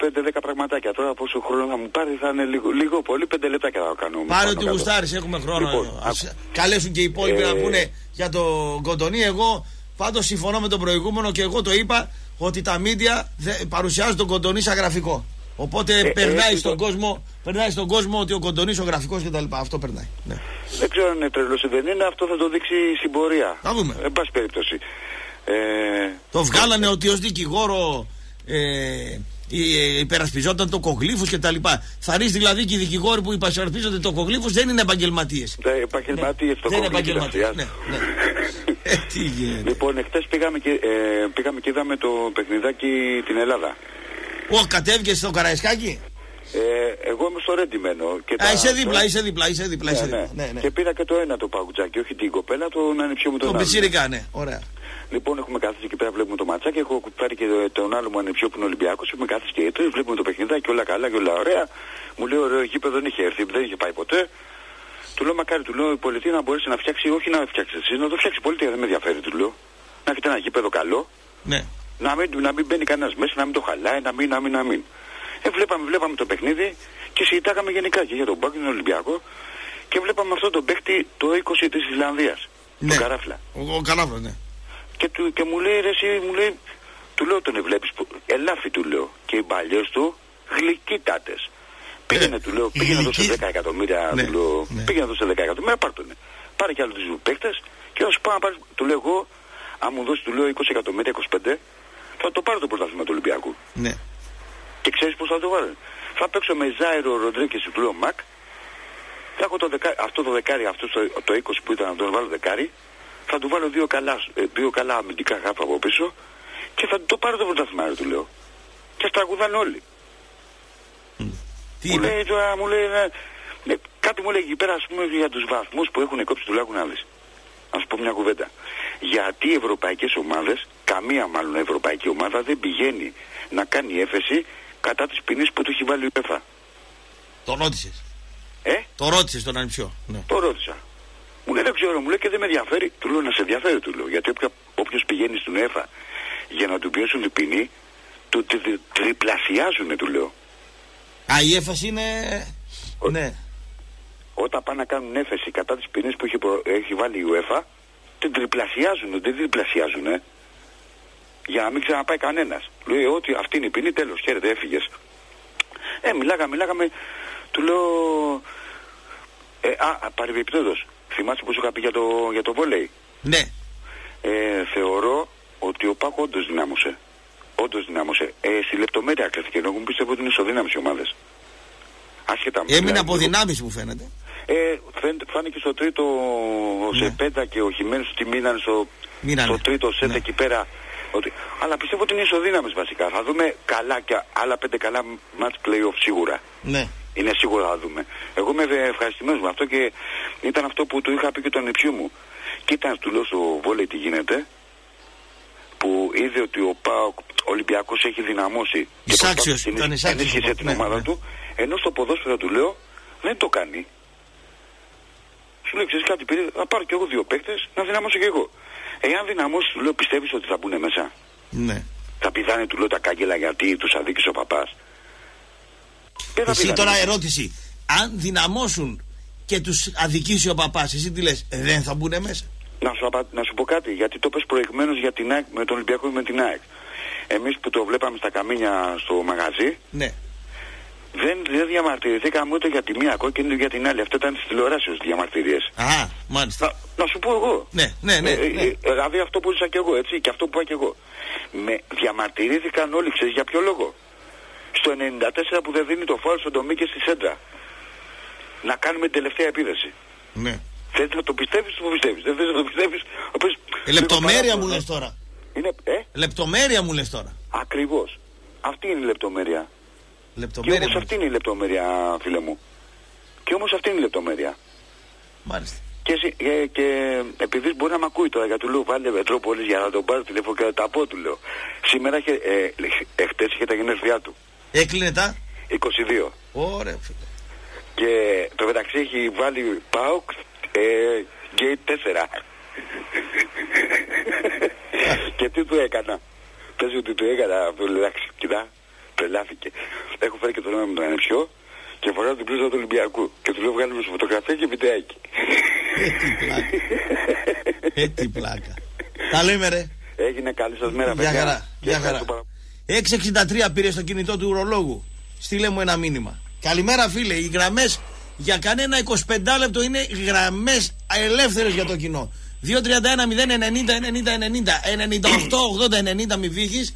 5-10 πραγματάκια. Τώρα πόσο χρόνο θα μου πάρει θα είναι λίγο, λίγο πολύ 5 λεπτάκια θα κάνω. Πάρε πάνω ότι κάτω. γουστάρει, έχουμε χρόνο. Λοιπόν, Ας καλέσουν και οι υπόλοιποι Ε, να πούνε για το κοντονί. Εγώ πάντως συμφωνώ με τον προηγούμενο και εγώ το είπα ότι τα μίντια δε- παρουσιάζουν τον κοντονί σαν γραφικό. Οπότε Ε, περνάει, έτσι στον το- κόσμο, περνάει στον κόσμο ότι ο κοντονί ο γραφικός κτλ. Αυτό περνάει. Ναι. Δεν ξέρω αν είναι τρελός ή δεν είναι, αυτό θα το δείξει στην πορεία. Να δούμε. Εν πάση περίπτωση. Ε, Το βγάλανε ότι ως δικηγόρο ε, ε, υπερασπιζόταν το κογλίφους κτλ. Θα ρίξει δηλαδή και οι δικηγόροι που υπερασπίζονται το κογλίφους δεν είναι επαγγελματίες. τα επαγγελματίες το Δεν είναι κόμπλεξ επαγγελματίες. αυτιάς. Ναι, ναι. Ε, τι γίνεται. Λοιπόν, εχθές πήγαμε και, ε, πήγαμε και είδαμε το παιχνιδάκι την Ελλάδα. Ω, κατέβηκες στο Καραϊσκάκι; Ε, εγώ είμαι στο Ρέντι μένω. Και Α, είσαι δίπλα, είσαι δίπλα, είσαι δίπλα. Ναι, Είσαι ναι. δίπλα. Ναι, ναι. Και πήρα και το ένα το παγκουτζάκι, όχι την κοπέλα, τον ανιψιό μου τον Το άλλο. πιτσίρικα, ναι, ωραία. Λοιπόν, έχουμε κάθίσει εκεί πέρα, βλέπουμε το ματσάκι. Έχω πάρει και τον άλλο μου ανιψιό που είναι Ολυμπιακός. Έχουμε κάθίσει και τρεις, βλέπουμε το παιχνιδάκι, όλα καλά και όλα ωραία. Μου λέει ωραίο γήπεδο δεν είχε έρθει, δεν είχε πάει ποτέ. Του λέω μακάρι, του λέω η πολιτεία να μπορέσει να φτιάξει, όχι να φτιάξει εσύ, να το φτιάξει η πολιτεία, δεν με ενδιαφέρει, του λέω. Να έχετε ένα γήπεδο καλό, Ναι. να μην, να μην μπαίνει κανένας μέσα, να μην το χαλάει, να μην, να μην, να μην. Ε, βλέπαμε, βλέπαμε το παιχνίδι και συζητάγαμε γενικά και για τον Μπάγκ, τον Ολυμπιακό και βλέπαμε αυτό τον παίχτη το 20 της Ισλανδία. Ναι. Τον Καράφλα. Ο, ο Καλάβρος, ναι. Και, του, και μου λέει, ρε, εσύ, μου λέει, του λέω τον βλέπεις, που- ελάφι του λέω. Και οι μπαλιές του γλυκύτατες. Πήγαινε, του λέω, πήγαινε να δώσει 10 εκατομμύρια, Ναι, του λέω, ναι. πήγαινε να δώσει 10 εκατομμύρια, πάρ' τον. Πάρε κι άλλους δύο παίκτες και όσο πάω να πάρεις, του λέω εγώ, αν μου δώσεις, του λέω 20 εκατομμύρια, 25, θα το πάρω το πρωτάθλημα του Ολυμπιακού. ναι. Και ξέρεις πώς θα το βάλω. Θα παίξω με Ζάιρο Ροντρίκε του λέω Μακ. Θα έχω το δεκα... αυτό το δεκάρι, αυτό το, το 20 που ήταν να τον βάλω δεκάρι. Θα του βάλω δύο καλά, ε, δύο καλά αμυντικά γάφα από πίσω. Και θα το πάρω το πρωτάθλημα, ρε, του λέω. Και στραγουδάνε όλοι. Τι μου είπε. λέει τώρα, μου λέει, ε, ε, κάτι μου λέει εκεί πέρα, ας πούμε, για τους βαθμούς που έχουν κόψει του Λάκου να δεις. Να σου πω μια κουβέντα. Γιατί οι ευρωπαϊκές ομάδες, καμία μάλλον ευρωπαϊκή ομάδα δεν πηγαίνει να κάνει έφεση κατά της ποινής που του έχει βάλει η UEFA. Το ρώτησες. Ε, Το ρώτησες τον ανιψιό. Ναι. το ρώτησα. Μου λέει δεν ξέρω, μου λέει και δεν με ενδιαφέρει. Του λέω να σε ενδιαφέρει, του λέω. Γιατί όποια, όποιος πηγαίνει στην UEFA για να του πιέσουν την ποινή, του τρι- τρι- τριπλασιάζουνε, του λέω. Α, η έφαση είναι. Ναι. Όταν πάνε να κάνουν έφεση κατά τις ποινές που έχει, προ- έχει βάλει η UEFA, την τριπλασιάζουν, δεν την τριπλασιάζουν, ε. Για να μην ξαναπάει κανένας. Λέει ότι αυτή είναι η ποινή, τέλος, χαίρετε, έφυγες. Ε, μιλάγαμε, μιλάγαμε, του λέω... Ε, α, παρεμπιπτόντως, θυμάσαι που σου είχα πει για το, για το βόλεϊ; Ναι. Ε, θεωρώ ότι ο Πάκο όντως δυνάμωσε. Όντως δυνάμωσε. Ε, στη λεπτομέρεια κρέθηκε, ενώ μου πιστεύω ότι είναι ισοδύναμες οι ομάδες. Άσχετα με Έμεινε δηλαδή, από δυνάμεις μου φαίνεται. ε, φαίνεται, φάνηκε στο τρίτο σε πέντα και ο Χιμένος ότι μείναν στο, Μείνανε. στο τρίτο σετ Ναι. εκεί πέρα. Ότι, αλλά πιστεύω ότι είναι ισοδύναμες βασικά. Θα δούμε καλά και άλλα πέντε καλά match play-off σίγουρα. Ναι. Είναι σίγουρα θα δούμε. Εγώ είμαι ευχαριστημένος με αυτό και ήταν αυτό που του είχα πει και τον νηψιού μου. Κοίτα, του λέω στο βόλεϊ τι γίνεται, που είδε ότι ο ΠΑΟΚ ο Ολυμπιακός έχει δυναμώσει και Εισάξιος, προσπάθησε ήταν να εισάξιος ενίσχυσε ο την ΠΑΟΚ, ναι, ομάδα ναι. του, ενώ στο ποδόσφαιρο του λέω δεν το κάνει. Σου λέει, ξέρεις κάτι, πήρε, θα πάρω κι εγώ δύο παίκτες, να δυναμώσω κι εγώ. Εάν δυναμώσεις, του λέω, πιστεύεις ότι θα μπουν μέσα; Ναι. Θα πηδάνε, του λέω, τα κάγκελα γιατί τους αδίκησε ο παπάς. Δεν θα Εσύ πηδάνε τώρα μέσα. ερώτηση. Αν δυναμώσουν και τους αδικήσει ο παπάς, εσύ τι λες, δεν θα μπουν μέσα; Να σου, απα- να σου πω κάτι, γιατί το πες προηγουμένως για την ΑΕΚ, με τον Ολυμπιακό ή με την ΑΕΚ. Εμείς που το βλέπαμε στα καμίνια στο μαγαζί, Ναι. Δεν, δεν διαμαρτυρηθήκαμε ούτε για τη μία κόκκινη ούτε για την άλλη. Αυτό ήταν στις τηλεοράσεις ω διαμαρτυρίες. Α, μάλιστα. Να, να σου πω εγώ. Ναι, ναι, ναι. Ε, ναι. ε, δηλαδή αυτό που ζήσα και εγώ, έτσι, και αυτό που είπα και εγώ. Με διαμαρτυρήθηκαν όλοι, ξέρεις για ποιο λόγο; Στο 94 που δεν δίνει το φάουλ στον Τομή και στη Σέντρα. Να κάνουμε την τελευταία επίδεση. ναι. Θες να το πιστεύεις, το πιστεύεις; Δεν θες να το πιστεύεις, να πεις... Ε, λεπτομέρεια λίγο μου παράπονο. λες τώρα. Είναι, ε, Λεπτομέρεια μου λες τώρα. ακριβώς. Αυτή είναι η λεπτομέρεια. Και Λεπτομέρεια όμως μου αυτή είναι η λεπτομέρεια, φίλε μου. Και όμως αυτή είναι η λεπτομέρεια. Μάλιστα. Και, εσύ- ε, και επειδή μπορεί να μ' ακούει τώρα, γιατί του λέω βάλε Μετρόπολης για να τον πάρω τηλέφωνο και να τα πω, του λέω. Σήμερα, είχε, ε, ε, χτες είχε τα γενέθλιά του. Έκλεινε τα; 22. Ωραία, φίλε. Και το μεταξύ έχει βάλει ΠΑΟΚ ε, Gate <laughs> 4. και τι του έκανα. Πες ότι του έκανα. Του λέω, εντάξει, κοιτά, τρελάθηκε. Έχω φέρει και το νόημα με τον ανεψιό και φοράω την πλούζα του Ολυμπιακού. Και του λέω βγάλουμε σου φωτογραφία και βιντεάκι. Ε, τι πλάκα. Τα λέμε ρε. Έγινε καλή σας μέρα, Γεια παιδιά. χαρά. Και Γεια ευχαριστώ χαρά. Πάρα 663 πήρε στο κινητό του ουρολόγου. Στείλε μου ένα μήνυμα. Καλημέρα φίλε. Οι γραμμέ για κανένα 25 λεπτό είναι γραμμέ ελεύθερε για το κοινό. 231 090 90 90 98 80 90 μη βύχεις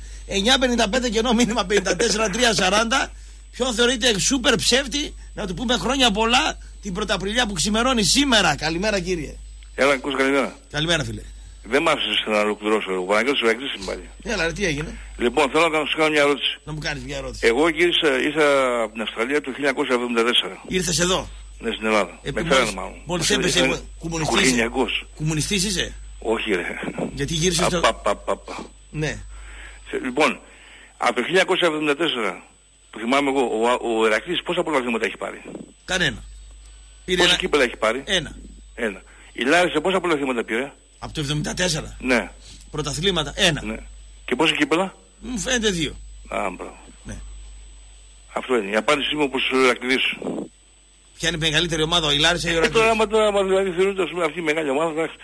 955 κενό μήνυμα 54 340 Ποιον θεωρείτε σούπερ ψεύτη να του πούμε χρόνια πολλά την πρωταπριλιά που ξημερώνει σήμερα. Καλημέρα κύριε. Έλα, ακούς καλημέρα. Καλημέρα φίλε. Δεν μ' άφησες να ολοκληρώσω. Ο Παναγιώτης Ηρακλής είναι πάλι. Έλα ρε τι έγινε; Λοιπόν, θέλω να σου κάνω μια ερώτηση. Να μου κάνεις μια ερώτηση. Εγώ γύρισα, ήρθα από την Αυστραλία το 1974. Ήρθες εδώ; Ναι, στην Ελλάδα. Ε, Με μόλις- φέρανε μάλλον. μόλις Μας έπεσε, έδειξαν κομμουνιστής είσαι. οικογενειακός. Κομμουνιστής είσαι; Όχι ρε. Γιατί γύρισες στο... Απα, πα, πα, πα. Ναι. Σε- Λοιπόν, από το 1974 που θυμάμαι εγώ, ο, ο Ερακλής πόσα πρωταθλήματα έχει πάρει; Κανένα. Πήρε Πόσα ένα- κύπελα έχει πάρει; Ένα. Ένα. Η Λάρισα πόσα πρωταθλήματα πήρε; Από το 74. Ναι. Πρωταθλήματα. Ένα. ναι. Και πόσα κύπελα; Μου φαίνεται δύο. Α, μπράβο. Ναι. Αυτό είναι. Η απάντησή μου προς τους Ερακλήδης. Ποια είναι η μεγαλύτερη ομάδα, ο Ηλάρης ή ο Ε, Ηρακλής. τώρα, άμα τώρα άμα δηλαδή θεωρούνται ας πούμε, αυτή η μεγάλη ομάδα, εντάξει.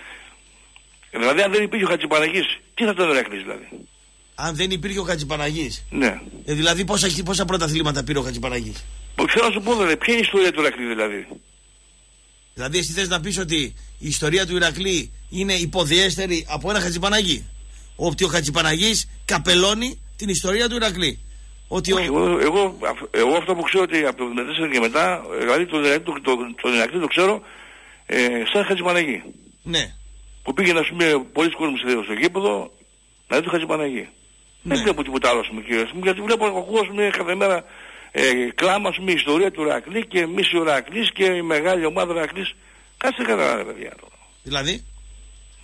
Δηλαδή, αν δεν υπήρχε ο Χατζηπαναγής, τι θα ήταν ο Ερακλής δηλαδή; Αν δεν υπήρχε ο Χατζηπαναγής. Ναι. Ε, δηλαδή πόσα, πόσα πρωταθλήματα πήρε ο Χατζηπαναγής. Που Θέλω να σου πω, δηλαδή, ποια είναι η ιστορία του Ερακλή δηλαδή; Δηλαδή εσύ θες να πεις ότι η ιστορία του Ηρακλή είναι υποδιέστερη από ένα Χατζηπαναγή. Ότι ο Χατζηπαναγής καπελώνει την ιστορία του Ηρακλή. Ότι ο... Όχι, εγώ, εγώ, αυ- εγώ αυτό που ξέρω ότι από το 1974 και μετά, ε, δηλαδή τον Ερακλή το, το, τον Ερακλή το ξέρω ε, σαν Χατζηπαναγή. Ναι. Που πήγαινε, ας πούμε, πολλοί κόσμοι στο, στο γήπεδο να δει το Χατζηπαναγή. Δεν βλέπω τίποτα άλλο, ας πούμε, κύριε, ας πούμε, γιατί βλέπω, ακούω, ας πούμε, κάθε μέρα ε, κλάμα, ας πούμε, η ιστορία του Ρακλή και εμείς ο Ρακλής και η μεγάλη ομάδα Ρακλής. Κάτσε καλά, ρε παιδιά. τώρα. Δηλαδή;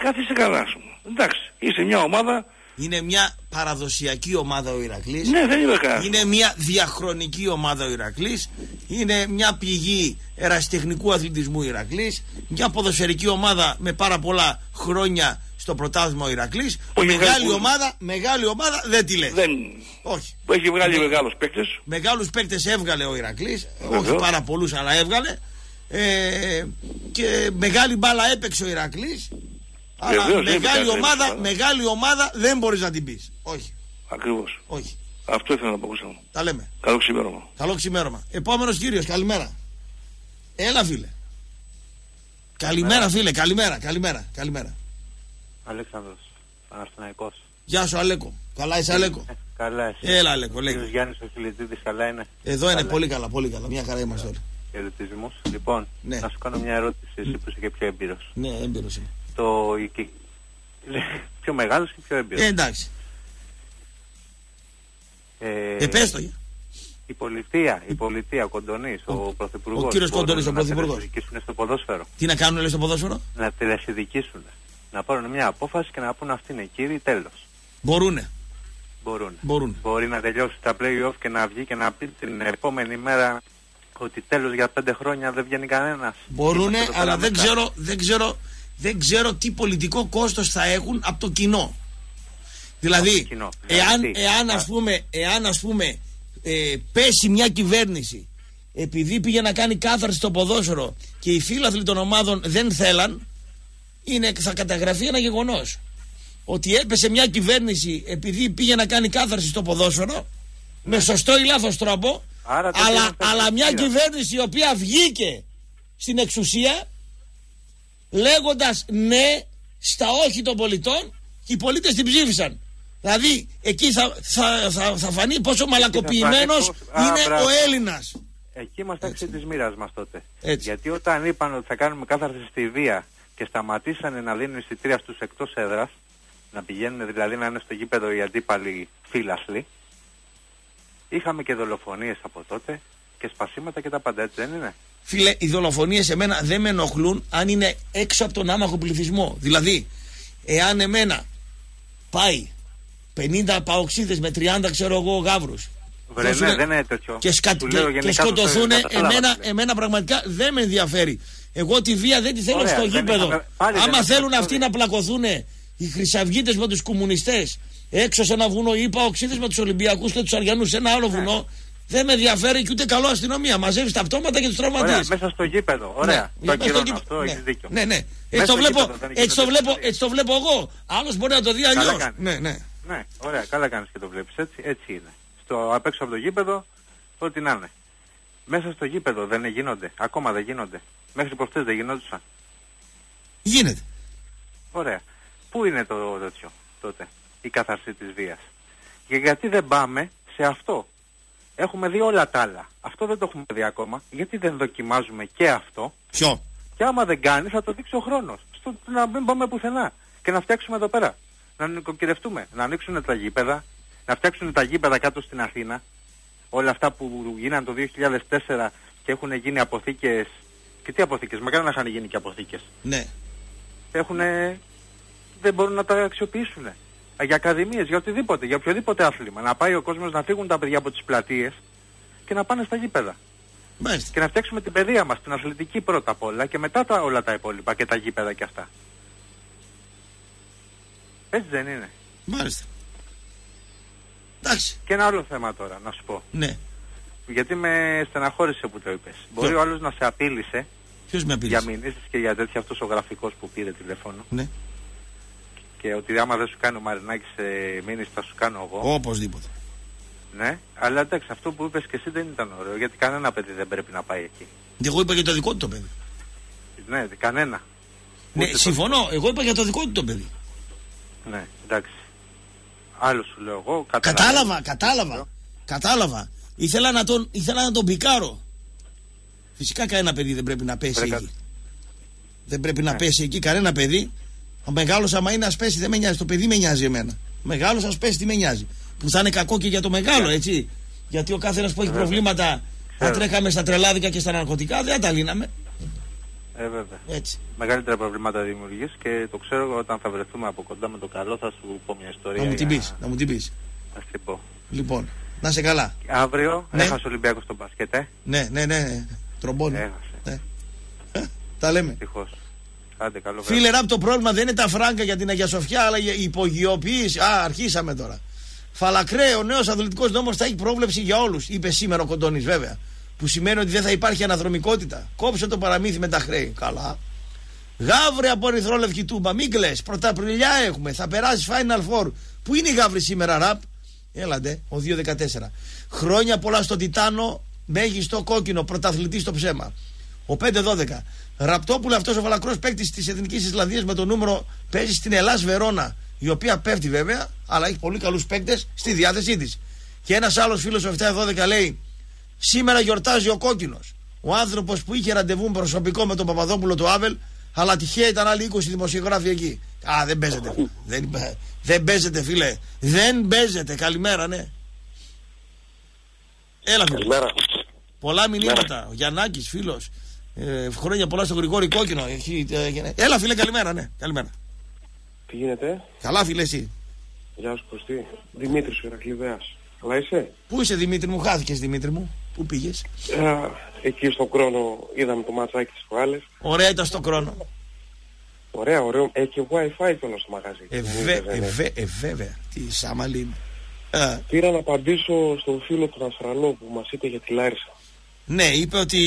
Κάθισε καλά, ας πούμε. Εντάξει, είσαι μια ομάδα. είναι μια παραδοσιακή ομάδα ο Ηρακλής. Ναι, δεν είμαι κανένα. Είναι μια διαχρονική ομάδα ο Ηρακλής. Είναι μια πηγή ερασιτεχνικού αθλητισμού ο Ηρακλής. Μια ποδοσφαιρική ομάδα με πάρα πολλά χρόνια στο πρωτάθλημα ο Ηρακλής. Όχι, Μεγάλη δεν- ομάδα, μεγάλη ομάδα δεν τη λέει. Δεν... Όχι. Έχει βγάλει μεγάλους παίκτες. Μεγάλους παίκτες έβγαλε ο Ηρακλής. Βεβαίως. Όχι πάρα πολλούς αλλά έβγαλε. Ε, και μεγάλη μπάλα έπαιξε ο Ηρακλής. Αλλά Βεβαίως, δεν μεγάλη έπαιξε, ομάδα, έπαιξε. μεγάλη ομάδα δεν μπορείς να την πεις. Όχι. Ακριβώς. Όχι. Αυτό ήθελα να πω, Κώστα μου. Τα λέμε. Καλό ξημέρωμα. Καλό ξημέρωμα. Επόμενος κύριος, καλημέρα. Έλα φίλε. Καλημέρα φίλε, καλημέρα, καλημέρα, καλημέρα. Αλέξανδρος, Παναθηναϊκός. Γεια σου Αλέκο. Καλά είσαι Αλέκο; Καλά εσύ. Έλα, Αλέκο, λέγε. Κύριος Γιάννης ο Φιλετίδης καλά είναι. Εδώ είναι Καλά. πολύ καλά, πολύ καλά. Μια χαρά είμαστε όλοι. Χαιρετισμούς. Λοιπόν, Ναι. να σου κάνω μια ερώτηση εσύ που είσαι και πιο έμπειρος. Ναι, έμπειρος είμαι. Το η- πιο μεγάλος και πιο έμπειρος. Ε, εντάξει. Ε, Ε, πες το. για. Η πολιτεία, η πολιτεία, ο Κοντονής, ο, Πρωθυπουργός. ο κύριος μπορούν Κοντονής, ο να Πρωθυπουργός. τελεσυδικήσουν στο ποδόσφαιρο. Τι να κάνουν, λέει, στο ποδόσφαιρο; Να τελεσυδικήσουν. Να πάρουν μια απόφαση και να πούν αυτοί είναι κύριοι, τέλος. Μπορούνε. Μπορούν. Μπορούν. Μπορεί να τελειώσει τα play-off και να βγει και να πει την επόμενη μέρα ότι τέλος για πέντε χρόνια δεν βγαίνει κανένας. Μπορούνε, Είμαστε εδώ αλλά πέρα δεν μετά. ξέρω, δεν ξέρω, δεν ξέρω τι πολιτικό κόστος θα έχουν από το κοινό. Δηλαδή, κοινό. εάν, Δηλαδή, εάν α. ας πούμε, εάν ας πούμε ε, πέσει μια κυβέρνηση επειδή πήγε να κάνει κάθαρση στο ποδόσφαιρο και οι φίλαθλοι των ομάδων δεν θέλαν, είναι, θα καταγραφεί ένα γεγονός. Ότι έπεσε μια κυβέρνηση επειδή πήγε να κάνει κάθαρση στο ποδόσφαιρο, με σωστό ή λάθος τρόπο, Άρα τότε αλλά, είμαστε αλλά μια εξουσία. κυβέρνηση η οποία βγήκε στην εξουσία λέγοντας ναι στα όχι των πολιτών και οι πολίτες την ψήφισαν. Δηλαδή εκεί θα, θα, θα, θα φανεί πόσο μαλακοποιημένος πώς- Α, είναι μπράβο. ο Έλληνας. Εκεί είμαστε έξω της μοίρας μας τότε. Έτσι. Γιατί όταν είπαν ότι θα κάνουμε κάθαρση στη βία και σταματήσανε να δίνουν εισιτήρια στους εκτός έδρας, να πηγαίνουν δηλαδή να είναι στο γήπεδο οι αντίπαλοι φύλασλοι, είχαμε και δολοφονίες από τότε και σπασίματα και τα πάντα έτσι δεν είναι; Φίλε, οι δολοφονίες εμένα δεν με ενοχλούν αν είναι έξω από τον άμαχο πληθυσμό. Δηλαδή, εάν εμένα πάει 50 παοξίδες με 30 ξέρω εγώ γάβρους Βρε, δώσουνε- ναι, δεν είναι τέτοιο. και, σκα... Σου και, λέω και γενικά το σκοτωθούν θέλω, κατάλαβα εμένα, τι λέει. εμένα πραγματικά δεν με ενδιαφέρει. Εγώ τη βία δεν τη θέλω Ωραία, στο δεν γήπεδο. είχαμε- πάλι δεν Άμα έχουμε θέλουν αυτό αυτοί δει. να πλακωθούν οι χρυσαυγίτες με τους κομμουνιστές έξω σε ένα βουνό ή οι παοξίδες με τους Ολυμπιακούς και τους Αριανούς σε ένα άλλο Ναι. βουνό δεν με ενδιαφέρει και ούτε καλό αστυνομία. Μαζεύεις τα πτώματα και τους Ωραία, τραυματίες. μέσα στο γήπεδο. Ωραία. Ναι, το μέσα στο ακυρώνω γήπεδο. αυτό, Ναι. έχεις δίκιο. Ναι, ναι. Μέσα Έτσι το, στο βλέπω, γήπεδο δεν έτσι, το γίνεται βλέπω, έτσι το βλέπω εγώ. Άλλος μπορεί να το δει Καλά αλλιώς. κάνεις. Ναι, ναι. Ναι, ωραία, καλά κάνεις και το βλέπεις έτσι, έτσι είναι. Στο απ' έξω από το γήπεδο, ό,τι να είναι. Μέσα στο γήπεδο δεν γίνονται, ακόμα δεν γίνονται. Μέχρι προχτές δεν γινόντουσαν. Γίνεται. Ωραία. Πού είναι το τέτοιο τότε, η καθαρσή της βίας; Και γιατί δεν πάμε σε αυτό; Έχουμε δει όλα τα άλλα. Αυτό δεν το έχουμε δει ακόμα. Γιατί δεν δοκιμάζουμε και αυτό; Ποιο; Και άμα δεν κάνεις θα το δείξει ο χρόνος. Στο, να μην πάμε πουθενά. Και να φτιάξουμε εδώ πέρα. Να νοικοκυρευτούμε. Να ανοίξουν τα γήπεδα. Να φτιάξουν τα γήπεδα κάτω στην Αθήνα. Όλα αυτά που γίνανε το 2004 και έχουν γίνει αποθήκες. Και τι αποθήκες; Μακάρι να είχαν γίνει και αποθήκες. Ναι. Έχουν, δεν μπορούν να τα αξιοποιήσουν. Για ακαδημίες, για οτιδήποτε, για οποιοδήποτε άθλημα. Να πάει ο κόσμος να φύγουν τα παιδιά από τις πλατείες και να πάνε στα γήπεδα. Μάλιστα. Και να φτιάξουμε την παιδεία μας, την αθλητική πρώτα απ' όλα και μετά τα, όλα τα υπόλοιπα και τα γήπεδα και αυτά. Έτσι δεν είναι. Μάλιστα. Εντάξει. Και ένα άλλο θέμα τώρα, να σου πω. Ναι. Γιατί με στεναχώρησε που το είπες. Μπορεί ο άλλος να σε απείλησε Ποιος με για απειλεί. μηνύσεις και για τέτοια αυτός ο γραφικός που πήρε τηλέφωνο. Ναι. Και ότι άμα δεν σου κάνει ο Μαρινάκης ε, μήνυση θα σου κάνω εγώ. Οπωσδήποτε. Ναι, αλλά εντάξει, αυτό που είπες και εσύ δεν ήταν ωραίο, γιατί κανένα παιδί δεν πρέπει να πάει εκεί. Εγώ είπα για το δικό του το παιδί. Ναι, κανένα. Ναι, Ούτε το- συμφωνώ. Εγώ είπα για το δικό του το παιδί. Ναι, εντάξει. Άλλο σου λέω εγώ. καταλαβαίνω. Κατάλαβα, κατάλαβα. Κατάλαβα. Ήθελα να τον, ήθελα να τον πικάρω. Φυσικά κανένα παιδί δεν πρέπει να πέσει Βρε, εκεί. Δεν πρέπει να πέσει εκεί κανένα παιδί. Ο μεγάλος, άμα είναι, α πέσει, δεν με νοιάζει. Το παιδί με νοιάζει εμένα. Μεγάλος, α πέσει, τι με νοιάζει. Που θα είναι κακό και για το μεγάλο, έτσι. Γιατί ο κάθε ένα που έχει Βέβαια. προβλήματα, αν Ξέρω. τρέχαμε στα τρελάδικα και στα ναρκωτικά, δεν θα τα λύναμε. Ε, βέβαια. Έτσι. Μεγαλύτερα προβλήματα δημιουργείς και το ξέρω όταν θα βρεθούμε από κοντά με το καλό θα σου πω μια ιστορία. Να μου την για- πεις, να μου την πεις. Να σου την πω. Λοιπόν, να είσαι καλά. Αύριο Ναι. έχασε ο Ολυμπιακός στο μπάσκετ, ε; Ναι, ναι, ναι. ναι. Τρομπόνι. Έχασε. Ναι. Τα λέμε. Ευτυχώς. Άντε, καλό βράδυ. Φίλε Ραπ, το πρόβλημα δεν είναι τα φράγκα για την Αγία Σοφιά, αλλά η υπογειοποίηση. Α, αρχίσαμε τώρα. Φαλακρέ, ο νέος αθλητικός νόμος θα έχει πρόβλεψη για όλους, είπε σήμερα ο Κοντώνης, βέβαια. Που σημαίνει ότι δεν θα υπάρχει αναδρομικότητα. Κόψε το παραμύθι με τα χρέη. Καλά. Γάβρε από ερυθρόλευκη τούμπα, μην κλε. Πρωταπριλιά έχουμε, θα περάσει Final Four. Πού είναι η Γάβρη σήμερα, Ραπ; Έλαντε, ο 2-14. Χρόνια πολλά στο Τιτάνο, μέγιστο κόκκινο, πρωταθλητής στο ψέμα. Ο 5-12. Ραπτόπουλο αυτός ο βαλακρός παίκτης της Εθνικής Ισλανδίας με το νούμερο παίζει στην Ελλάς Βερόνα. Η οποία πέφτει βέβαια, αλλά έχει πολύ καλούς παίκτες στη διάθεσή της. Και ένας άλλος φίλος ο 7-12 λέει: Σήμερα γιορτάζει ο κόκκινος. Ο άνθρωπος που είχε ραντεβού προσωπικό με τον Παπαδόπουλο του Άβελ, αλλά τυχαία ήταν άλλοι 20 δημοσιογράφοι εκεί. Α, δεν παίζεται. δεν, δεν παίζεται, φίλε. Δεν παίζεται. Καλημέρα, ναι. Έλα, φίλε. Καλημέρα. Πολλά μηνύματα. Ο Γιαννάκης, φίλος. Ε, χρόνια πολλά στο Γρηγόρη Κόκκινο. Έχει, ε, γενε- Έλα, φίλε, καλημέρα, ναι. Καλημέρα. Τι γίνεται, Καλά, φίλε, εσύ. Γεια σου Κωστή. Δημήτρης ο Ηρακλειδέας. Καλά είσαι; Πού είσαι, Δημήτρη μου, χάθηκες, Δημήτρη μου. Πού πήγες; Ε, εκεί στον χρόνο είδαμε το ματσάκι της προάλλες. Ωραία ήταν στο χρόνο. Ωραία, ωραίο. Έχει και wifi κιόλας στο μαγαζί. Ε, Μου βε- είπες, ε, ναι. βε- ε, βέβαια. Τι σάμαλιν. Ε, Πήρα να απαντήσω στον φίλο του Αστραλό που μας είπε για τη Λάρισα. ναι, είπε ότι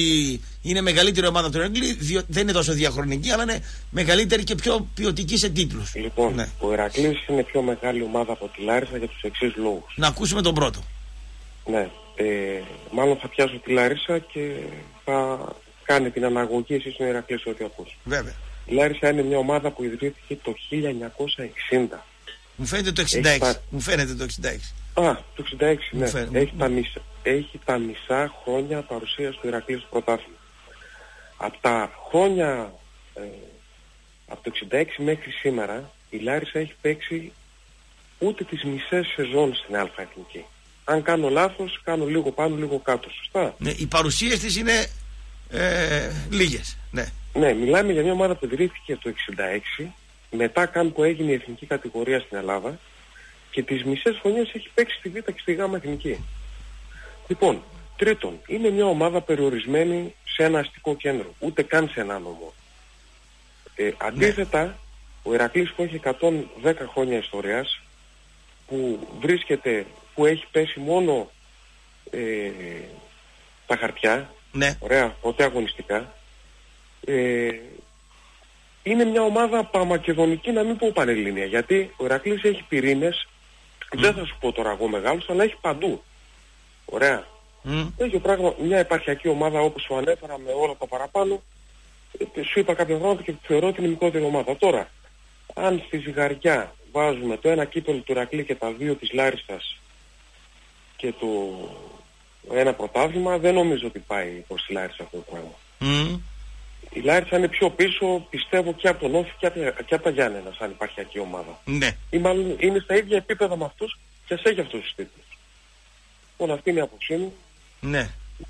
είναι μεγαλύτερη ομάδα του Ρέγκλι. Δεν είναι τόσο διαχρονική, αλλά είναι μεγαλύτερη και πιο ποιοτική σε τίτλους. Λοιπόν, Ναι. ο Ηρακλής είναι πιο μεγάλη ομάδα από τη Λάρισα για τους εξής λόγους. Να ακούσουμε τον πρώτο. Ναι. Ε, μάλλον θα πιάσω τη Λάρισα και θα κάνει την αναγωγή εσείς στον Ηρακλή σε ό,τι ακούς. Βέβαια. Η Λάρισα είναι μια ομάδα που ιδρύθηκε το 1960. Μου φαίνεται το 66. Έχει τα- Μου φαίνεται το 66. Α, το 66, ναι. Μου φαίνεται. Έχει, τα μισά, έχει τα μισά χρόνια παρουσίας του Ηρακλή στο πρωτάθλημα. Από τα χρόνια ε, από το 66 μέχρι σήμερα η Λάρισα έχει παίξει ούτε τις μισές σεζόν στην Α Εθνική. Αν κάνω λάθος, κάνω λίγο πάνω, λίγο κάτω. Σωστά; Ναι, οι παρουσίες της είναι ε, λίγες. Ναι. Ναι, μιλάμε για μια ομάδα που ιδρύθηκε το 66, μετά καν που έγινε η εθνική κατηγορία στην Ελλάδα και τις μισές χρονιές έχει παίξει στη Β' και στη Γ' εθνική. Λοιπόν, τρίτον, είναι μια ομάδα περιορισμένη σε ένα αστικό κέντρο, ούτε καν σε ένα νομό. Ε, αντίθετα, ο Ηρακλής που έχει 110 χρόνια ιστορίας, που βρίσκεται, που έχει πέσει μόνο ε, τα χαρτιά, Ναι. ωραία, ποτέ αγωνιστικά, ε, είναι μια ομάδα παμακεδονική να μην πω πανελλήνια γιατί ο Ηρακλής έχει πυρήνες δεν θα σου πω τώρα εγώ μεγάλους αλλά έχει παντού ωραία έχει πράγμα μια επαρχιακή ομάδα όπως σου ανέφερα με όλα τα παραπάνω ε, σου είπα κάποια πράγματα και θεωρώ ότι είναι η μικρότερη ομάδα τώρα αν στη ζυγαριά βάζουμε το ένα κύπελο του Ηρακλή και τα δύο της Λάριστας και το ένα πρωτάθλημα δεν νομίζω ότι πάει προς τη Λάριστα αυτό το πράγμα Μμ. η Λάρισα είναι πιο πίσω, πιστεύω, και από τον Όφη και από, και από τα Γιάννενα, σαν υπαρχιακή ομάδα. Ναι. Ή μάλλον είναι στα ίδια επίπεδα με αυτούς και ας έχει αυτούς τους τίτλους. Λοιπόν, αυτή είναι η άποψή μου. Ναι.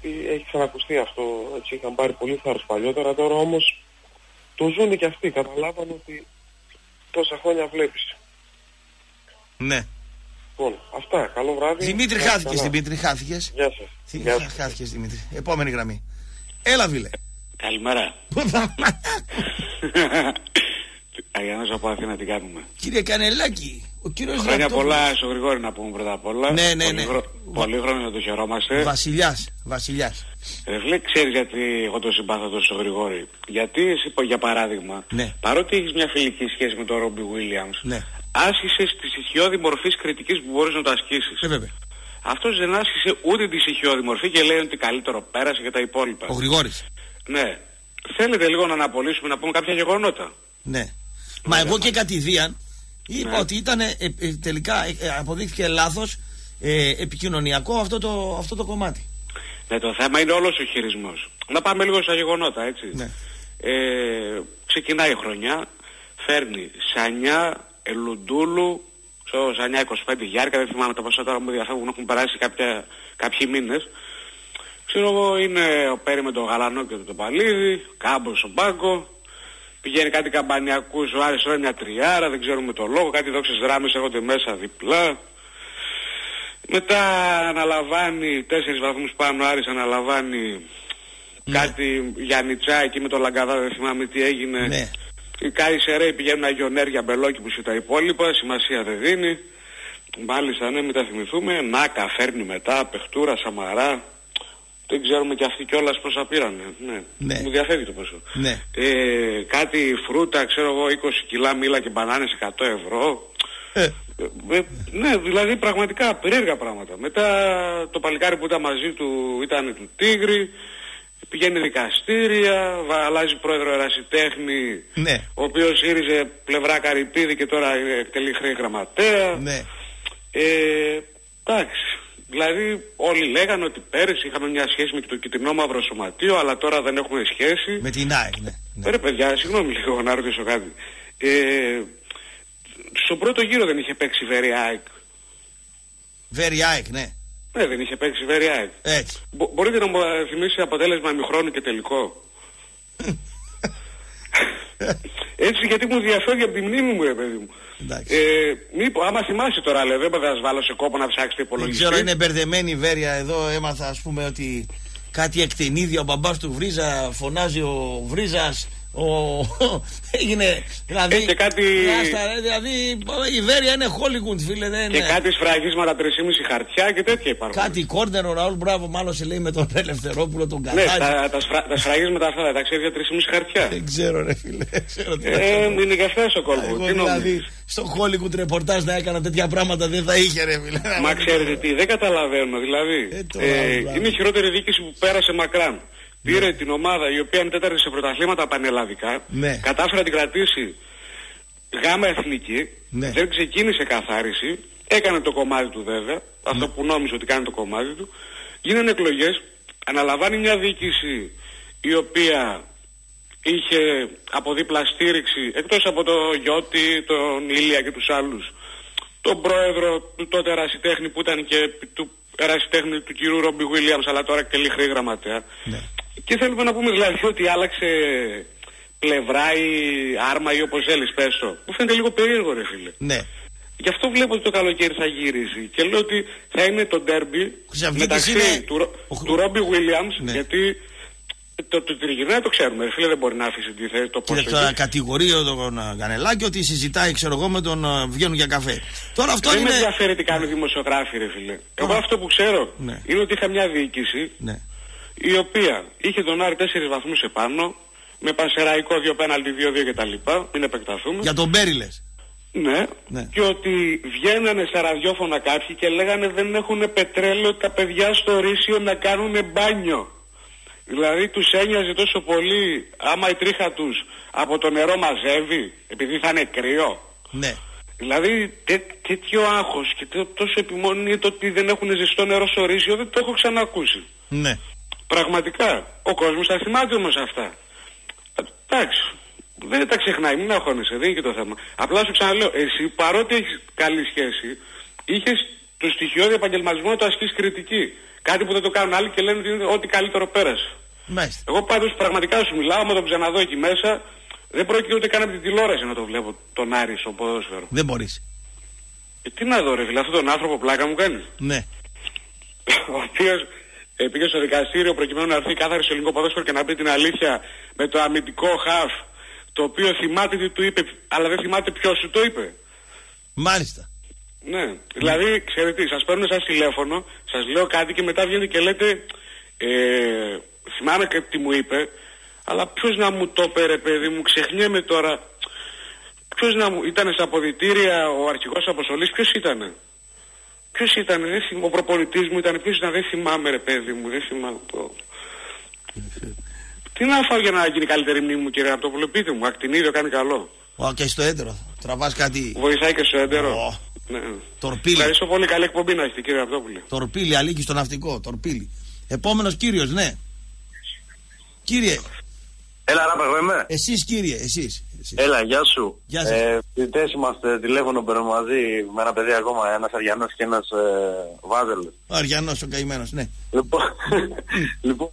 Ε, Έχει ξανακουστεί αυτό, έτσι, είχαν πάρει πολύ θάρρος παλιότερα, τώρα όμως το ζουν και αυτοί, καταλάβαν ότι τόσα χρόνια βλέπεις. Ναι. Λοιπόν, αυτά, καλό βράδυ. Δημήτρη, Να είστε χάθηκες, καλά. Δημήτρη, χάθηκες. Γεια σας. Τι- Γεια σας. Χάθηκες, Δημήτρη. Επόμενη γραμμή. Έλα, βίλε. Καλημέρα. <laughs> Αγιανός από Αθήνα τι κάνουμε; Κύριε Κανελάκη, ο κύριος Χρόνια Ραπτόπουλος. πολλά στο Γρηγόρη να πούμε πρώτα απ' όλα. Ναι, ναι, Πολύ ναι. χρο- Πολύ χρόνο να το χαιρόμαστε. Βασιλιάς, βασιλιάς. Ρε φίλε, ξέρεις γιατί εγώ το συμπάθω τόσο στο Γρηγόρη. Γιατί εσύ, για παράδειγμα, Ναι. παρότι έχεις μια φιλική σχέση με τον Ρόμπι Williams, Ναι. άσκησες τη στοιχειώδη μορφής κριτικής που μπορείς να το ασκήσεις. Ε, βέβαια. Αυτός δεν άσκησε ούτε τη στοιχειώδη μορφή και λέει ότι καλύτερο πέρασε και τα υπόλοιπα. Ο Γρηγόρης. Ναι. Θέλετε λίγο να αναπολύσουμε να πούμε κάποια γεγονότα; Ναι. Μα εγώ και κατηδίαν είπα Ναι. ότι ήταν ε, ε, τελικά ε, ε, αποδείχθηκε λάθος ε, επικοινωνιακό αυτό το, αυτό το κομμάτι. Ναι, το θέμα είναι όλος ο χειρισμός. Να πάμε λίγο στα γεγονότα, έτσι. Ναι. Ε, ξεκινάει η χρονιά, φέρνει Σανιά, Ελουντούλου, στο Σανιά 25 Γιάρκα, δεν θυμάμαι τα ποσά τώρα μου διαφεύγουν, έχουν περάσει κάποια, κάποιοι μήνες. Ξέρω εγώ είναι ο Πέρι με τον Γαλανό και τον Παλίδη, κάμπος στον πάγκο, πηγαίνει κάτι καμπανιακούς, ο Άρης τρώει μια τριάρα, δεν ξέρουμε το λόγο, κάτι δόξες δράμες έρχονται μέσα διπλά. Μετά αναλαμβάνει τέσσερις βαθμούς πάνω, ο Άρης αναλαμβάνει κάτι Γιάννητσά εκεί με το Λαγκαδά, δεν θυμάμαι τι έγινε. Ναι. Οι Κάισερέοι πηγαίνουν Αγιονέρια, Μπελόκηπους και τα υπόλοιπα, σημασία δεν δίνει. Μάλιστα, ναι, μην τα θυμηθούμε. Νάκα φέρνει μετά, Πεχτούρα, Σαμαρά. Δεν ξέρουμε και αυτοί κιόλας πόσα πήρανε. Ναι. Ναι. Μου διαφεύγει το ποσό. Ναι. Ε, κάτι φρούτα, ξέρω εγώ, 20 κιλά μήλα και μπανάνες 100 ευρώ. Ε. Ε, ναι, δηλαδή πραγματικά περίεργα πράγματα. Μετά το παλικάρι που ήταν μαζί του ήταν του Τίγρη, πηγαίνει δικαστήρια, βα- αλλάζει πρόεδρο ερασιτέχνη, Ναι. ο οποίος ήρυζε πλευρά Καρυπίδη και τώρα ε, εκτελεί χρέη γραμματέα. Ναι. Ε, εντάξει. Δηλαδή όλοι λέγανε ότι πέρυσι είχαμε μια σχέση με το κυτρινό μαύρο σωματείο, αλλά τώρα δεν έχουμε σχέση. Με την ΑΕΚ, ναι. Ναι. Ρε παιδιά, συγγνώμη λίγο να ρωτήσω κάτι. Ε, στον πρώτο γύρο δεν είχε παίξει Very ΑΕΚ. Very ΑΕΚ, ναι. Ναι, δεν είχε παίξει Very ΑΕΚ. Έτσι. Μπο- μπορείτε να μου ε, θυμίσει αποτέλεσμα ημιχρόνου και τελικό; <laughs> Έτσι γιατί μου διαφεύγει από τη μνήμη μου ρε παιδί μου. Εντάξει. Ε, μήπω, άμα θυμάσαι τώρα λέω, δεν θα σας βάλω σε κόπο να ψάξετε Δεν υπολογιστή. ξέρω, είναι μπερδεμένη η Βέρεια εδώ. Έμαθα, ας πούμε, ότι κάτι εκτενίδια ο μπαμπάς του Βρίζα φωνάζει ο Βρίζας Ο, έγινε. Δηλαδή. Ε, και κάτι- Άστα, ρε, δηλαδή η Βέρεια είναι Hollywood, φίλε. Δεν Και είναι. κάτι σφραγίσματα 3,5 χαρτιά και τέτοια υπάρχουν. Κάτι κόρνερ ο Ραούλ Μπράβο, μάλλον σε λέει με τον Ελευθερόπουλο τον Ναι, Καθάρη. τα, τα, σφρα, τα σφραγίσματα αυτά δεν τα ξέρει για 3,5 χαρτιά. Δεν ξέρω, ρε φίλε. δεν ξέρω τι να Ε, κάνω. είναι και αυτά στο κόλπο. Εγώ Τι δηλαδή νομίζεις; στο Hollywood ρεπορτάζ να έκανα τέτοια πράγματα δεν θα είχε, ρε φίλε. Μα ξέρετε τι, δεν καταλαβαίνω. Δηλαδή, τώρα, ε, μπράβο. είναι η χειρότερη διοίκηση που πέρασε μακράν. Πήρε την ομάδα η οποία είναι τέταρτη σε πρωταθλήματα πανελλαδικά, Ναι. κατάφερε να την κρατήσει γάμα εθνική, Ναι. δεν ξεκίνησε καθάριση, έκανε το κομμάτι του βέβαια, αυτό που νόμιζε ότι κάνει το κομμάτι του, γίνανε εκλογές, αναλαμβάνει μια διοίκηση η οποία είχε από δίπλα στήριξη, εκτός από το Γιώτη, τον Ήλια και τους άλλους, τον πρόεδρο του τότε ερασιτέχνη που ήταν και του ερασιτέχνη του κυρίου Ρόμπι Βίλιαμς αλλά τώρα και λιχρή γραμματέα. Και θέλουμε να πούμε δηλαδή ότι άλλαξε πλευρά ή άρμα ή όπως θέλεις πες το. Μου φαίνεται λίγο περίεργο ρε φίλε. Ναι. Γι' αυτό βλέπω ότι το καλοκαίρι θα γυρίσει. Και λέω ότι θα είναι το ντέρμπι Χρυσαυγίτης μεταξύ είναι- του, Ρο- του Ρόμπι Βίλιαμς Ναι. γιατί το, το τριγυρνάει το ξέρουμε. Ρε φίλε δεν μπορεί να αφήσει τη θέση το Κοίτα, πόσο τώρα κατηγορεί τον ε, Κανελάκη ότι συζητάει, ξέρω εγώ, με τον ε, βγαίνουν για καφέ. Τώρα αυτό δεν είναι. με ενδιαφέρει τι κάνουν οι δημοσιογράφοι, ρε φίλε. Εγώ αυτό που ξέρω Ναι. είναι ότι είχα μια διοίκηση Ναι. η οποία είχε τον Άρη 4 βαθμούς επάνω, με πανσεραϊκό δύο πέναλτι 2-2 κτλ. Μην επεκταθούμε. Για τον Μπέριλε. Ναι. Ναι. Και ότι βγαίνανε στα ραδιόφωνα κάποιοι και λέγανε δεν έχουν πετρέλαιο τα παιδιά στο ρίσιο να κάνουν μπάνιο. Δηλαδή τους ένοιαζε τόσο πολύ άμα η τρίχα τους από το νερό μαζεύει επειδή θα είναι κρύο. Ναι. Δηλαδή τέ, τέτοιο άγχος και τέ- τόσο επιμονή το ότι δεν έχουν ζεστό νερό στο ρίσιο δεν το έχω ξανακούσει. Ναι. Πραγματικά. Ο κόσμος τα θυμάται όμως αυτά. Ε, Εντάξει. Δεν τα ξεχνάει, μην αγχώνεσαι, δεν είναι και το θέμα. Απλά σου ξαναλέω, εσύ παρότι έχεις καλή σχέση, είχες το στοιχειώδη επαγγελματισμό να το ασκείς κριτική. Κάτι που δεν το κάνουν άλλοι και λένε ότι είναι ό,τι καλύτερο πέρασε. Μάλιστα. Εγώ πάντως πραγματικά σου μιλάω, άμα τον ξαναδώ εκεί μέσα, δεν πρόκειται ούτε καν από την τηλεόραση να το βλέπω τον Άρη στο ποδόσφαιρο. Δεν μπορείς. Ε, τι να δω ρε φίλε, αυτόν τον άνθρωπο πλάκα μου κάνει. Ναι. ο οποίος ε, πήγε στο δικαστήριο προκειμένου να έρθει κάθαρη στο ελληνικό ποδόσφαιρο και να πει την αλήθεια με το αμυντικό χαφ το οποίο θυμάται τι του είπε αλλά δεν θυμάται ποιος σου το είπε. Μάλιστα. Ναι. Δηλαδή, ξέρετε τι, σας παίρνω σας τηλέφωνο, σας λέω κάτι και μετά βγαίνετε και λέτε ε, θυμάμαι και τι μου είπε αλλά ποιος να μου το είπε ρε παιδί μου, ξεχνιέμαι τώρα. Ποιος να μου, ήταν στα αποδητήρια ο αρχηγός αποστολής, ποιος ήτανε; Ποιος ήταν, δεν θυμάμαι, ο προπονητής μου ήταν, ποιος ήταν, δεν θυμάμαι ρε παιδί μου, δεν θυμάμαι. Πω. Τι να φάω για να γίνει καλύτερη μνήμη μου κύριε Απτόπουλο, πείτε μου, ακτινίδιο κάνει καλό. Ω, και στο έντερο. Τραβάς κάτι. Βοηθάει και στο έντερο. Ναι. Τορπίλι. Ευχαριστώ πολύ, καλή εκπομπή να έχετε κύριε Απτόπουλε. Τορπίλι, αλήκη στο ναυτικό. Τορπίλι. Επόμενος κύριος, ναι. Κύριε. Έλα, ράπα, εγώ είμαι. Εσείς, κύριε, εσείς. Έλα, γεια σου. Γεια σας. Ε, φοιτητές είμαστε, τηλέφωνο παίρνουμε μαζί με ένα παιδί ακόμα, ένας Αριανός και ένας ε, Βάζελ. Ο Αριανός, ο καημένος, ναι. Λοιπόν, <laughs> λοιπόν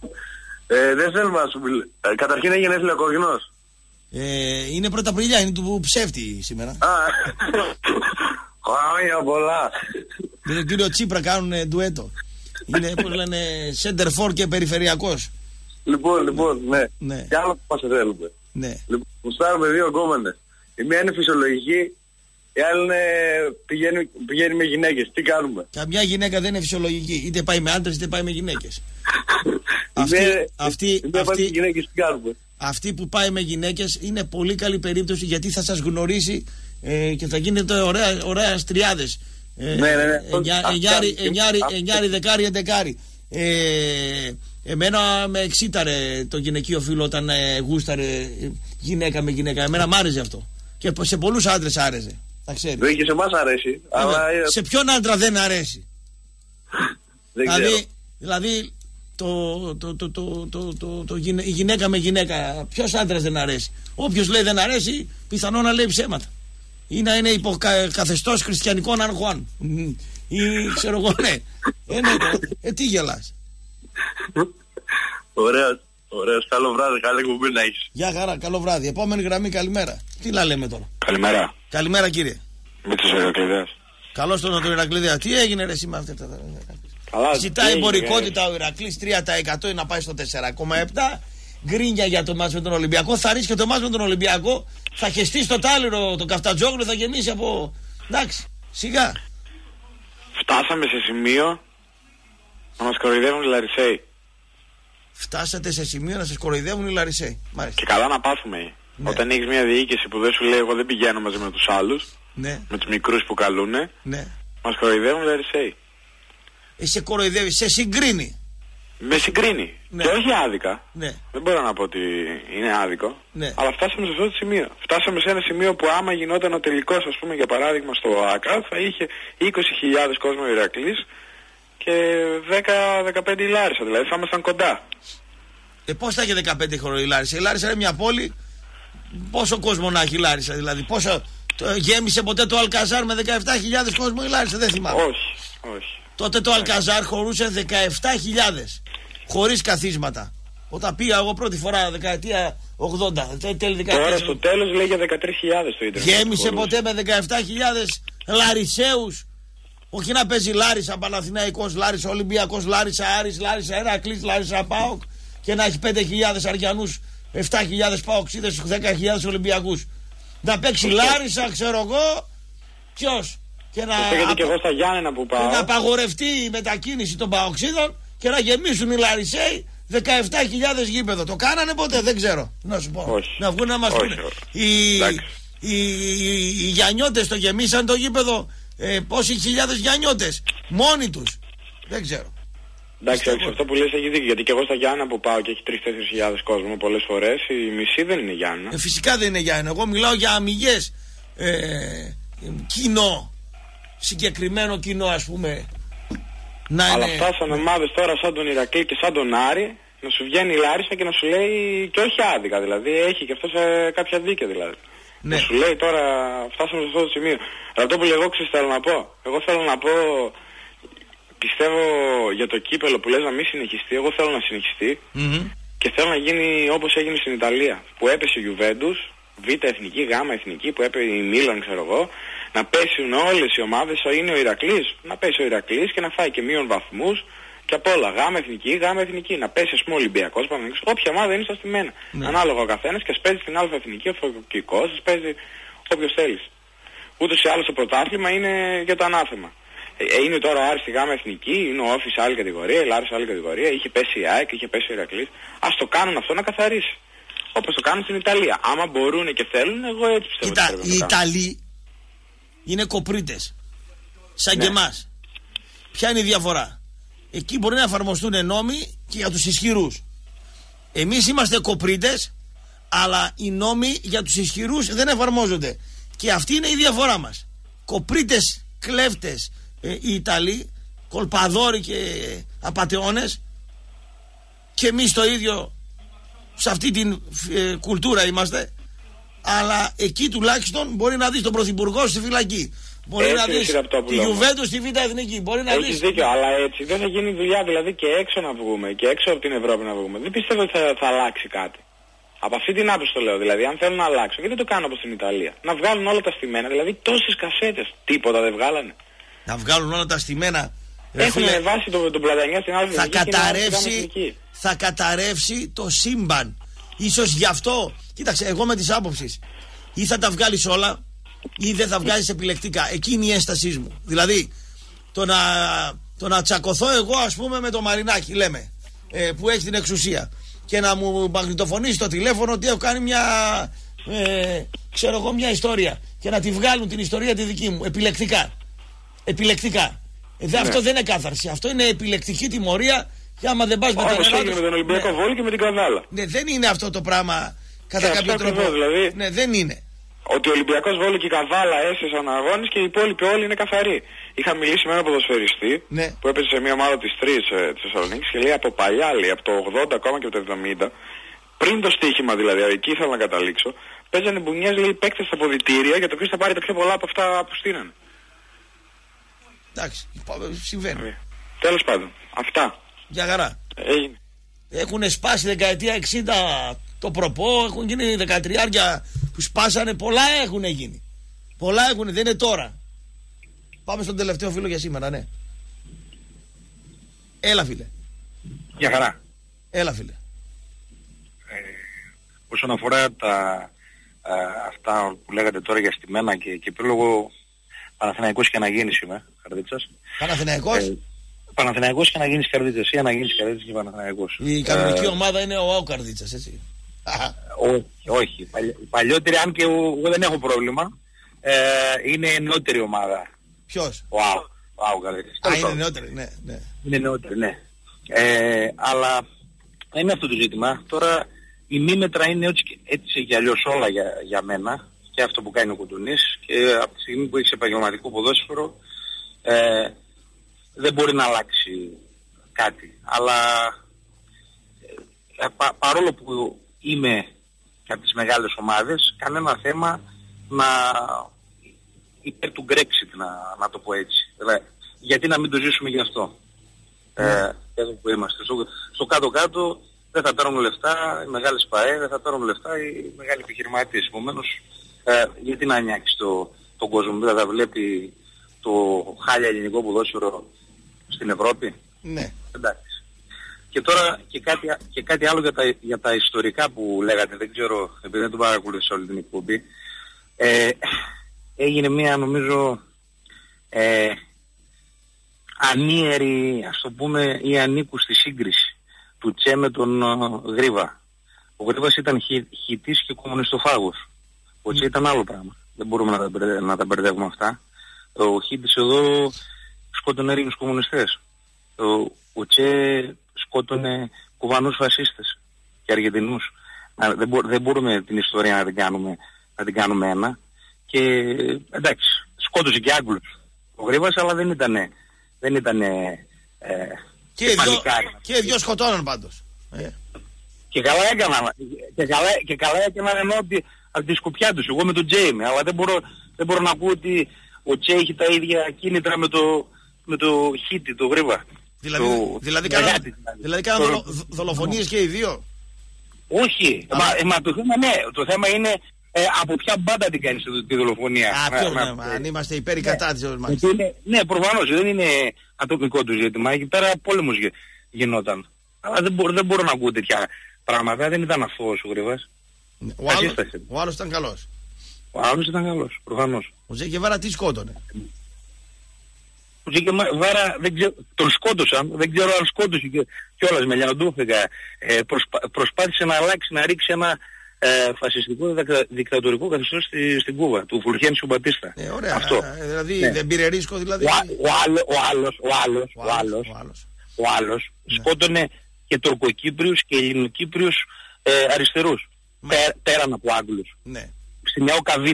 ε, δεν θέλουμε να σου μιλ... Ε, καταρχήν έγινε έφυλα κόκκινος. Ε, είναι πρώτα Απριλιά, είναι του ψεύτη σήμερα. <laughs> Α, χρόνια πολλά. Με τον κύριο Τσίπρα κάνουν ντουέτο. Είναι, πώς λένε, center for και περιφερειακός. Λοιπόν, λοιπόν, ναι. Ναι. Και άλλο που μας θέλουμε. Ναι. Λοιπόν, γουστάρουμε δύο γκόμενες. Η μία είναι φυσιολογική, η άλλη είναι πηγαίνει, πηγαίνει με γυναίκες. Τι κάνουμε; Καμιά γυναίκα δεν είναι φυσιολογική. Είτε πάει με άντρες είτε πάει με γυναίκες. Η μία- αυτή, η μία πάει με αυτή, γυναίκες, τι κάνουμε; αυτή που πάει με γυναίκες είναι πολύ καλή περίπτωση γιατί θα σας γνωρίσει ε, και θα γίνετε ωραία, ωραία τριάδε. Ε, Ναι, ναι, ναι. εννιά- Αυτό- εννιάρι, αυτό- εννιάρι, αυτό- εννιάρι, δεκάρι, εντεκάρι. Ε, εμένα με εξήταρε το γυναικείο φίλο όταν ε, γούσταρε ε, γυναίκα με γυναίκα. Εμένα μ' άρεσε αυτό. Και σε πολλούς άντρες άρεσε. Τα ξέρεις. Δεν και σε εμάς αρέσει. Αλλά ε, Σε ποιον άντρα δεν αρέσει; <laughs> δεν ξέρω. Δηλαδή, δηλαδή το, το, το, το, το, το, το γυναι- η γυναίκα με γυναίκα, ποιος άντρας δεν αρέσει; Όποιος λέει δεν αρέσει, πιθανό να λέει ψέματα. Ή να είναι υποκαθεστώς χριστιανικών αρχών. Μμ. Ή ξέρω εγώ, ναι. Ε, ναι, το- ε, τι γελάς. Ωραίος, ωραίος. Καλό βράδυ, καλή εκπομπή να έχεις. Γεια χαρά, καλό βράδυ. Επόμενη γραμμή, καλημέρα. Τι να λέμε τώρα; Καλημέρα. Καλημέρα κύριε. Με τους Ερακλειδές. Καλώς τον τον Ηρακλήδια. Τι έγινε ρε εσύ με αυτά τα. Καλά, τι Ζητάει έγινε, εμπορικότητα ο Ηρακλής 3% να πάει στο 4,7. Γκρίνια για το μάτς με τον Ολυμπιακό. Θα ρίξει και το μάτς με τον Ολυμπιακό. Θα χεστεί στο τάλιρο το καφτατζόγλου, θα γεμίσει από. Εντάξει, σιγά. Φτάσαμε σε σημείο να μας κοροϊδεύουν οι Λαρισαίοι. Φτάσατε σε σημείο να σας κοροϊδεύουν οι Λαρισαίοι. Μάλιστα. Και καλά να πάθουμε. Όταν έχεις μια διοίκηση που δεν σου λέει εγώ δεν πηγαίνω μαζί με τους άλλους, Ναι, με τους μικρούς που καλούνε, ναι. μας κοροϊδεύουν οι Λαρισαίοι. Ε, σε κοροϊδεύει, σε συγκρίνει. Με συγκρίνει. Ναι. Και όχι άδικα. Ναι. Δεν μπορώ να πω ότι είναι άδικο. Ναι. Αλλά φτάσαμε σε αυτό το σημείο. Φτάσαμε σε ένα σημείο που άμα γινόταν ο τελικός, ας πούμε, για παράδειγμα στο ΆΚΑ, θα είχε 20.000 κόσμο Ηρακλής και 10-15 η Λάρισα. Δηλαδή θα ήμασταν κοντά. Ε, πώς θα έχει 15 χρόνια η Λάρισα; Η Λάρισα είναι μια πόλη. Πόσο κόσμο να έχει η Λάρισα, δηλαδή; Πόσο. το- γέμισε ποτέ το Αλκαζάρ με 17.000 κόσμο η Λάρισα, δεν θυμάμαι. Όχι, όχι. Τότε το Αλκαζάρ χωρούσε 17.000 χωρίς καθίσματα. Όταν πήγα εγώ πρώτη φορά δεκαετία 80, τε- τέλη δεκαετίας. Τώρα στο τέλος λέει για 13.000 το ίντερνετ. Γέμισε Χωρούσε. ποτέ με 17.000 Λαρισαίους Όχι να παίζει Λάρισα, Παναθηναϊκός Λάρισα, Ολυμπιακός Λάρισα, Άρης Λάρισα, Ερακλής Λάρισα, Πάοκ και να έχει 5.000 Αριανούς, 7.000 Πάοξίδες, 10.000 Ολυμπιακούς. Να παίξει Λάρισα, ξέρω εγώ, ποιος. Και να, Αυτό γιατί και απα- εγώ στα Γιάννενα που και πάω. να απαγορευτεί η μετακίνηση των Παοξίδων και να γεμίσουν οι Λαρισαίοι 17.000 γήπεδο. Το κάνανε ποτέ, δεν ξέρω. Να σου πω. Όχι. Να βγουν να μας Όχι, πούνε. όχι. Οι, Εντάξει. οι, οι, οι Γιαννιώτες το γεμίσαν το γήπεδο. Ε, πόσοι χιλιάδες Γιαννιώτες. Μόνοι τους. Δεν ξέρω. Εντάξει, όχι, αυτό που λες έχει δίκιο. Γιατί και εγώ στα Γιάννα που πάω και έχει 3-4 χιλιάδες κόσμο πολλές φορές, η μισή δεν είναι Γιάννα. Ε, φυσικά δεν είναι Γιάννη. Εγώ μιλάω για αμυγές ε, κοινό. Συγκεκριμένο κοινό ας πούμε. Να Αλλά είναι... φτάσανε ομάδες τώρα σαν τον Ηρακλή και σαν τον Άρη να σου βγαίνει η Λάρισα και να σου λέει και όχι άδικα δηλαδή. Έχει και αυτός σε κάποια δίκαια δηλαδή. Ναι. Να σου λέει τώρα φτάσαμε σε αυτό το σημείο. Αλλά αυτό που εγώ ξέρεις θέλω να πω. Εγώ θέλω να πω πιστεύω για το κύπελο που λες να μην συνεχιστεί. Εγώ θέλω να συνεχιστεί. Και θέλω να γίνει όπως έγινε στην Ιταλία. Που έπεσε η Juventus, Β εθνική, Γ εθνική, που έπεσε η Μίλαν, ξέρω εγώ. Να πέσουν όλες οι ομάδες, είναι ο Ηρακλής. Να πέσει ο Ηρακλής και να φάει και μείον βαθμούς. Και απ' όλα, Γ εθνική, Γ εθνική. Να πέσει, ας πούμε, ο Ολυμπιακός, Παναγικός. Όποια ομάδα είναι στα στημένα. Ναι. Ανάλογα ο καθένας και ας παίζει στην Α εθνική, ο Φωκικός, ας παίζει όποιος θέλεις. Ούτως ή άλλως το πρωτάθλημα είναι για το ανάθεμα. Ε, ε, είναι τώρα ο Άρης στη Γάμα Εθνική, είναι ο Όφης σε άλλη κατηγορία, η Λάρης σε άλλη κατηγορία, είχε πέσει η ΑΕΚ, είχε πέσει ο Ηρακλής. Ας το κάνουν αυτό να καθαρίσει. Όπως το κάνουν στην Ιταλία. Άμα μπορούν και θέλουν, εγώ έτσι πιστεύω Κοίτα, ότι πρέπει οι να το κάνουν. Ιταλοί είναι κοπρίτες. Σαν Ναι. και εμάς. Ποια είναι η διαφορά; Εκεί μπορεί να εφαρμοστούν νόμοι και για τους ισχυρούς. Εμείς είμαστε κοπρίτες, αλλά οι νόμοι για τους ισχυρούς δεν εφαρμόζονται. Και αυτή είναι η διαφορά μας. Κοπρίτες, κλέφτες, ε, οι Ιταλοί, κολπαδόροι και απατεώνες και εμείς το ίδιο σε αυτή την ε, κουλτούρα είμαστε αλλά εκεί τουλάχιστον μπορεί να δεις τον Πρωθυπουργό στη φυλακή μπορεί Έτσι, να ρε, δεις Σιραπτόπουλο τη μου. Γιουβέντους στη Β' Εθνική μπορεί να Έχεις δεις δίκιο, αλλά έτσι δεν θα γίνει δουλειά δηλαδή και έξω να βγούμε και έξω από την Ευρώπη να βγούμε. Δεν πιστεύω ότι θα, θα αλλάξει κάτι. Από αυτή την άποψη το λέω. Δηλαδή, αν θέλουν να αλλάξουν, γιατί δεν το κάνουν όπως στην Ιταλία. Να βγάλουν όλα τα στημένα, δηλαδή τόσες κασέτες. Τίποτα δεν βγάλανε. να βγάλουν όλα τα στημένα Ρε Έχουν φίλε, βάσει τον, τον Πλατανιά στην άλλη θα εθνική και την άλλη στην καταρρεύσει, εθνική. θα καταρρεύσει το σύμπαν. Ίσως γι' αυτό, κοίταξε, εγώ με τις άποψεις, ή θα τα βγάλεις όλα, ή δεν θα βγάλεις επιλεκτικά. Εκεί είναι η ένστασή μου. Δηλαδή, το να, το να τσακωθώ εγώ, ας πούμε, με το Μαρινάκι, λέμε, ε, που έχει την εξουσία, και να μου μαγνητοφωνήσει το τηλέφωνο ότι έχω κάνει μια, ε, ξέρω εγώ, μια ιστορία, και να τη βγάλουν την ιστορία τη δική μου, επιλεκτικά. Επιλεκτικά. Ε, δε, Ναι. Αυτό δεν είναι κάθαρση. Αυτό είναι επιλεκτική τιμωρία. Και άμα δεν πας με τον Όπως Ελλάδος- έγινε με τον Ολυμπιακό ναι. Βόλο και με την Καβάλα. Ναι, δεν είναι αυτό το πράγμα κατά Και κάποιο αυτό τρόπο. ακριβώς, δηλαδή. Ναι, δεν είναι. Ότι ο Ολυμπιακός Βόλο και η Καβάλα έσεσαν αγώνες και οι υπόλοιποι όλοι είναι καθαροί. Είχα μιλήσει με έναν ποδοσφαιριστή Ναι. που έπαιζε σε μια ομάδα της 3 ε, της Θεσσαλονίκης και λέει από παλιά, λέει, από το 80 ακόμα και από το 70, πριν το στοίχημα δηλαδή, εκεί ήθελα να καταλήξω, παίζανε μπουνιές, λέει, παίκτες στα ποδητήρια για το ποιος θα πάρει τα πιο πολλά από αυτά που στείνανε. Εντάξει, συμβαίνει. Τέλος πάντων, αυτά. Για χαρά. Έγινε. Έχουν σπάσει δεκαετία 60 το προπό, έχουν γίνει 13 που σπάσανε. Πολλά έχουν γίνει. Πολλά έχουν, δεν είναι τώρα. Πάμε στον τελευταίο φίλο για σήμερα, ναι. Έλα, φίλε. Για χαρά. Έλα, φίλε. Ε, όσον αφορά τα, α, αυτά που λέγατε τώρα για στημένα και, και πριν λόγω Παναθηναϊκός και αναγέννηση είμαι, Καρδίτσας. Παναθηναϊκός; Ε, Παναθηναϊκός και αναγέννηση Καρδίτσας ή αναγέννηση Καρδίτσας και Παναθηναϊκός. Η κανονική Ε, ομάδα είναι ο Άου Καρδίτσας, έτσι. Όχι, όχι. Παλι- Παλιότερη, αν και εγώ εγώ δεν έχω πρόβλημα, ε, είναι νεότερη ομάδα. Ποιος; Ο Άου. Ο Άου Καρδίτσας. Α, Τέλος είναι πάντων. νεότερη, ναι, ναι. Είναι νεότερη, ναι. Ε, αλλά δεν είναι αυτό το ζήτημα. Τώρα η μήμετρα είναι έτσι, έτσι και αλλιώς όλα για, για μένα και αυτό που κάνει ο Κουντουνής και από τη στιγμή που έχεις επαγγελματικό ποδόσφαιρο ε, δεν μπορεί να αλλάξει κάτι. Αλλά ε, πα- παρόλο που είμαι από τις μεγάλες ομάδες, κανένα θέμα να υπέρ του Brexit να, να το πω έτσι. Δηλαδή, γιατί να μην το ζήσουμε γι' αυτό; Ε, εδώ που είμαστε. Στο, στο κάτω-κάτω δεν θα παίρνουν λεφτά οι μεγάλες ΠαΕ, δεν θα παίρνουν λεφτά οι μεγάλοι επιχειρηματίες. Επομένως, ε, γιατί να νιάξει το, τον κόσμο, δεν θα βλέπει το χάλια ελληνικό ποδόσφαιρο στην Ευρώπη. Ναι. Εντάξει. Και τώρα και κάτι, α- και κάτι άλλο για τα, για τα ιστορικά που λέγατε, δεν ξέρω, επειδή δεν το παρακολούθησα όλη την εκπομπή. Ε, έγινε μια νομίζω ε, ανίερη, ας το πούμε, ή ανήκουστη σύγκριση του Τσε με τον ε, Γρίβα. Ο Γρίβας ήταν χι, χιτής και κομμουνιστοφάγος. Ο Τσε ήταν άλλο πράγμα. Δεν μπορούμε να τα, μπερδε- να τα μπερδεύουμε αυτά. Ο Χίτης εδώ σκότωνε Έλληνες κομμουνιστές. Ο, ο Τσε σκότωνε κουβανούς φασίστες και Αργεντινούς. Να- δεν, μπο- δεν μπορούμε την ιστορία να την κάνουμε, να την κάνουμε ένα. Και εντάξει, σκότωσε και Άγγλους ο Γρήβας, αλλά δεν ήταν δεν ήτανε, ε, Και οι δυο, πανικάρι. και οι δυο σκοτώναν πάντως. Ε. Και καλά έκαναν. Και καλά, και καλά έκαναν ενώ ότι από τη σκοπιά τους. Εγώ με τον Τζέιμι. Αλλά δεν μπορώ, δεν μπορώ να ακούω ότι ο Τζέι έχει τα ίδια κίνητρα με το, με το Χίτι, το Γρήβα. Δηλαδή, το, δηλαδή, το κάναν, Αγάτη, δηλαδή κάναν Το- δολο, δο- δολοφονίες και οι δύο. Όχι. Μα, ε, μα το θέμα ναι. Το θέμα είναι ε, από ποια μπάντα την κάνεις τη- τη δολοφονία. Α, Να- ποιος, να- ναι, μα, αν είμαστε υπέρ ή κατά της μας. Γιατί είναι- ναι, προφανώς δεν είναι ατομικό του ζήτημα. Εκεί πέρα πόλεμος γι- γινόταν. Αλλά δεν, μπορώ, δεν μπορώ να ακούω τέτοια πράγματα. Δεν ήταν αθώος ο Γρήβας. Ο άλλος, Φασίστας. ο άλλος ήταν καλός. Ο άλλος ήταν καλός, προφανώς. Ο Ζέκε Βάρα τι σκότωνε; Ο Τζίκε Βάρα δεν ξέρω, τον σκότωσαν, δεν ξέρω αν σκότωσε και, κιόλας με Λιανοντούφικα. Ε, προσπα, προσπάθησε να αλλάξει, να ρίξει ένα ε, φασιστικό δικα- δικτατορικό καθεστώς στη, στην Κούβα, του Φουλχένσιου Μπατίστα. Ε, ωραία. Αυτό. Ε, δηλαδή Ναι. δεν πήρε ρίσκο δηλαδή. Ο, α- ο, άλλο- ο άλλος, ο άλλος, ο άλλος, ο άλλος Ναι. σκότωνε και Τουρκοκύπριους και Ελληνοκύπριους ε, αριστερούς. Πέ- πέραν από Άγγλους. Ναι. Στην ΕΟΚΑ Β.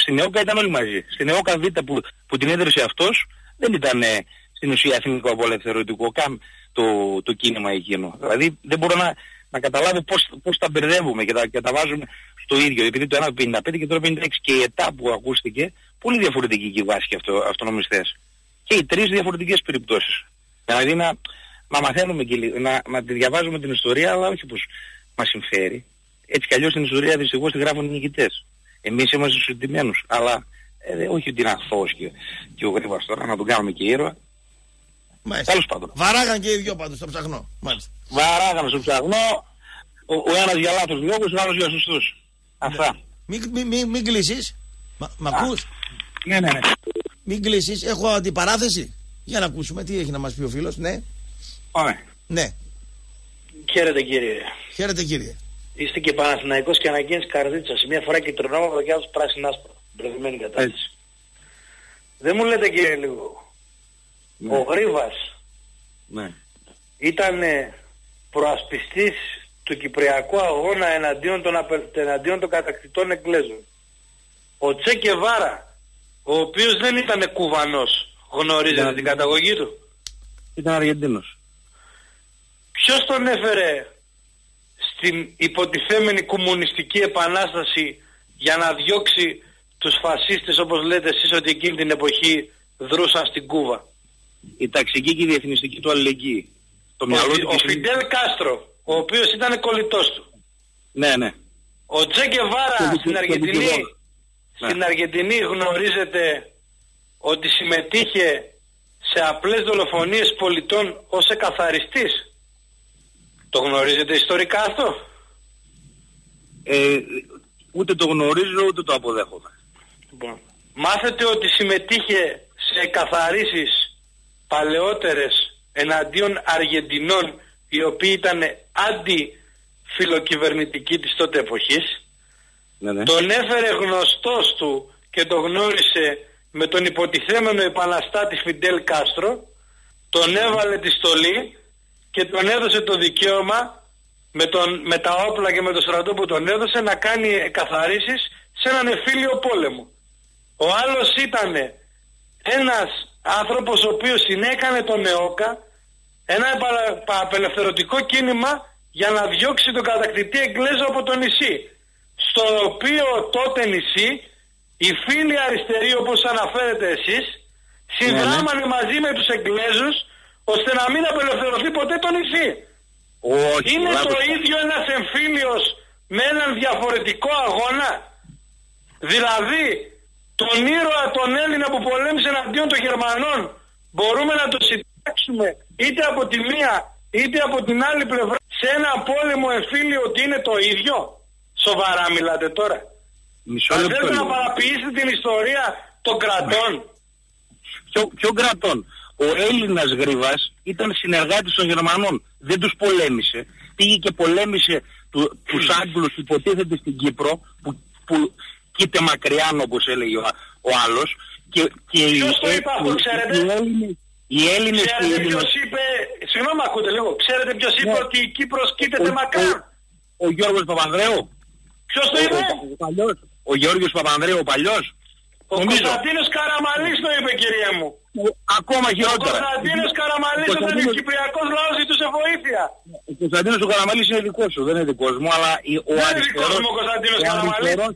Στην ΕΟΚΑ ήταν όλοι μαζί. Στην ΕΟΚΑ Β που, που την έδρεσε αυτός δεν ήταν ε, στην ουσία εθνικό απολευθερωτικό καν το, το κίνημα εκείνο. Δηλαδή δεν μπορώ να, να καταλάβω πώς, πώς τα μπερδεύουμε και τα, και τα βάζουμε στο ίδιο. Επειδή το ένα 55 και το 56 και η ΕΤΑ που ακούστηκε, πολύ διαφορετική και η βάση και αυτο, αυτονομιστές. Και οι τρεις διαφορετικές περιπτώσεις. Δηλαδή να, να μαθαίνουμε και λίγο, να, να τη διαβάζουμε την ιστορία, αλλά όχι πως μας συμφέρει. Έτσι κι αλλιώς την ιστορία δυστυχώς τη γράφουν οι νικητές. Εμείς είμαστε στους συντημένους, αλλά ε, όχι ότι είναι αθώος και, και ο Γρήβας τώρα, να τον κάνουμε και ήρωα. Μάλιστα. Τέλος πάντων. Βαράγαν και οι δυο πάντως στο ψαχνό. Μάλιστα. Βαράγαμε στο ψαχνό, ο, ο ένας για λάθος λόγους, ο άλλος για σωστούς. Αυτά. Μην, μην, μην, μην κλείσεις. Μα, μ' ακούς; Ναι, ναι, ναι. Μην κλείσεις. Έχω αντιπαράθεση. Για να ακούσουμε τι έχει να μας πει ο φίλος. Ναι. Πάμε. Ναι. Χαίρετε κύριε. Χαίρετε κύριε. Είστε και Παναθηναϊκός και αναγέννης Καρδίτσας. Μια φορά και τρονόμαυρο και άλλος πράσινο άσπρο. Μπερδεμένη κατάσταση. Δεν μου λέτε κύριε λίγο. Ο Γρήβας Ναι. ήταν προασπιστής του Κυπριακού αγώνα εναντίον των, απε- εναντίον των κατακτητών Εγγλέζων. Ο Τσέκε Βάρα, ο οποίος δεν ήταν κουβανός, γνωρίζετε Ήταν- την καταγωγή του; Ήταν Αργεντίνος. Ποιος τον έφερε στην υποτιθέμενη κομμουνιστική επανάσταση για να διώξει τους φασίστες όπως λέτε εσείς ότι εκείνη την εποχή δρούσαν στην Κούβα. Η ταξική και η διεθνιστική του αλληλεγγύη. Το Ο, μυαλό Φι- του ο και- Φιντέλ Κάστρο, ο οποίος ήταν κολλητός του. Ναι, ναι. Ο Τζέκε Βάρα Και στην δικαι- Αργεντινή, και δικηγόρος. στην Αργεντινή γνωρίζετε ότι συμμετείχε σε απλές δολοφονίες πολιτών ως εκαθαριστής; Το γνωρίζετε ιστορικά αυτό; ε, ούτε το γνωρίζω ούτε το αποδέχομαι. Λοιπόν, μάθετε ότι συμμετείχε σε καθαρίσεις παλαιότερες εναντίον Αργεντινών οι οποίοι ήταν αντιφιλοκυβερνητικοί της τότε εποχής. Ναι, ναι. Τον έφερε γνωστός του και τον γνώρισε με τον υποτιθέμενο επαναστάτη Φιντέλ Κάστρο. Τον έβαλε τη στολή και τον έδωσε το δικαίωμα με, τον, με τα όπλα και με το στρατό που τον έδωσε να κάνει καθαρίσεις σε έναν εφήλιο πόλεμο. Ο άλλος ήταν ένας άνθρωπος ο οποίος συνέκανε τον ΕΟΚΑ ένα επα- πα- απελευθερωτικό κίνημα για να διώξει τον κατακτητή Εγγλέζο από το νησί. Στο οποίο τότε νησί οι φίλοι αριστεροί όπως αναφέρετε εσείς συνδράμανε μαζί με τους Εγγλέζους ώστε να μην απελευθερωθεί ποτέ το νησί. Όχι, Είναι λάθος. το ίδιο ένας εμφύλιος με έναν διαφορετικό αγώνα. Δηλαδή, τον ήρωα τον Έλληνα που πολέμησε εναντίον των Γερμανών μπορούμε να το συντάξουμε είτε από τη μία είτε από την άλλη πλευρά σε ένα πόλεμο εμφύλιο ότι είναι το ίδιο. Σοβαρά μιλάτε τώρα. Μισό Αν λεπτό θέλετε να λίγο. παραποιήσετε την ιστορία των κρατών. Ποιο, ποιο κρατών; Ο Έλληνας Γρήβας ήταν συνεργάτης των Γερμανών. Δεν τους πολέμησε. Πήγε και πολέμησε του, τους Άγγλους που υποτίθεται στην Κύπρο που, που κοίται μακριάν όπως έλεγε ο, ο άλλος. Και, και Ποιος το οι- είπε αυτό, οι- ξέρετε; Οι Έλληνες, οι Έλληνες και οι Ξέρετε Έλληνες... ποιος είπε, συγγνώμη ακούτε λίγο, ξέρετε ποιος είπε Ναι. ότι η Κύπρος κοίταται μακράν. Ο Γιώργος Παπανδρέου. Ποιος το είπε; Ο, ο, παλιός. ο Γιώργος Παπανδρέου, ο παλιός. Ο Νομίζω. Κωνσταντίνος Καραμαλής το είπε κυρία μου. Ακόμα Ο χειρότερα. Κωνσταντίνος Καραμαλής Ο όταν ο Κωνσταντίνος- Κυπριακός λαός ζητούσε βοήθεια. Ο Κωνσταντίνος ο Καραμαλής είναι δικός σου, δεν είναι δικός μου, αλλά η- ο Δεν είναι αριστερός, δικός μου ο Κωνσταντίνος ο Καραμαλής. αριστερός,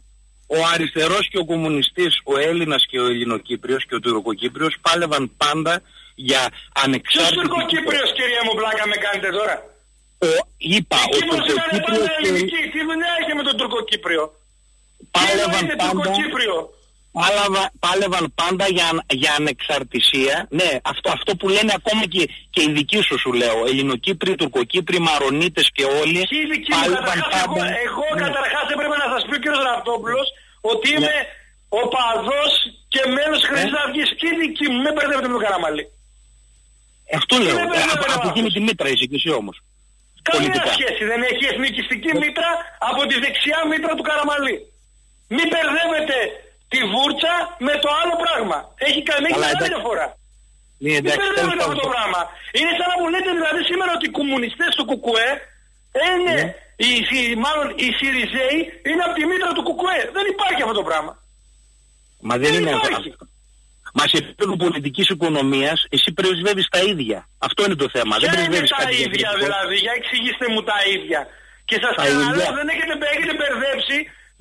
ο αριστερός και ο κομμουνιστής, ο Έλληνας και ο Ελληνοκύπριος και ο Τουρκοκύπριος πάλευαν πάντα για Ποιος ανεξάρτητη... Τουρκοκύπριος κυρία μου πλάκα με κάνετε τώρα; Ο, είπα, Η ο Κύπρος ήταν Τουρκοκύπριος πάντα και ελληνική. Τι δουλειά είχε με τον Τουρκοκύπριο; Τι πάλευαν εννοείται πάντα, Τουρκοκύπριο. πάλευα- πάλευαν πάντα για, για ανεξαρτησία. Ναι, αυτό, αυτό που λένε ακόμα και, και οι δικοί σου σου λέω. Ελληνοκύπριοι, Τουρκοκύπριοι, Μαρονίτες και όλοι Τι δική μου πάλευαν καταρχάς εγώ, πάντα... εγώ Ναι. καταρχάς έπρεπε να σας πει ο κύριος Ραπτόπουλος ότι είμαι οπαδός και μέλος Ναι. Χρυσής Αυγής. Τι δική μου, με μπερδεύετε με τον Καραμαλή. Αυτό λέω. Είναι Ε, βέβαια από, βέβαια από εκείνη τη μήτρα είσαι και εσύ όμως. Καμία Πολιτικά. σχέση δεν έχει εθνικιστική μήτρα από τη δεξιά μήτρα του Καραμαλή. Μην μπερδεύετε τη βούρτσα με το άλλο πράγμα. Έχει κανένα Καλά, μεγάλη εντάξει. διαφορά. Ναι, Μην εντάξει, τέλος μπερδεύετε αυτό πάντων. το πράγμα. Είναι σαν να μου λέτε δηλαδή σήμερα ότι οι κομμουνιστές του Κουκουέ είναι, Ναι. οι, οι- μάλλον οι Σιριζέοι είναι από τη μήτρα του Κουκουέ. Δεν υπάρχει αυτό το πράγμα. Μα δεν Δεν είναι αυτό. υπάρχει. Μα σε επίπεδο πολιτικής οικονομίας, εσύ πρεσβεύεις τα ίδια. Αυτό είναι το θέμα. Ποια δεν είναι πρεσβεύεις τα κάτι ίδια διαφορετικό. δηλαδή, για εξηγήστε μου τα ίδια. Και σας Τα ξαναλέω, ίδια. δεν έχετε, έχετε μπερδέψει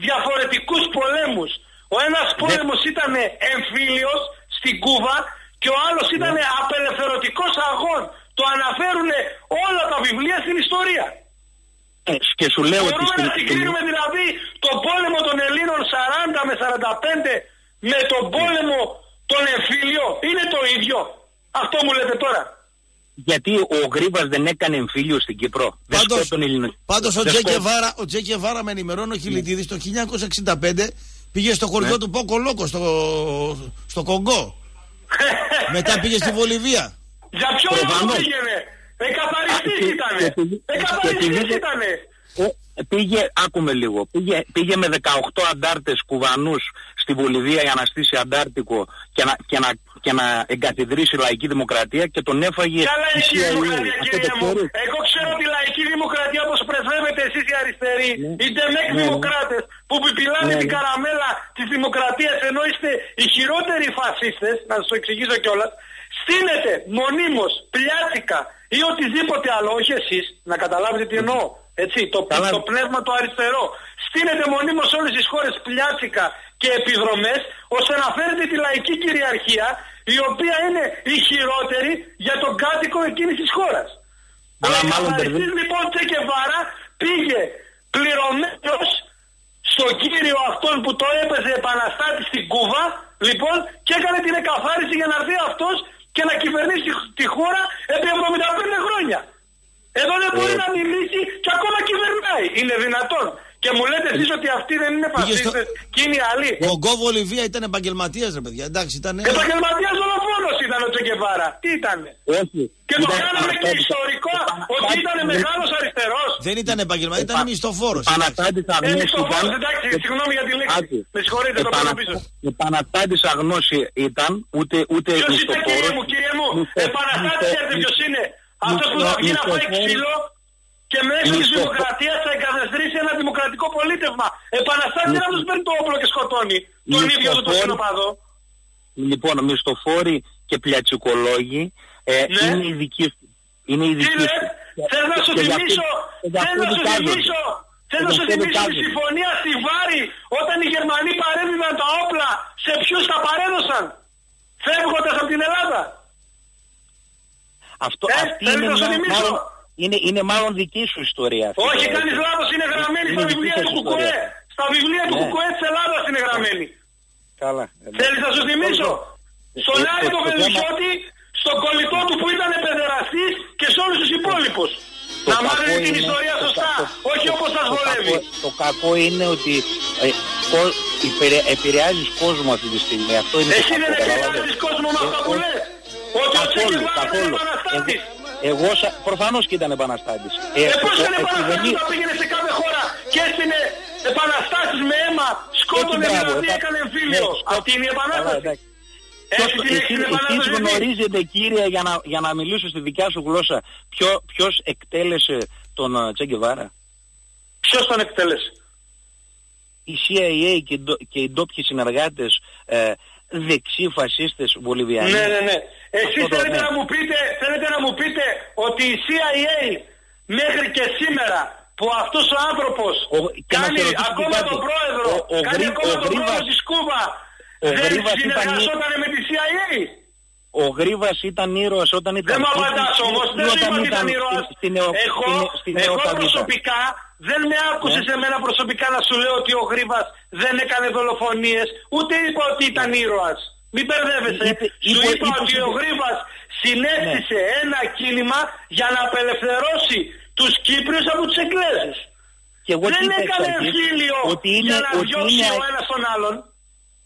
διαφορετικούς πολέμους. Ο ένας πόλεμος ήταν εμφύλιος στην Κούβα και ο άλλος ήταν απελευθερωτικός αγών. Το αναφέρουν όλα τα βιβλία στην ιστορία. Ε, Και σου λέω ότι Μπορούμε στην, να συγκρίνουμε δηλαδή τον πόλεμο των Ελλήνων 40 με 45 με τον πόλεμο των εμφύλιο. Είναι το ίδιο. Αυτό μου λέτε τώρα. Γιατί ο Γρήβας δεν έκανε εμφύλιο στην Κύπρο. Δεν Πάντως- σκότωνε Ελληνο- Πάντως ο δεν Τζέκε σκότωνε- Βάρα, ο Τζέκε Βάρα με ενημερώνει ο Χιλιτίδη το 1965 πήγε στο χωριό Ναι. του Πόκο Λόκο στο, στο Κονγκό. <laughs> Μετά πήγε στη Βολιβία. Για ποιο λόγο Προφανώς. πήγαινε; Εκαθαριστής Και- ήτανε. και επειδή- και Εκαθαριστής επειδή- ήτανε. Ε, Πήγε, άκουμε λίγο, πήγε, πήγε με 18 αντάρτες κουβανούς στη Βολιβία για να στήσει αντάρτικο και να, και να, και να εγκαθιδρύσει λαϊκή δημοκρατία και τον έφαγε Ποια η λαϊκή CIA. δημοκρατία Αυτό το κυρία μου. ξέρεις; Εγώ ξέρω τη λαϊκή δημοκρατία όπως πρεσβεύετε εσείς οι αριστεροί. Οι ντεμέκ Ναι, ναι. δημοκράτες που πιπιλάνε Ναι, την ναι. καραμέλα της δημοκρατίας ενώ είστε οι χειρότεροι φασίστες, να σας το εξηγήσω κιόλας. Στείνετε μονίμως, πλιάτσικα ή οτιδήποτε άλλο, όχι εσείς, να καταλάβετε τι εννοώ. Έτσι, το, το πνεύμα το αριστερό. Στείνετε μονίμως σε όλες τις χώρες πλιάτσικα και επιδρομές ώστε να φέρετε τη λαϊκή κυριαρχία η οποία είναι η χειρότερη για τον κάτοικο εκείνης της χώρας. Αλλά ο μάλλον καθαριστής λοιπόν Τσεκεβάρα πήγε πληρωμένος στον κύριο αυτόν που το έπαιζε επαναστάτη στην Κούβα λοιπόν και έκανε την εκαθάριση για να έρθει αυτός και να κυβερνήσει τη χώρα επί 75 χρόνια. Εδώ δεν μπορεί Ε. να μιλήσει και ακόμα κυβερνάει. Είναι δυνατόν. Και μου λέτε εσείς ότι αυτοί δεν είναι Πήγε στο- φασίστες και είναι οι άλλοι. Ο Γκόβο Ολιβία ήταν επαγγελματίας, ρε παιδιά. Εντάξει, ήταν. Επαγγελματίας δολοφόνος ήταν ο Τσεκεβάρα. Τι ήτανε; Όχι. Και το Ήταν κάναμε και επαναστάτης- ιστορικό ότι ήταν μεγάλος αριστερός. Δεν ήταν επαγγελματία, ήταν μισθοφόρος. Επαναστάτης Ε, αγνός μισθοφόρος, ήταν. εντάξει, συγγνώμη για τη λέξη. Άκου. Με συγχωρείτε, το παίρνω πίσω. Επαναστάτης αγνός ήταν, ούτε, ούτε Ποιος είστε μισθοφόρος. κύριε μου, κύριε μου; Μισθο- Επαναστάτης μισθο- ξέρετε ποιος είναι; Αυτός που θα βγει να πάει μισθοφόρος- ξύλο και μέσω της Μισθο- δημοκρατίας θα εγκαθιστρήσει ένα δημοκρατικό πολίτευμα. Επαναστάτης δεν θα τους παίρνει το όπλο και σκοτώνει τον ίδιο του τον Μισθοφόρος- συνοπαδό. Λοιπόν, μισθοφόροι και πλιατσικολόγοι ε, Ναι. είναι οι δικοί σου. Είναι οι Τι δικοί λες, σου. θες να σου Και γι' αυτό- θυμίσω, και γι' θες αυτό να σου δικάζονται. θυμίσω, θες Και να γι' σου αυτό θυμίσω τη δικάζονται. συμφωνία στη Βάρη όταν οι Γερμανοί παρέδιδαν τα όπλα σε ποιους τα παρέδωσαν φεύγοντας από την Ελλάδα. Αυτό, Ε, αυτή θέλεις είναι, να σου μια- θυμίσω; Μάλλον, είναι, είναι μάλλον δική σου ιστορία. αυτή. Όχι, Ε, κάνεις ε, λάθος, είναι γραμμένη είναι στα δική βιβλία σας του Κουκουέ. ιστορία. Στα βιβλία του Ναι. Κουκουέ της Ελλάδας είναι γραμμένη. Καλά. Θέλεις να σου θυμίσω; Στον Ε, Άρη το- τον το θέμα- Βελουχιώτη, στον κολλητό του που ήταν παιδεραστής και σε όλους τους υπόλοιπους. Το Να κακό μάθετε την είναι- ιστορία το σωστά, κακό- όχι όπως σας το βολεύει. κακό- Το κακό είναι ότι ε, κο- υπερε- επηρεάζεις κόσμο αυτή τη στιγμή. Αυτό είναι Εσύ το δεν κακό, επηρεάζεις καταλάβες. κόσμο με αυτά που Ε, λες. Ότι ο Καθόλου, Τσέκεβάρα ήταν καθόλου. επαναστάτης. Εγώ σα- προφανώς και ήταν επαναστάτης. Ε, πώς το- είναι επαναστάτης επιδενεί- όταν πήγαινε σε κάθε χώρα και έστεινε επαναστάσεις με αίμα, σκότωνε Έτσι, μπράβο, δηλαδή επα- έκανε ναι, εμφύλιο. σκό- Αυτή είναι η Καλά, επανάσταση. εντάξει. Έτσι Ποιος- την εσείς- έχεις την επανάσταση. Εσείς δει. γνωρίζετε κύριε για να, για να μιλήσω στη δικιά σου γλώσσα ποιο, ποιος εκτέλεσε τον Τσέγκεβάρα. Ποιος τον εκτέλεσε; Η CIA και, οι ντο- και οι ντόπιοι συνεργάτες ε, δεξί φασίστες Βολιβιανοί. Ναι, ναι, ναι. Εσείς Αυτό το- θέλετε ναι. να μου πείτε, θέλετε να μου πείτε ότι η CIA μέχρι και σήμερα που αυτός ο άνθρωπος και να κάνει σε ρωτήσω ακόμα κάτι. τον πρόεδρο, Ο- ο κάνει Γρή- ακόμα ο τον πρόεδρο Γρήβας- της Κούβα, ο δεν Γρήβας ήταν- συνεργαζόταν με τη CIA. Ο Γρήβας ήταν ήρωας όταν ήταν... Δεν μου εκεί απαντάς ή- όμως, ή δεν σου όταν είπα ότι ήταν στην- ήρωας. στην νεο- Εγώ, στην- στην εγώ νεοπαγίδα. προσωπικά δεν με άκουσες Ναι. εμένα προσωπικά να σου λέω ότι ο Γρήβας δεν έκανε δολοφονίες, ούτε είπα ότι ήταν ήρωας. Μην μπερδεύεσαι. Είπε- Σου είπε- είπα είπε- ότι ο είπε- Γρήβας συνέστησε ένα κίνημα για να απελευθερώσει τους Κύπριους από τους Εγγλέζους. Και εγώ τι δεν είπα εξ έκανε αρχής, εμφύλιο ότι είναι- για να ότι διώξει είναι- ο ένας τον άλλον.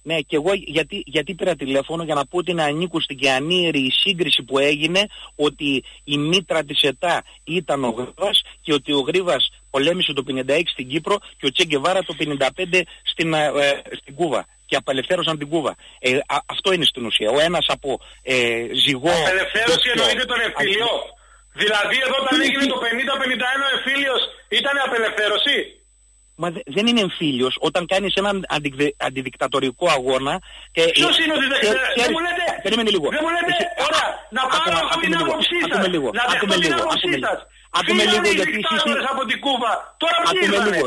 Ναι, και εγώ γιατί, γιατί πήρα τηλέφωνο για να πω ότι είναι ανήκουστη και ανήρη η σύγκριση που έγινε ότι η μήτρα της ΕΤΑ ήταν ο Γρήβας και ότι ο Γρήβας πολέμησε το 56 στην Κύπρο και ο Τσέγκεβάρα το 55 στην, ε, ε, στην Κούβα και απελευθέρωσαν την Κούβα. Ε, α- αυτό είναι στην ουσία. Ο ένας από ε, ζυγό... Απελευθέρωση τέτοιο- εννοείται τον εμφύλιο. Δηλαδή εδώ όταν έγινε το 50-51 ο εμφύλιος ήταν απελευθέρωση; Μα δε- δεν είναι εμφύλιος όταν κάνεις έναν αντιδε- αντιδικτατορικό αγώνα και... Ποιος είναι ο και- διδακτορικός, ξέρεις- δεν μου λέτε, Περίμενε λίγο. δεν μου λέτε, Εσύ- ωραία, να Άκουμε- πάρω εγώ άκουμε την λίγο, άποψή σας, άκουμε λίγο, να δεχτώ άκουμε την λίγο, άποψή άκουμε σας. λίγο. Άκουμε Φύγανε λίγο οι γιατί εσείς δικτάτορες είστε- από την Κούβα, τώρα ποιοι Άκουμε ήρθανε.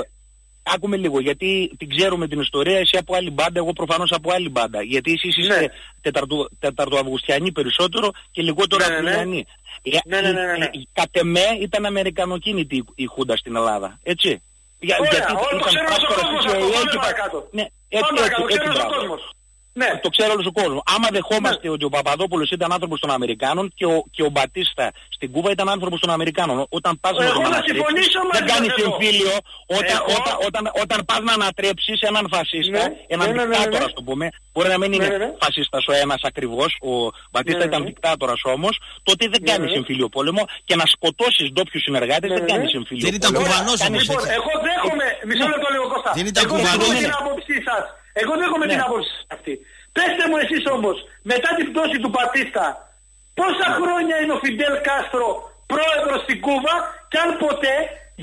Λίγο. Άκουμε λίγο, γιατί την ξέρουμε την ιστορία, εσύ από άλλη μπάντα, εγώ προφανώς από άλλη μπάντα. Γιατί εσείς είστε Ναι. τεταρτου- τεταρτοαυγουστιανοί περισσότερο και λιγότερο Ναι, ναι, ναι. Απριλιανοί. Ε, Ναι, ναι, ναι, ναι, ναι. ε, ε, Κατ' εμέ ήταν αμερικανοκίνητη η- η Χούντα στην Ελλάδα. Έτσι. Για, Ωραία, γιατί όλο το ήταν ξέρει όλος ο πράκτορας κόσμος της αυτό, CIA πάμε και πα- παρακάτω. Ναι, Πάμε έτσι, παρακάτω, έτσι, ξέρει έτσι, όλος ο μπράβο. κόσμος. Ναι. Το ξέρει όλος ο κόσμος. Άμα δεχόμαστε ότι ο Παπαδόπουλος ήταν άνθρωπος των Αμερικάνων και ο, και ο Μπατίστα στην Κούβα ήταν άνθρωπος των Αμερικάνων. Όταν πας να Εγώ τον να ανατρέψεις, συμφωνήσω μαζί δεν κάνεις σας εδώ. εμφύλιο. Όταν, Εγώ- όταν, όταν, όταν πας να ανατρέψεις έναν φασίστα, Ναι, έναν ναι, ναι, ναι, δικτάτορα, ναι. ας το πούμε, μπορεί να μην Ναι, είναι ναι, ναι. φασίστας ο ένας ακριβώς, ο Μπατίστα Ναι, ναι, ήταν ναι. δικτάτορας όμως, τότε δεν Ναι, κάνεις ναι, ναι. εμφύλιο πόλεμο και να σκοτώσεις ντόπιους συνεργάτες Ναι, δεν ναι, κάνεις ναι. εμφύλιο Δεν ήταν πόλεμο. κουβανός Κάνεις- όμως, Λοιπόν, έτσι. εγώ δέχομαι, μισό λεπτό λίγο Κώστα. Δεν ήταν εγώ κουβανός. δέχομαι Ναι, την ναι. άποψή σας. Εγώ δέχομαι Ναι. την άποψη σας αυτή. Πέστε μου εσείς όμως, μετά την πτώση του Πατίστα, πόσα χρόνια είναι ο Φιντέλ Κάστρο πρόεδρος στην Κούβα και αν ποτέ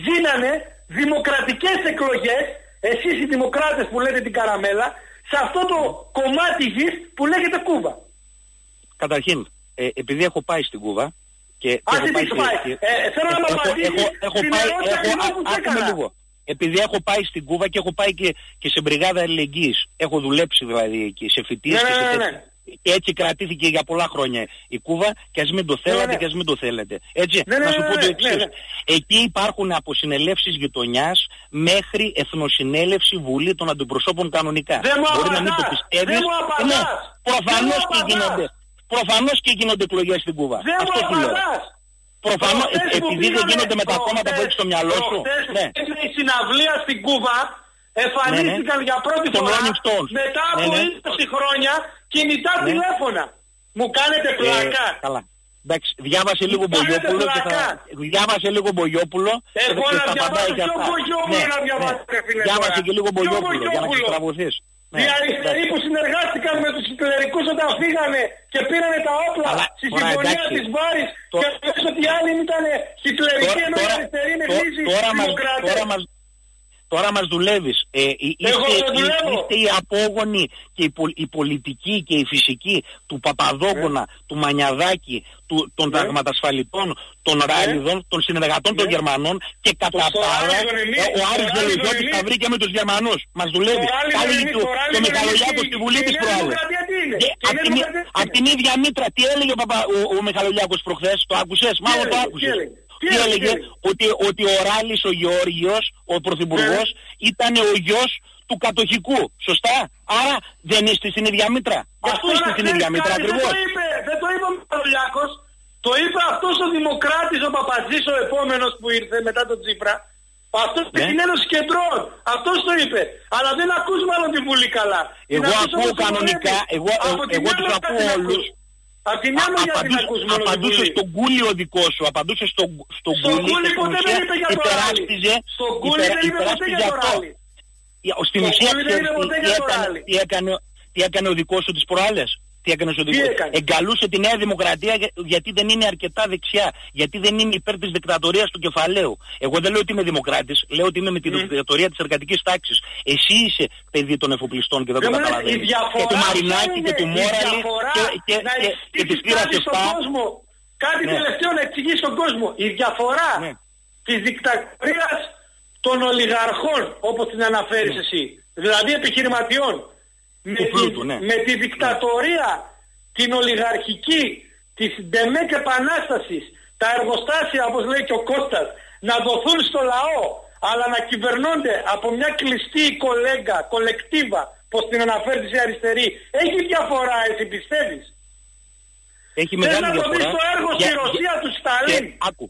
γίνανε δημοκρατικές εκλογές, εσείς οι δημοκράτες που λέτε την καραμέλα, σε αυτό το κομμάτι γης που λέγεται Κούβα. Καταρχήν, ε, επειδή έχω πάει στην Κούβα και, και Ας έχω τι πάει, πάει. και- Ε, θέλω να μου έχω- απαντήσεις έχω- έχω στην πάει- ερώτηση έχω- ακριβώς α- που σου άκουμε έκανα. λίγο. Επειδή έχω πάει στην Κούβα και έχω πάει και, και σε μπριγάδα αλληλεγγύης. Έχω δουλέψει δηλαδή εκεί σε φοιτίες Ναι, και σε ναι, ναι, τέτοια. Και έτσι κρατήθηκε για πολλά χρόνια η Κούβα και ας μην το θέλατε ναι. και ας μην το θέλετε. Έτσι, Ναι, ναι, να σου ναι, πω ναι, το ναι, εξής. ναι. Εκεί υπάρχουν από συνελεύσεις γειτονιάς μέχρι εθνοσυνέλευση βουλή των αντιπροσώπων κανονικά. Δεν μου Μπορεί να μην το απαντάς. πιστεύεις. Δεν μου απαντάς. Ναι, προφανώς Δεν μου και απαντάς. γίνονται. Προφανώς και γίνονται εκλογές στην Κούβα. Δεν μου Αυτό σου λέω. Απαντάς. Προφανώς, Προχθές ε- που επειδή δεν πήγαμε- γίνονται με τα κόμματα που προχθές- έχεις στο μυαλό σου. προχθές που Ναι. έγινε η συναυλία στην Κούβα, εμφανίστηκαν Ναι, ναι. για πρώτη Των φορά Rolling Stones. μετά Ναι, από ναι. 20 χρόνια κινητά Ναι. τηλέφωνα. Μου κάνετε πλάκα. Ε, καλά. Εντάξει, διάβασε λίγο Κάνετε Μπογιόπουλο και θα... πλάκα. Διάβασε λίγο Μπογιόπουλο και Εγώ και να στα διαβάσω απαντάει και ποιο αυτά. Μπογιόπουλο να διαβάσω, ρε φίλε, Διάβασε τώρα. και λίγο Ποιο Μπογιόπουλο για να Μπογιόπουλο; ξετραβωθείς. Ναι, Οι αριστεροί εντάξει. που συνεργάστηκαν με τους Χιτλερικούς όταν φύγανε και πήρανε τα όπλα Αλλά, στη τώρα, συμφωνία εντάξει. της Βάρης Το- και λες ότι οι άλλοι ήταν Χιτλερικοί Τώρα- ενώ οι τώρα- αριστεροί είναι τω- χρήσιοι τώρα μας- δημοκράτες. τώρα μας- Τώρα μας δουλεύεις. Ε, ε, Εγώ είστε, δεν δουλεύω. είστε οι απόγονοι και οι, πολ- οι πολιτικοί και οι φυσικοί του Παπαδόκονα, του Μανιαδάκη, του, των Ναι. ταγματασφαλιτών, των Ράλιδων, των συνεργατών των Γερμανών και κατά Το- το τα άλλα Ράλιδον εμείς, ε, ο το Άρης Ράλιδον Βελογιώτης εμείς. τα βρήκε με τους Γερμανούς. Μας δουλεύει. Το Ράλιδον Κάλεγε εμείς, και ο- το και ο Ράλιδον Μιχαλολιάκος εμείς στη Βουλή και η της Νέα προάλλες. Δημοκρατία τι είναι; Και Και η Απ' Νέα την, Δημοκρατία τι απ' την ίδια μήτρα τι έλεγε ο, Παπα, ο, ο Μιχαλολιάκος προχθές, το άκουσες, μάλλον το έλεγε, άκουσες. Τι έλεγε, τι Τι έλεγε, έλεγε, τι έλεγε. ότι, ότι ο Ράλης ο Γεώργιος, ο Πρωθυπουργός, ήταν ο γιος του κατοχικού. Σωστά. Άρα δεν είστε στην ίδια μήτρα. Γι' Αυτό είστε να στην ξέρεις ίδια μήτρα κάτι, ακριβώς. Δεν το είπε, δεν το είπε ο Μιχαλολιάκος. Το είπε αυτός ο Δημοκράτης, ο Παπατζής, ο επόμενος που ήρθε μετά τον Τσίπρα. Αυτός Ναι. ναι. την Ένωση Κεντρών. Αυτός το είπε. Αλλά δεν ακούς μάλλον τη Βουλή καλά. Την Εγώ ακούς ακούω όπως το κανονικά, πρέπει. εγώ, Από τη εγώ μια τους μεριά ακούω την όλους. Ακούς. Από τη μια Α- μεριά την απαντούσε- ακούς μόνο τη Απαντούσε Βουλή. στον Κούλι ο δικός σου, απαντούσε στον στο Στον Κούλι Κούλι και στην ποτέ ουσία δεν είπε για το ράλι. υπεράσπιζε, Στον Κούλι υπερα- δεν είπε ποτέ υπεράσπιζε για το αυτό. ράλι. Για- Στην Στον ουσία Κούλι δεν ξέρεις είπε τι, ποτέ τι για το έκανε, ράλι. τι, έκανε, τι έκανε ο δικός σου τις προάλλες; Τι έκανε ο δικός έκανε; Εγκαλούσε τη Νέα Δημοκρατία για- γιατί δεν είναι αρκετά δεξιά. Γιατί δεν είναι υπέρ της δικτατορίας του κεφαλαίου. Εγώ δεν λέω ότι είμαι δημοκράτης. Λέω ότι είμαι με τη δικτατορία της εργατικής τάξης. Εσύ είσαι παιδί των εφοπλιστών και δεν το Δεν μου λες, καταλαβαίνεις. η διαφορά Και του ποια Μαρινάκη είναι, και του η Μόραλη διαφορά και, και, να και, και της εξηγήσεις πήρας κάτι στον 7. κόσμο. Κάτι Ναι. τελευταίο να εξηγήσει στον κόσμο. Η διαφορά της δικτατορίας των ολιγαρχών, όπως την αναφέρεις εσύ, δηλαδή επιχειρηματιών, με, Του πλούτου, τη, ναι. με τη δικτατορία, την ολιγαρχική, της Ντεμέκ Επανάστασης, τα εργοστάσια, όπως λέει και ο Κώστας, να δοθούν στο λαό, αλλά να κυβερνώνται από μια κλειστή κολέγκα, κολεκτίβα, πως την αναφέρει η αριστερή. Έχει διαφορά, εσύ πιστεύεις; Έχει Θες μεγάλη να το δεις διαφορά. το έργο στη Για- Ρωσία του Σταλίν. και- άκου.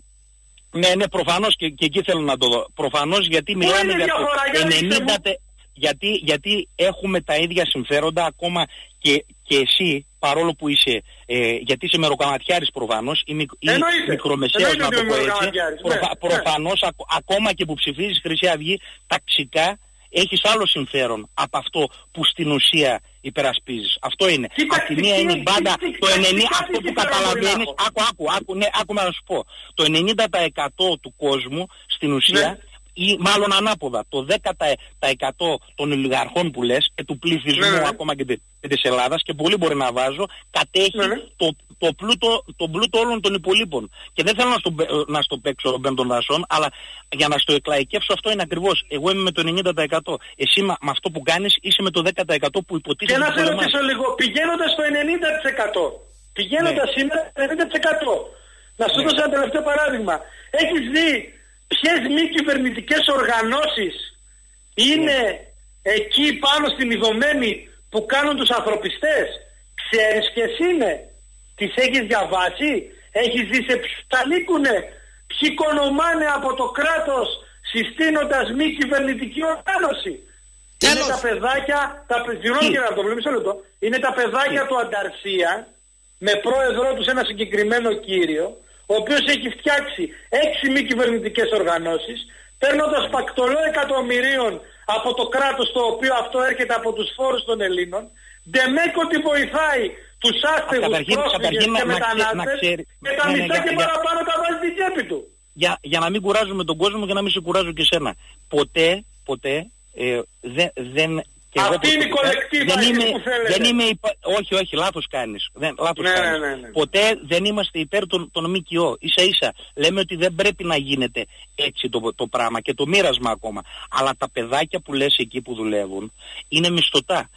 Ναι, ναι, προφανώς και, και εκεί θέλω να το δω. Προφανώς γιατί Πού μιλάμε είναι η για το διαφορά, για δείξτε 90... μου. τε- Γιατί, γιατί έχουμε τα ίδια συμφέροντα ακόμα και, και εσύ παρόλο που είσαι, ε, γιατί είσαι μεροκαματιάρης προφανώς ή, μικ, ή Εννοείται. μικρομεσαίος Εννοείται να το ότι πω είμαι έτσι, μεροκαματιάρης, ναι, προφα- ναι. προφανώς ακ- ακόμα και που ψηφίζεις Χρυσή Αυγή ταξικά έχεις άλλο συμφέρον από αυτό που στην ουσία υπερασπίζεις. Αυτό είναι. Τι Απ' τη μία τακτική- είναι η τι- μπάντα, τι- το τι- 90, τι- αυτό τι που συμφέρον μπορεί να καταλαβαίνεις, έχω. άκου, άκου, άκου, ναι, άκου να σου πω. Το 90% του κόσμου στην ουσία Ναι. Ή μάλλον ανάποδα, το 10% των ολιγαρχών που λες και του πληθυσμού Ναι, ναι. ακόμα και, τε- και της Ελλάδας και πολύ μπορεί να βάζω, κατέχει Ναι, ναι. το, το, πλούτο, τον πλούτο όλων των υπολείπων. Και δεν θέλω να στο, πε- να στο παίξω μπεν των δασών, αλλά για να στο εκλαϊκεύσω αυτό είναι ακριβώς. Εγώ είμαι με το 90%. Εσύ με, με αυτό που κάνεις είσαι με το 10% που Και υποτίθεται να ότι σε πολεμάς. ρωτήσω λίγο, πηγαίνοντας στο 90%, πηγαίνοντας Ναι. σήμερα στο 90%, να σου Ναι. δώσω ένα τελευταίο παράδειγμα. Έχεις δει ποιες μη κυβερνητικές οργανώσεις είναι εκεί πάνω στην ειδωμένη που κάνουν τους ανθρωπιστές; Ξέρεις ποιες είναι; Τις έχεις διαβάσει; Έχεις δει σε ποιους ανήκουνε. Ποιοι κονομάνε από το κράτος συστήνοντας μη κυβερνητική οργάνωση; Είναι τα παιδάκια, τα παι- συγγνώμη κύριε Αρτόπουλο, μισό λεπτό. Είναι τα παιδάκια του Ανταρσία, με πρόεδρό τους ένα συγκεκριμένο κύριο, ο οποίος έχει φτιάξει έξι μη κυβερνητικές οργανώσεις, παίρνοντας πακτολό εκατομμυρίων από το κράτος το οποίο αυτό έρχεται από τους φόρους των Ελλήνων, ντεμέκο ότι βοηθάει τους άστεγους Καταρχήν- πρόσφυγες καταρχήν να- και να ξέ- να μετανάστες ξέρει- και τα ναι, ναι, μισά για- και για- παραπάνω τα βάζεις στην τσέπη του. για, για να μην κουράζουμε τον κόσμο και να μην σε κουράζω και εσένα. Ποτέ, ποτέ ε, δεν... δεν και εγώ Αυτή είναι η προσωπικά κολεκτίβα δεν εσείς είμαι, που θέλετε. δεν είμαι υπα... Όχι, όχι, λάθος κάνεις. Δεν, λάθος Ναι, κάνεις. ναι, ναι, ναι. Ποτέ δεν είμαστε υπέρ των, των ΜΚΟ. Ίσα ίσα λέμε ότι δεν πρέπει να γίνεται έτσι το, το πράγμα και το μοίρασμα ακόμα. Αλλά τα παιδάκια που λες εκεί που δουλεύουν είναι μισθωτά.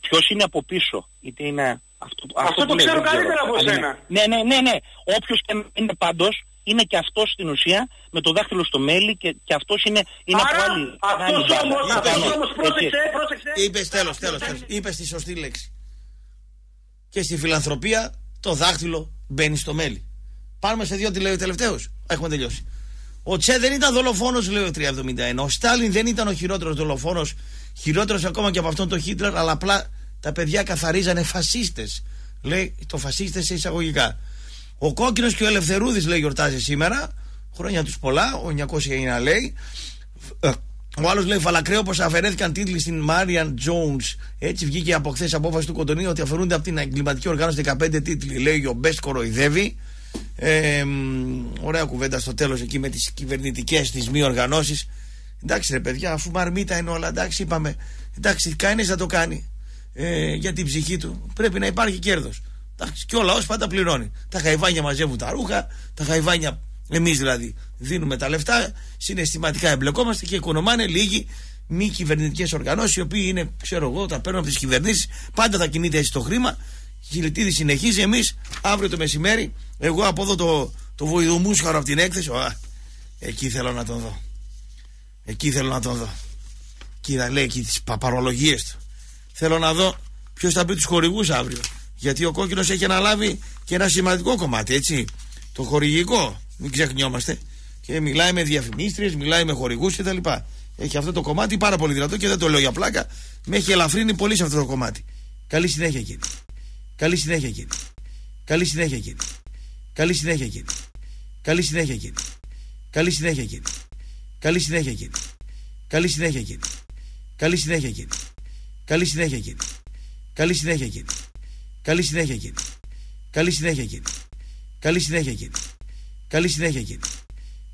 Ποιος είναι από πίσω, είτε είναι αυτό, Αυτό το που λες, ξέρω δεν καλύτερα από Αν είναι- σένα. ναι, ναι, ναι, ναι. Όποιος και να είναι πάντως, είναι και αυτός στην ουσία με το δάχτυλο στο μέλι και, και αυτός είναι, είναι Άρα, από άλλη. αυτός άλλη μπάντα. όμως- Είναι αυτός πάνω. όμως, Έτσι. πρόσεξε, πρόσεξε. Είπες τέλος, τέλος. Είπες τη σωστή λέξη. Και στη φιλανθρωπία το δάχτυλο μπαίνει στο μέλι. Πάμε σε δύο τελευταίου. Έχουμε τελειώσει. Ο Τσε δεν ήταν δολοφόνος, λέει ο 371. Ο Στάλιν δεν ήταν ο χειρότερος δολοφόνος, χειρότερος ακόμα και από αυτόν τον Χίτλερ, αλλά απλά τα παιδιά καθαρίζανε φασίστες. Λέει το φασίστες σε εισαγωγικά. Ο κόκκινος και ο Ελευθερούδης, λέει, γιορτάζει σήμερα. Χρόνια τους πολλά. Ο 909 λέει. Ε, Ο άλλος λέει φαλακραίο πως αφαιρέθηκαν τίτλοι στην Μάριαν Jones. Έτσι βγήκε από χθες απόφαση του Κοντονίου ότι αφαιρούνται από την εγκληματική οργάνωση 15 τίτλοι. Λέει ο Μπέστ κοροϊδεύει. Ε, μ, ωραία κουβέντα στο τέλος εκεί με τις κυβερνητικές τη μη οργανώσεις. Εντάξει ρε παιδιά, αφού μαρμίτα είναι όλα, εντάξει είπαμε. Εντάξει, κανείς θα το κάνει ε, για την ψυχή του. Πρέπει να υπάρχει κέρδος. Και ο λαός πάντα πληρώνει. Τα χαϊβάνια μαζεύουν τα ρούχα, τα χαϊβάνια εμείς δηλαδή δίνουμε τα λεφτά, συναισθηματικά εμπλεκόμαστε και οικονομάνε λίγοι μη κυβερνητικές οργανώσεις, οι οποίοι είναι, ξέρω εγώ, τα παίρνουν από τις κυβερνήσεις, πάντα θα κινείται έτσι το χρήμα. Χιλιτίδη συνεχίζει. Εμείς αύριο το μεσημέρι, εγώ από εδώ το, το βοηδομούσχαρο από την έκθεση, α, εκεί θέλω να τον δω. Εκεί θέλω να τον δω. Κοίτα, λέει εκεί τις παπαρολογίες του. Θέλω να δω ποιος θα πει τους χορηγούς αύριο. Γιατί ο κόκκινο έχει αναλάβει και ένα σημαντικό κομμάτι, έτσι. Το χορηγικό. Μην ξεχνιόμαστε. Και μιλάει με διαφημίστριε, μιλάει με χορηγού κτλ. Έχει αυτό το κομμάτι πάρα πολύ δυνατό και δεν το λέω για πλάκα. Με έχει ελαφρύνει πολύ σε αυτό το κομμάτι. Καλή συνέχεια κύριε. Καλή συνέχεια κύριε. Καλή συνέχεια κύριε. Καλή συνέχεια κύριε. Καλή συνέχεια κύριε. Καλή συνέχεια κύριε. Καλή συνέχεια κύριε. Καλή συνέχεια κύριε. Καλή συνέχεια κύριε. Καλή συνέχεια κύριε. Καλή συνέχεια κύριε. Καλή συνέχεια κύριε. Καλή συνέχεια κύριε. Καλή συνέχεια κύριε. Καλή συνέχεια κύριε.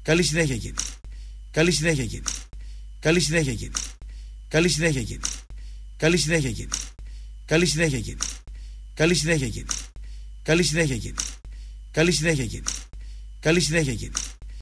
Καλή συνέχεια κύριε. Καλή συνέχεια κύριε. Καλή συνέχεια κύριε. Καλή συνέχεια κύριε. Καλή συνέχεια κύριε. Καλή συνέχεια κύριε. Καλή συνέχεια κύριε. Καλή συνέχεια κύριε. Καλή συνέχεια κύριε. Καλή συνέχεια κύριε.